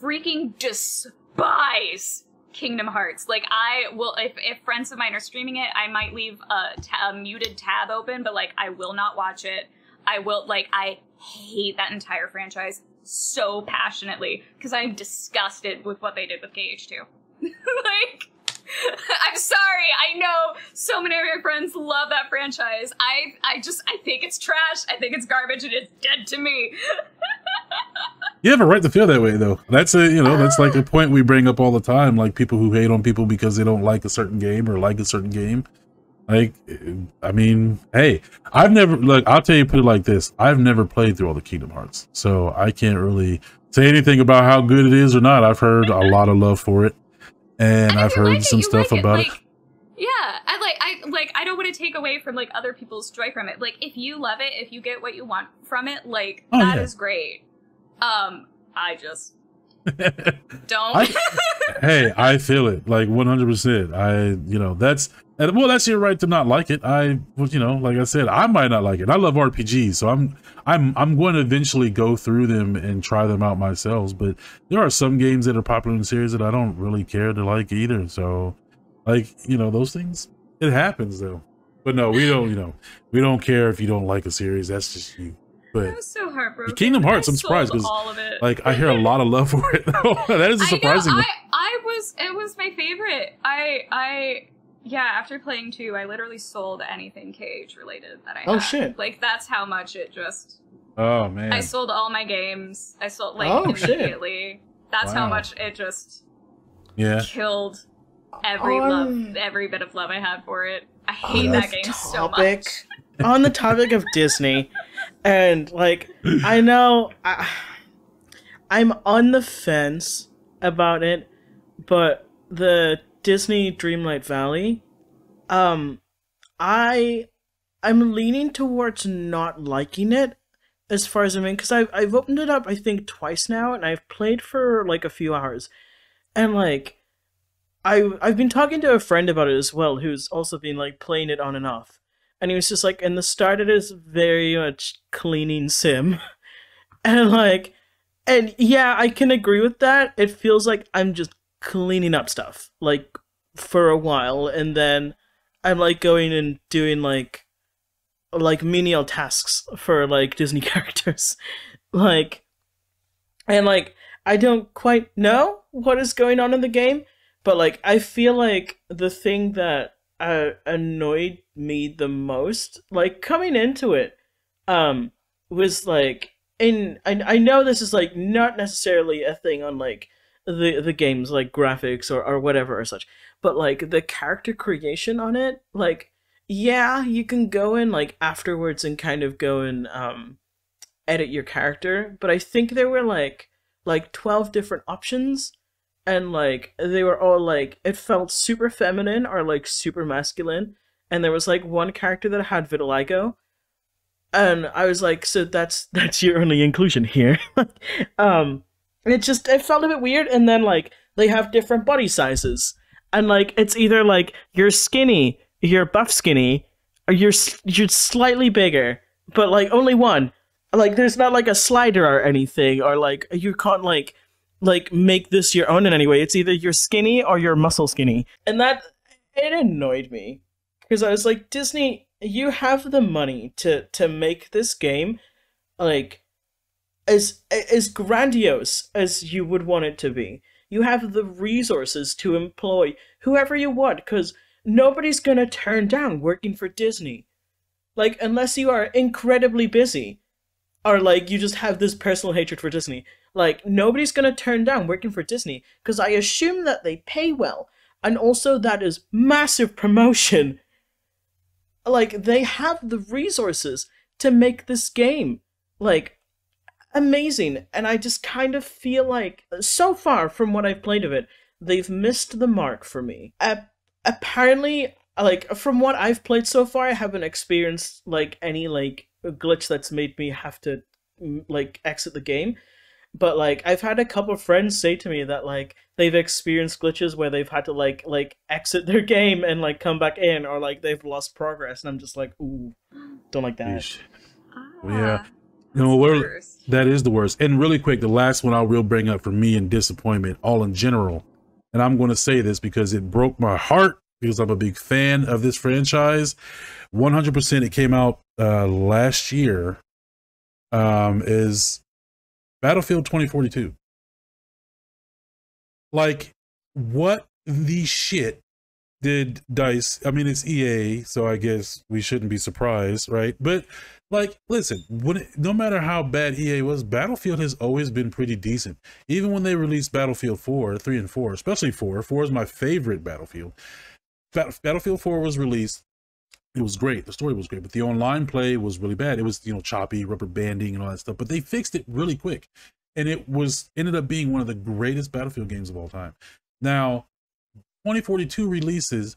freaking despise Kingdom Hearts. Like I will, if, if friends of mine are streaming it, I might leave a, muted tab open, but like I will not watch it. I will like I hate that entire franchise so passionately because I'm disgusted with what they did with KH2. like I'm sorry. I know so many of your friends love that franchise. I I just I think it's trash. I think it's garbage and it's dead to me. you have a right to feel that way though that's a you know that's like a ah. point we bring up all the time like people who hate on people because they don't like a certain game or like a certain game like eh, i mean hey i've never look i'll tell you put it like this i've never played through all the kingdom hearts so i can't really say anything about how good it is or not i've heard a lot of love for it and i've heard like some stuff like about it like, Yeah, I like I like I don't want to take away from like other people's joy from it. Like if you love it, if you get what you want from it, like Oh, that is yeah. great. Um, I just don't. I- hey, I feel it like 100%. I, you know, that's, and well, that's your right to not like it. I, you know, like I said, I might not like it. I love RPGs, so I'm, I'm, I'm going to eventually go through them and try them out myself. But there are some games that are popular in the series that I don't really care to like either. So, like, you know, those things, it happens though. But no, we don't, you know, we don't care if you don't like a series. That's just you. But was so heartbroken. Kingdom Hearts, I'm surprised because all of it. like, I hear a lot of love for it. that is a I know. surprising. I I was it was my favorite. I I yeah. After playing two, I literally sold anything KH related that I Oh, had. shit. Like that's how much it just. oh man. I sold all my games. I sold like Oh, shit. immediately. That's how much it just yeah. killed every On- love, every bit of love I had for it. I hate on that the game so topic- much. on the topic of Disney, and like I know I, I'm on the fence about it, but the Disney Dreamlight Valley, um, I I'm leaning towards not liking it as far as I mean, because I've I've opened it up I think twice now, and I've played for like a few hours, and like I I've been talking to a friend about it as well, who's also been like playing it on and off, and he was just like, in the start, it is very much cleaning sim, and like, and yeah, I can agree with that. It feels like I'm just cleaning up stuff like for a while, and then I'm like going and doing like like menial tasks for like Disney characters, like, and like I don't quite know what is going on in the game, but like I feel like the thing that uh, annoyed me the most, like coming into it, um, was like in I I know this is like not necessarily a thing on like the the game's like graphics or, or whatever or such, but like the character creation on it, like yeah, you can go in like afterwards and kind of go and um edit your character, but I think there were like like 12 different options and like they were all like it felt super feminine or like super masculine and there was like one character that had vitiligo and I was like so that's that's your only inclusion here. um it just it felt a bit weird and then like they have different body sizes. And like it's either like you're skinny you're buff skinny or you're you're slightly bigger but like only one. Like there's not like a slider or anything or like you can't like like make this your own in any way. It's either you're skinny or you're muscle skinny. And that it annoyed me because i was like disney you have the money to to make this game like as as grandiose as you would want it to be you have the resources to employ whoever you want because nobody's gonna turn down working for disney like unless you are incredibly busy or like you just have this personal hatred for Disney. Like nobody's gonna turn down working for Disney because I assume that they pay well, and also that is massive promotion. Like they have the resources to make this game like amazing, and I just kind of feel like so far from what I've played of it, they've missed the mark for me. Uh, apparently, like from what I've played so far, I haven't experienced like any like a glitch that's made me have to like exit the game but like i've had a couple friends say to me that like they've experienced glitches where they've had to like like exit their game and like come back in or like they've lost progress and i'm just like ooh don't like that Yeesh. Yeah. No, we're, that is the worst. And really quick, the last one I'll bring up for me and disappointment, all in general. And I'm going to say this because it broke my heart because I'm a big fan of this franchise. 100% it came out uh, last year. Um, is Battlefield 2042. Like, what the shit did Dice? I mean, it's EA, so I guess we shouldn't be surprised, right? But like, listen, when it, no matter how bad EA was, Battlefield has always been pretty decent. Even when they released Battlefield 4, 3, and 4, especially 4, 4 is my favorite Battlefield. Bat- Battlefield 4 was released. It was great. The story was great, but the online play was really bad. It was, you know, choppy, rubber banding, and all that stuff. But they fixed it really quick, and it was ended up being one of the greatest Battlefield games of all time. Now, 2042 releases.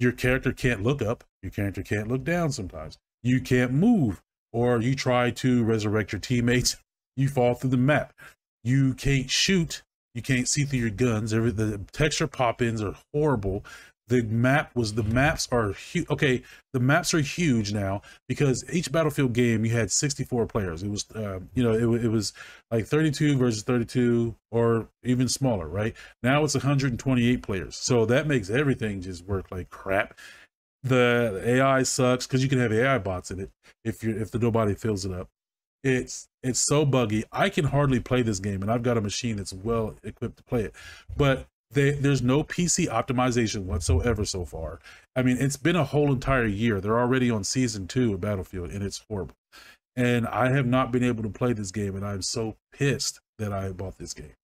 Your character can't look up. Your character can't look down. Sometimes you can't move, or you try to resurrect your teammates. You fall through the map. You can't shoot. You can't see through your guns. Every the texture pop-ins are horrible the map was the maps are huge okay the maps are huge now because each battlefield game you had 64 players it was uh, you know it, it was like 32 versus 32 or even smaller right now it's 128 players so that makes everything just work like crap the ai sucks because you can have ai bots in it if you if the nobody fills it up it's it's so buggy i can hardly play this game and i've got a machine that's well equipped to play it but they, there's no PC optimization whatsoever so far. I mean, it's been a whole entire year. They're already on season two of Battlefield, and it's horrible. And I have not been able to play this game, and I'm so pissed that I bought this game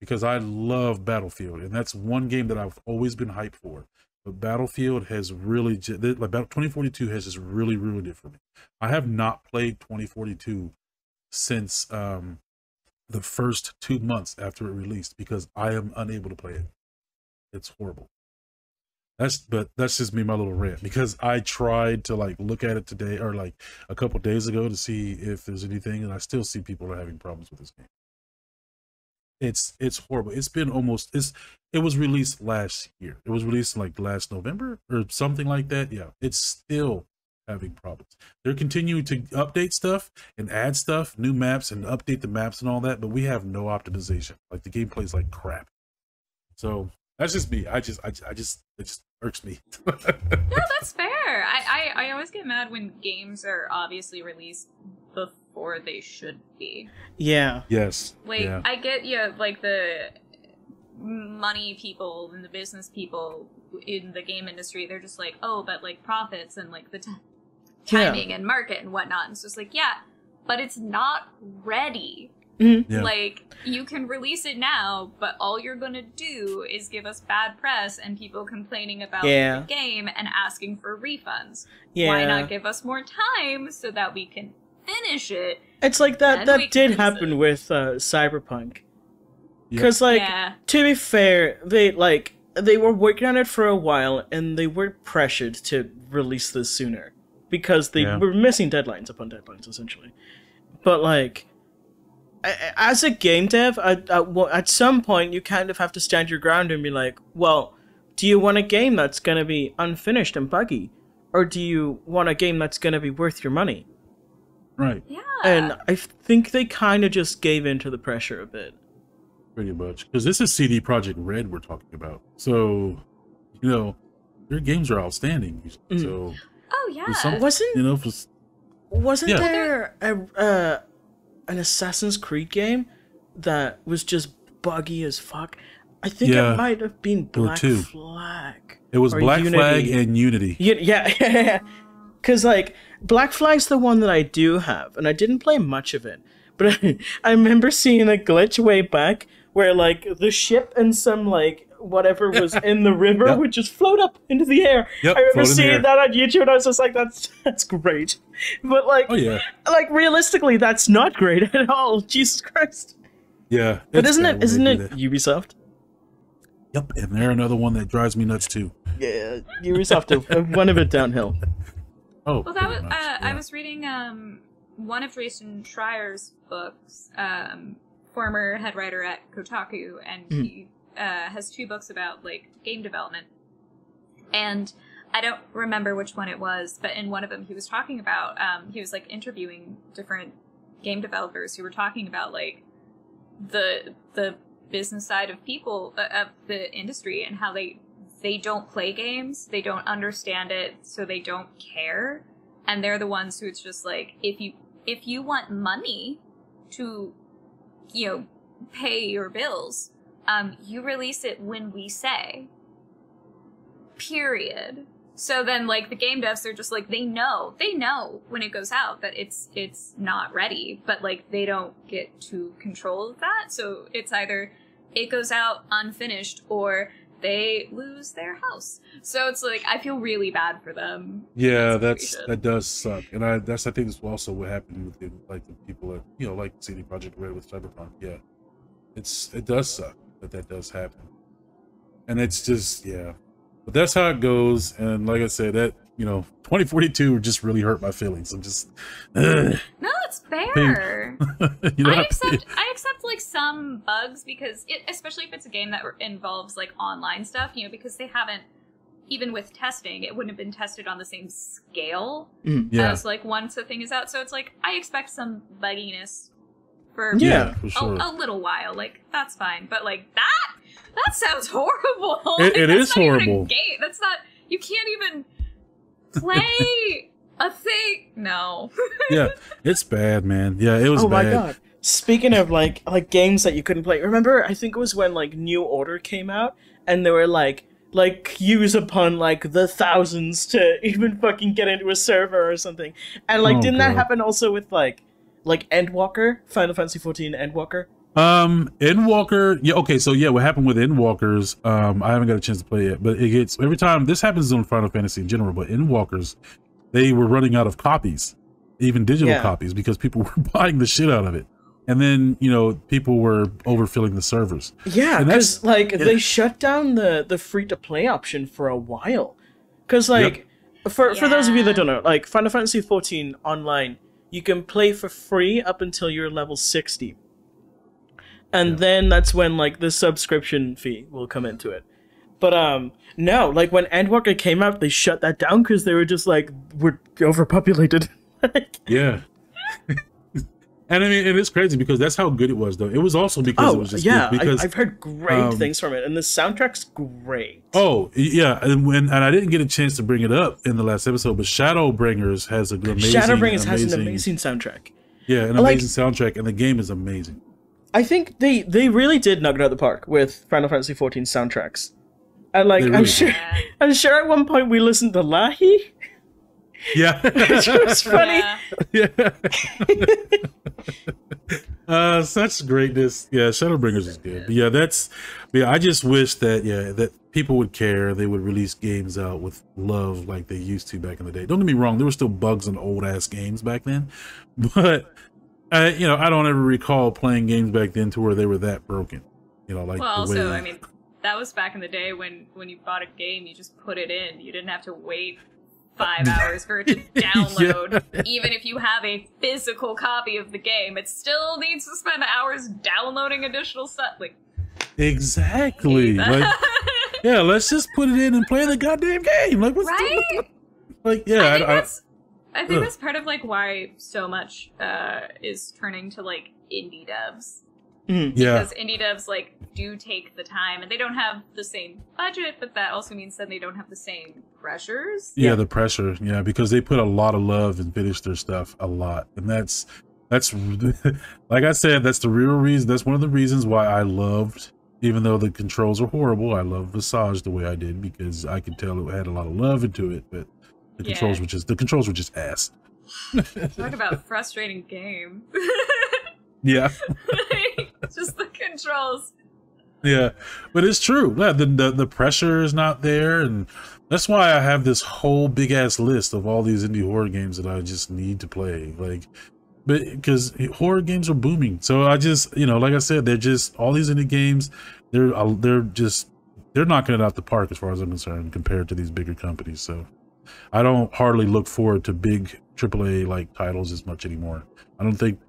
because I love Battlefield, and that's one game that I've always been hyped for. But Battlefield has really, like Battle- 2042 has just really ruined it for me. I have not played 2042 since um, the first two months after it released because I am unable to play it. It's horrible. That's but that's just me my little rant because I tried to like look at it today or like a couple days ago to see if there's anything and I still see people are having problems with this game. It's it's horrible. It's been almost it's it was released last year. It was released like last November or something like that. Yeah, it's still having problems. They're continuing to update stuff and add stuff, new maps, and update the maps and all that, but we have no optimization. Like the gameplay is like crap. So that's just me. I just I, I just it just irks me. No, that's fair. I, I I always get mad when games are obviously released before they should be. Yeah. yes. Like yeah. I get you, like the money people and the business people in the game industry. They're just like, oh, but like profits and like the t- Yeah. timing and market and whatnot. And it's just like, yeah, but it's not ready. Mm-hmm. Yeah. Like you can release it now, but all you're gonna do is give us bad press and people complaining about Yeah. the game and asking for refunds. Yeah. Why not give us more time so that we can finish it? It's like that. And That did happen say- with uh, Cyberpunk. Yep. Because, like, Yeah. to be fair, they like they were working on it for a while, and they were pressured to release this sooner because they Yeah. were missing deadlines upon deadlines, essentially. But like, a- a- as a game dev, at, at, at some point, you kind of have to stand your ground and be like, well, do you want a game that's gonna be unfinished and buggy, or do you want a game that's gonna be worth your money? Right. Yeah. And I think they kind of just gave in to the pressure a bit. Pretty much. Because this is CD Projekt Red we're talking about. So, you know, their games are outstanding. Mm. So, oh yeah. some- Wasn't you know, for, wasn't Yeah. there a uh, an Assassin's Creed game that was just buggy as fuck? I think Yeah. it might have been Black two. Flag. it was Or Black Flag Unity. and Unity. Yeah, yeah, because like Black Flag's the one that I do have, and I didn't play much of it, but I remember seeing a glitch way back where like the ship and some like whatever was in the river Yep. would just float up into the air. Yep, I remember float in the seeing that on YouTube, and I was just like, "That's that's great," but like, Oh, yeah. like realistically, that's not great at all. Jesus Christ! Yeah. But isn't it isn't it that. Ubisoft? Yep. And they're another one that drives me nuts, too. Yeah, Ubisoft, uh, one of it downhill. Oh, Well, that was. pretty Uh, much, I was reading um one of Jason Schreier's books. Um, former head writer at Kotaku, and Hmm. he uh, has two books about like game development. And I don't remember which one it was, but in one of them, he was talking about. Um, he was like interviewing different game developers who were talking about like the the business side of people uh, of the industry and how they they don't play games they don't understand it so they don't care. And they're the ones who it's just like if you if you want money to you know pay your bills um you release it when we say. Period. So then like the game devs are just like they know they know when it goes out that it's it's not ready but like they don't get to control that. So it's either it goes out unfinished or they lose their house. So it's like i feel really bad for them. Yeah, that that's that does suck, and I that's I think that's also what happened with the, like the people at you know like CD Projekt Red with Cyberpunk. Yeah, it's it does suck that that does happen, and it's just yeah, but that's how it goes. And like I said, that you know 2042 just really hurt my feelings. I'm just ugh. no it's fair you know I accept I accept like some bugs because it, especially if it's a game that involves like online stuff, you know, because they haven't even with testing, it wouldn't have been tested on the same scale mm, yeah as like once the thing is out. So it's like I expect some bugginess for Yeah. for a, sure. a little while. Like that's fine, but like that that sounds horrible. It- Like, it that's is not even a horrible. game. That's not you can't even play a thing. No. yeah, it's bad, man. Yeah, it was oh bad. my god. Speaking of like like games that you couldn't play, remember I think it was when like New Order came out and there were like like queues upon like the thousands to even fucking get into a server or something. And like Oh, didn't that happen also with like like Endwalker, Final Fantasy 14 Endwalker? Um, Endwalker. Yeah. Okay. So yeah, what happened with Endwalkers? Um, I haven't got a chance to play it, but it gets every time. This happens on Final Fantasy in general, but Endwalkers, they were running out of copies, even digital Yeah. copies, because people were buying the shit out of it, and then you know people were overfilling the servers. Yeah, because like they shut down the the free to play option for a while. Because like for for those of you that don't know, like Final Fantasy 14 online, you can play for free up until you're level 60. And Yeah. then that's when like the subscription fee will come into it. But um, no, like when Endwalker came out, they shut that down because they were just like we're overpopulated. Yeah. and I mean, and it's crazy because that's how good it was, though. It was also because it oh was just yeah, good because I, I've heard great um, things from it, and the soundtrack's great. Oh yeah, and when and I didn't get a chance to bring it up in the last episode, but Shadowbringers has a good amazing, Shadowbringers has an amazing- amazing soundtrack. yeah, an like- amazing soundtrack, and the game is amazing. I think they they really did knock it out of the park with Final Fantasy XIV soundtracks. And like They I'm sure did. Yeah. I'm sure at one point we listened to Lahi. Yeah, Which was funny. Yeah. yeah. uh, such greatness. Yeah, Shadowbringers is good. But yeah, that's. Yeah, I just wish that yeah that people would care. They would release games out with love like they used to back in the day. Don't get me wrong, there were still bugs in old ass games back then, but. I, you know, I don't ever recall playing games back then to where they were that broken. You know, like Well, the way also, I mean, that was back in the day when when you bought a game, you just put it in. You didn't have to wait five hours for it to download. Even if you have a physical copy of the game, it still needs to spend hours downloading additional stuff. Like, exactly. Like, yeah, let's just put it in and play the goddamn game. Like, what's the- right? the- like, yeah, I think I, I, that's. I think Ugh. that's part of like why so much uh, is turning to like indie devs Mhm. yeah, because indie devs like do take the time and they don't have the same budget, but that also means that they don't have the same pressures. yeah, the pressure. Yeah, because they put a lot of love and finish their stuff a lot, and that's that's like I said, that's the real reason. That's one of the reasons why I loved. Even though the controls are horrible, I love Visage the way I did because I could tell it had a lot of love into it. But the Yeah. controls were just the controls were just ass. Talk about frustrating game. Yeah. Just the controls. Yeah, but it's true. Yeah, the, the the pressure is not there, and that's why I have this whole big ass list of all these indie horror games that I just need to play. Like, but because horror games are booming, so I just you know, like I said, they're just all these indie games. They're uh, they're just they're knocking it out the park as far as I'm concerned compared to these bigger companies. So I don't hardly look forward to big AAA like titles as much anymore. I don't think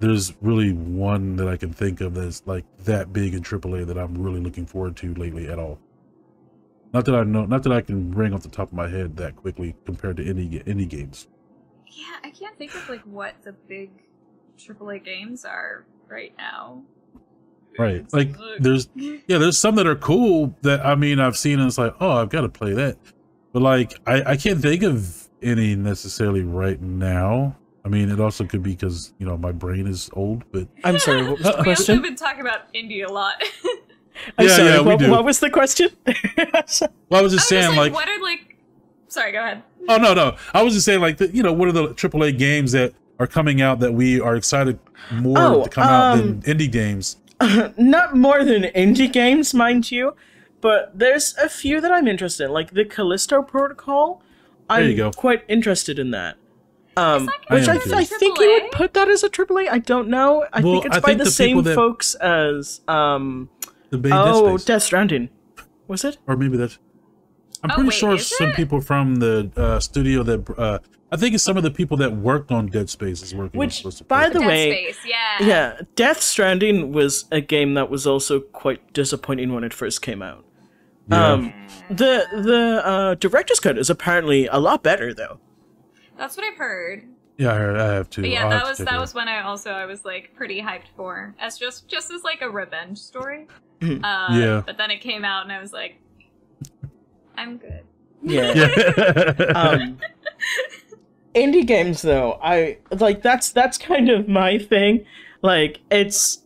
there's really one that I can think of that's like that big in AAA that I'm really looking forward to lately at all. Not that I know, not that I can ring off the top of my head that quickly compared to any indie games. Yeah, I can't think of like what the big AAA games are right now. Right. Like Look. there's yeah, there's some that are cool that I mean I've seen and it's like, oh, I've got to play that. But like I I can't think of any necessarily right now. I mean, it also could be because you know my brain is old, but I'm sorry. What was the We also have been talking about indie a lot. I'm Yeah, sorry. yeah, we what, do. what was the question? well, I was just I was saying just like, what are like? Sorry, go ahead. oh no no, I was just saying like the, you know what are the AAA games that are coming out that we are excited more Oh, to come out um, than indie games. Not more than indie games, mind you, but there's a few that I'm interested in, like the Callisto Protocol. There I'm you go. quite interested in that. Um, that I which I, am. I think you would put that as a AAA. I don't know. I Well, think it's I by think the, the same that- folks as um. The Bay Oh, Dead Space. Death Stranding. Was it? or maybe that's. I'm Oh, pretty wait, sure some it? people from the uh, studio that uh, I think it's some of the people that worked on Dead Space is working. on Which, by the Dead way, Space, yeah. Yeah, Death Stranding was a game that was also quite disappointing when it first came out. Yeah. Um, the the uh, director's cut is apparently a lot better though. That's what I've heard. yeah, I, heard, I have to. But yeah, I'll that was check that it was when I also I was like pretty hyped for as just just as like a revenge story. Uh, Yeah. But then it came out and I was like, I'm good. Yeah. Yeah. um, indie games though, I like that's that's kind of my thing. Like it's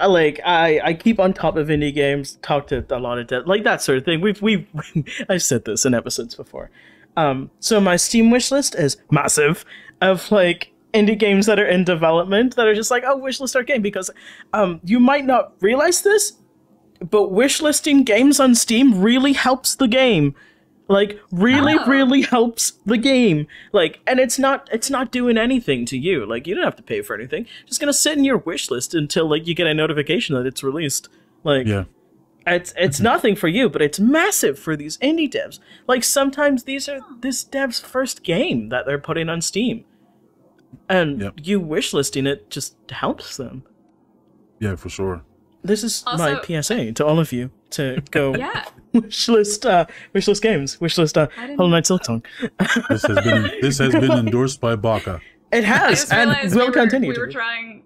I like I I keep on top of indie games, talk to a lot of de- like that sort of thing. We've we've I've said this in episodes before. Um, so my Steam wish list is massive of like indie games that are in development that are just like oh wish list our game because um you might not realize this, but wish listing games on Steam really helps the game like really Oh. really helps the game like and it's not it's not doing anything to you like you don't have to pay for anything just gonna sit in your wish list until like you get a notification that it's released like yeah. it's it's mm-hmm. nothing for you but it's massive for these indie devs like sometimes these are this dev's first game that they're putting on steam and Yep. you wish listing it just helps them Yeah, for sure. this is my PSA to all of you to go Yeah. wishlist uh wishlist games wishlist uh I didn't- Hollow Knight Silksong. This has been this has been endorsed by Baka. It has and realized will we were, continue we were be. trying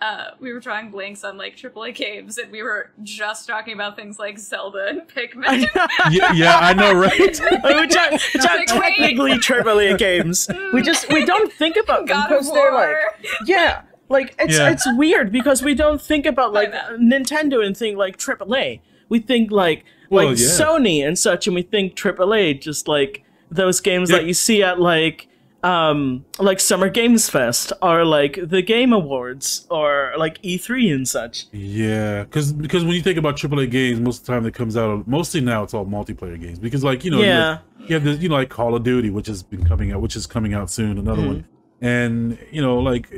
uh, we were drawing blanks on like AAA games, and we were just talking about things like Zelda and Pikmin. Yeah, yeah, I know, right? which are, which are Like, wait. technically AAA games. We just we don't think about them God of because they're like War. yeah, like it's Yeah. it's weird because we don't think about like. Nintendo and think like AAA. We think like like Well, yeah. Sony and such, and we think AAA just like those games Yeah. that you see at like um like Summer Games Fest or like the Game Awards or like E3 and such. Yeah, because because when you think about AAA games, most of the time that comes out, mostly now it's all multiplayer games. Because like you know, Yeah. you, you have this, you know, like Call of Duty, which has been coming out, which is coming out soon, another Mm-hmm. one, and you know, like,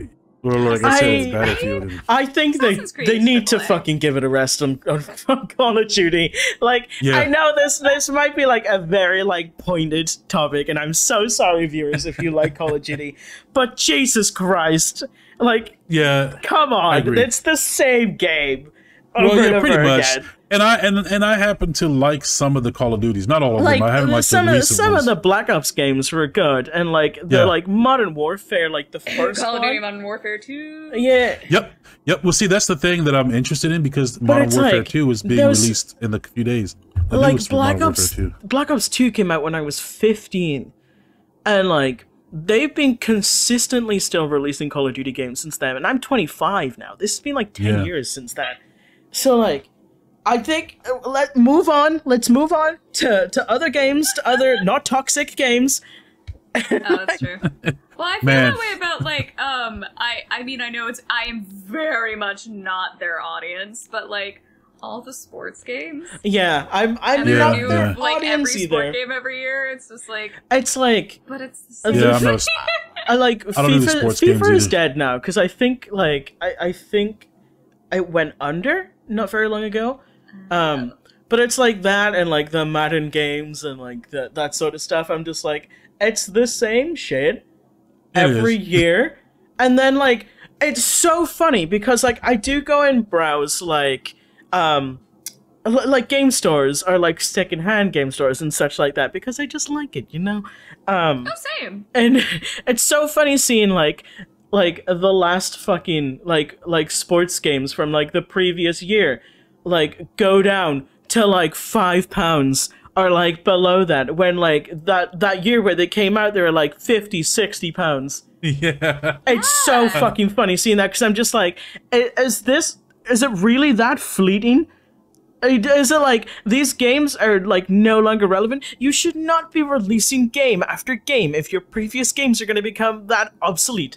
or like I said, I- it's Battlefield. And, I think they Creed they need to fucking give it a rest on, on, on Call of Duty. Like Yeah. I know this this might be like a very like pointed topic, and I'm so sorry, viewers, if you like Call of Duty, but Jesus Christ, like yeah, come on, it's the same game. Over well, and yeah, pretty over much. again. And I and and I happen to like some of the Call of Duties, not all of Like them. I haven't uh, liked some the of some ones. of the Black Ops games were good, and like the Yeah. like Modern Warfare, like the first Call of Duty. Modern Warfare 2. Yeah, Yep, yep. Well, see, that's the thing that I'm interested in because Modern Warfare like, Two is being those- released in a few days. The like Black Ops 2. Black Ops 2 came out when I was 15 and like they've been consistently still releasing Call of Duty games since then and I'm 25 now. This has been like 10 Yeah. years since that. So like I think uh, let move on. Let's move on to to other games, to other not toxic games. Oh, that's true. Well, I feel Man. that way about like um I I mean I know it's I am very much not their audience, but like all the sports games Yeah, I'm I'm and not they their yeah. like every audience sport either. game every year. It's just like, It's like but it's the same. Yeah, I'm not. I like I don't do the FIFA. FIFA is either. dead now because I think like I, I think it went under not very long ago. Um, but it's like that and like the Madden games and like the, that sort of stuff. I'm just like it's the same shit every year, and then like it's so funny because like I do go and browse like um li- like game stores or like secondhand game stores and such like that because I just like it, you know. Um, Oh, same. and it's so funny seeing like like the last fucking like like sports games from like the previous year. Like go down to like five pounds or like below that. When like that that year where they came out they were like 50 60 pounds. Yeah. it's so fucking funny seeing that because i'm just like is this is it really that fleeting? Is it like these games are like no longer relevant? You should not be releasing game after game if your previous games are going to become that obsolete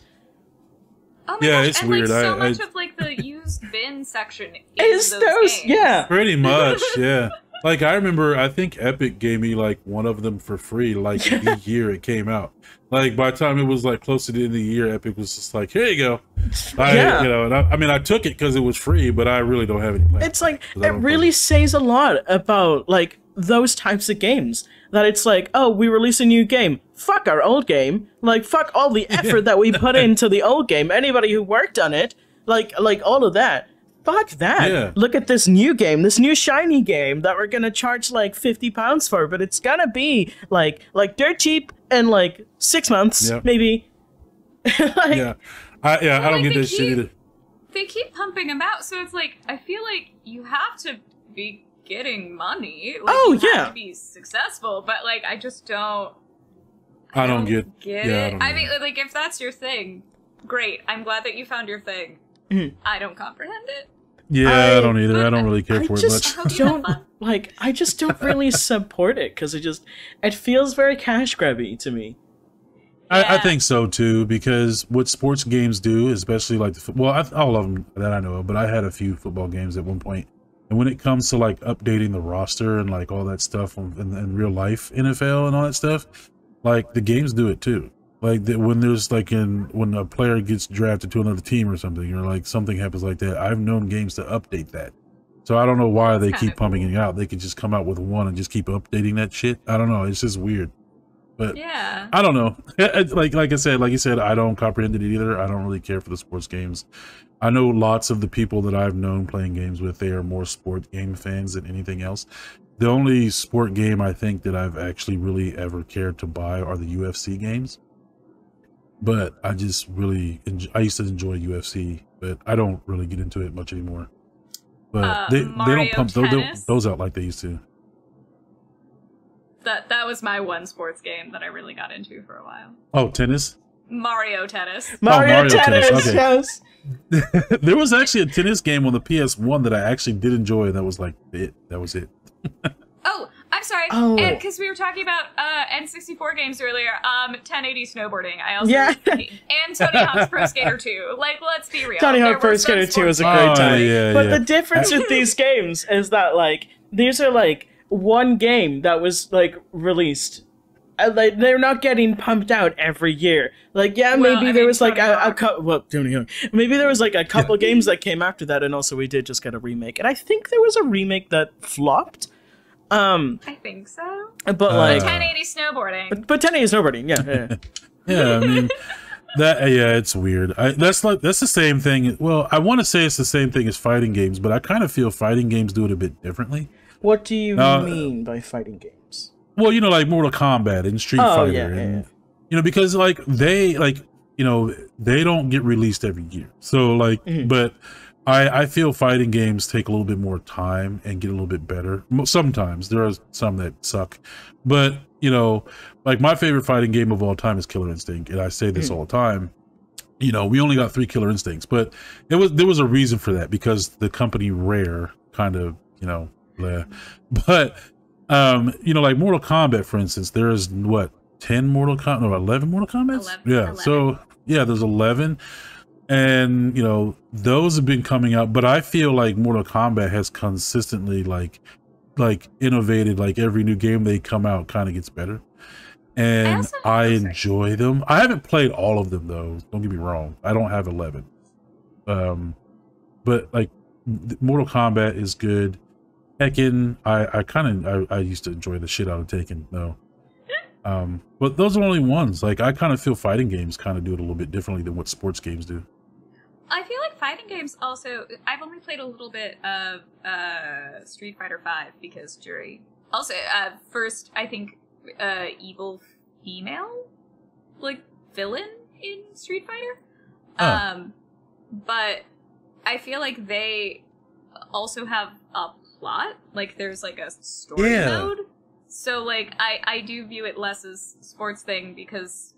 Oh my Yeah, gosh, it's and weird. like so I- much I- of like the used bin section is is those, those games. yeah Pretty much, yeah. Like I remember, I think Epic gave me like one of them for free, like the year it came out. Like by the time it was like close to the end of the year, Epic was just like, "Here you go." I, Yeah. you know, and I, I mean, I took it because it was free, but I really don't have any plans. it's like it really play. says a lot about like those types of games that it's like oh we release a new game. Fuck our old game. Like fuck all the effort that we put into the old game. Anybody who worked on it like like all of that. Fuck that. Yeah. look at this new game this new shiny game that we're gonna charge like 50 pounds for but it's gonna be like like dirt cheap in like six months Yep. maybe. Like, Yeah, I, yeah, I don't like, get they this shit either. They keep pumping them out, so it's like I feel like you have to be getting money. Like, Oh, you have yeah. to be successful, but like I just don't. I don't get. get yeah, I it. don't I, mean, like if that's your thing, great. I'm glad that you found your thing. Mhm. I don't comprehend it. Yeah, I, I- don't either. I don't really care I for it just much. much. Don't like. I just don't really support it because it just it feels very cash grabby to me. I, I think so too, because what sports games do, especially like the well, I, all of them that I know of, but I had a few football games at one point. And when it comes to like updating the roster and like all that stuff in, in, in real life NFL and all that stuff, like the games do it too. Like the, when there's like in when a player gets drafted to another team or something, or like something happens like that, I've known games to update that. So I don't know why they keep pumping cool. it out. They could just come out with one and just keep updating that shit. I don't know. It's just weird. But Yeah. I don't know. like like I said, like you said, I don't comprehend it either. I don't really care for the sports games. I know lots of the people that I've known playing games with, they are more sport game fans than anything else. The only sport game I think that I've actually really ever cared to buy are the UFC games. But I just really, enj- I used to enjoy UFC, but I don't really get into it much anymore. But Uh, they, they don't pump those, those out like they used to. That that was my one sports game that I really got into for a while. Oh, tennis? Mario Tennis. Mario, Mario Tennis, Tennis, okay. yes. there was actually a tennis game on the PS1 that I actually did enjoy. That was like it. That was it. Oh, I'm sorry. Oh. And because we were talking about uh, N64 games earlier, um, 1080 snowboarding. I also Yeah. and Tony Hawk's Pro Skater 2. Like, let's be real. Tony There Hawk Pro Skater 2 was a great Oh, time. yeah, but yeah. the difference with these games is that like these are like one game that was like released. Uh, like they're not getting pumped out every year. Like yeah, Well, maybe I there mean, was like a, a Hawk. couple. Well, Tony Hawk. Maybe there was like a couple games that came after that, and also we did just get a remake. And I think there was a remake that flopped. Um, I think so. but Uh, like, 1080 snowboarding. but, but 10 is snowboarding. Yeah, yeah. Yeah, I mean that. Yeah, it's weird. I, that's like that's the same thing. Well, I want to say it's the same thing as fighting games, but I kind of feel fighting games do it a bit differently. What do you Uh, mean by fighting games? Well, you know, like Mortal Kombat and Street Oh, Fighter, yeah, yeah, and yeah. you know, because like they like you know they don't get released every year. So like, Mhm. but I I feel fighting games take a little bit more time and get a little bit better. Sometimes there are some that suck, but you know, like my favorite fighting game of all time is Killer Instinct, and I say this Mhm. all the time. You know, we only got three Killer Instincts, but it was there was a reason for that because the company Rare kind of you know, bleh. but um, you know, like Mortal Kombat, for instance, there is what ten Mortal Kombat, no, eleven Mortal Kombat. Yeah, 11. so yeah, there's eleven, and you know those have been coming out, but I feel like Mortal Kombat has consistently like like innovated. Like every new game they come out, kind of gets better, and I right? enjoy them. I haven't played all of them though. Don't get me wrong. I don't have eleven, um, but like Mortal Kombat is good. Tekken, I I kind of I, I used to enjoy the shit out of Tekken though. Um, but those are only ones. Like I kind of feel fighting games kind of do it a little bit differently than what sports games do. I feel like fighting games also. I've only played a little bit of uh, Street Fighter Five because jury. Also, uh, first I think uh, evil female like villain in Street Fighter. Oh. Um, but I feel like they also have a plot. Like there's like a story Yeah. mode. So like I I do view it less as sports thing because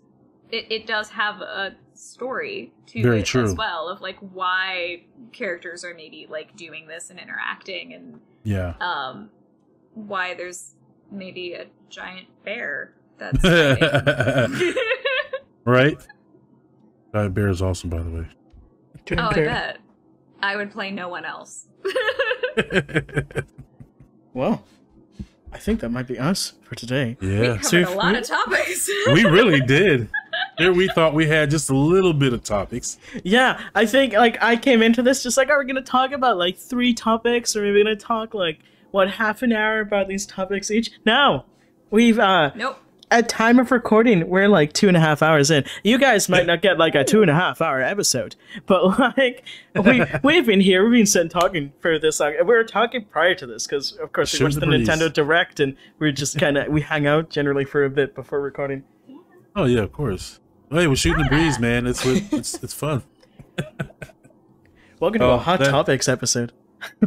it, it does have a story to Very it true. as well of like why characters are maybe like doing this and interacting and Yeah. um why there's maybe a giant bear that's right? Giant Bear is awesome, by the way. oh, I bet. I would play no one else. Well, I think that might be us for today. Yeah, we yeah, covered So a lot we- of topics. we really did. There, we thought we had just a little bit of topics. Yeah, I think like I came into this just like, are we gonna talk about like three topics, or maybe gonna talk like what half an hour about these topics each? No, we've uh nope. At time of recording we're like two and a half hours in. You guys might not get like a two and a half hour episode, but like we we've been here, we've been sitting talking for this. Like, we were talking prior to this because of course we Shoot watched the the. Nintendo Direct and we are just kind of we hang out generally for a bit before recording. Oh yeah, of course. Hey, we're shooting the breeze, man. It's it's it's fun. Welcome to Oh, a hot that- topics episode.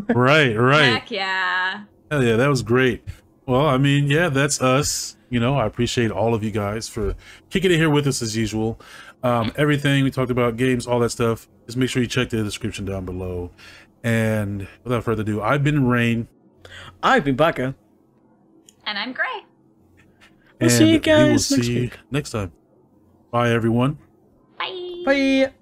Right, right. Heck yeah. Hell yeah, that was great. Well, I mean, yeah, that's us. You know, I appreciate all of you guys for kicking it here with us as usual. Um, everything we talked about, games, all that stuff. Just make sure you check the description down below. And without further ado, I've been Rain. I've been Baka. And I'm Gray. We'll and see you we will guys next see you week. next time. Bye, everyone. Bye. Bye.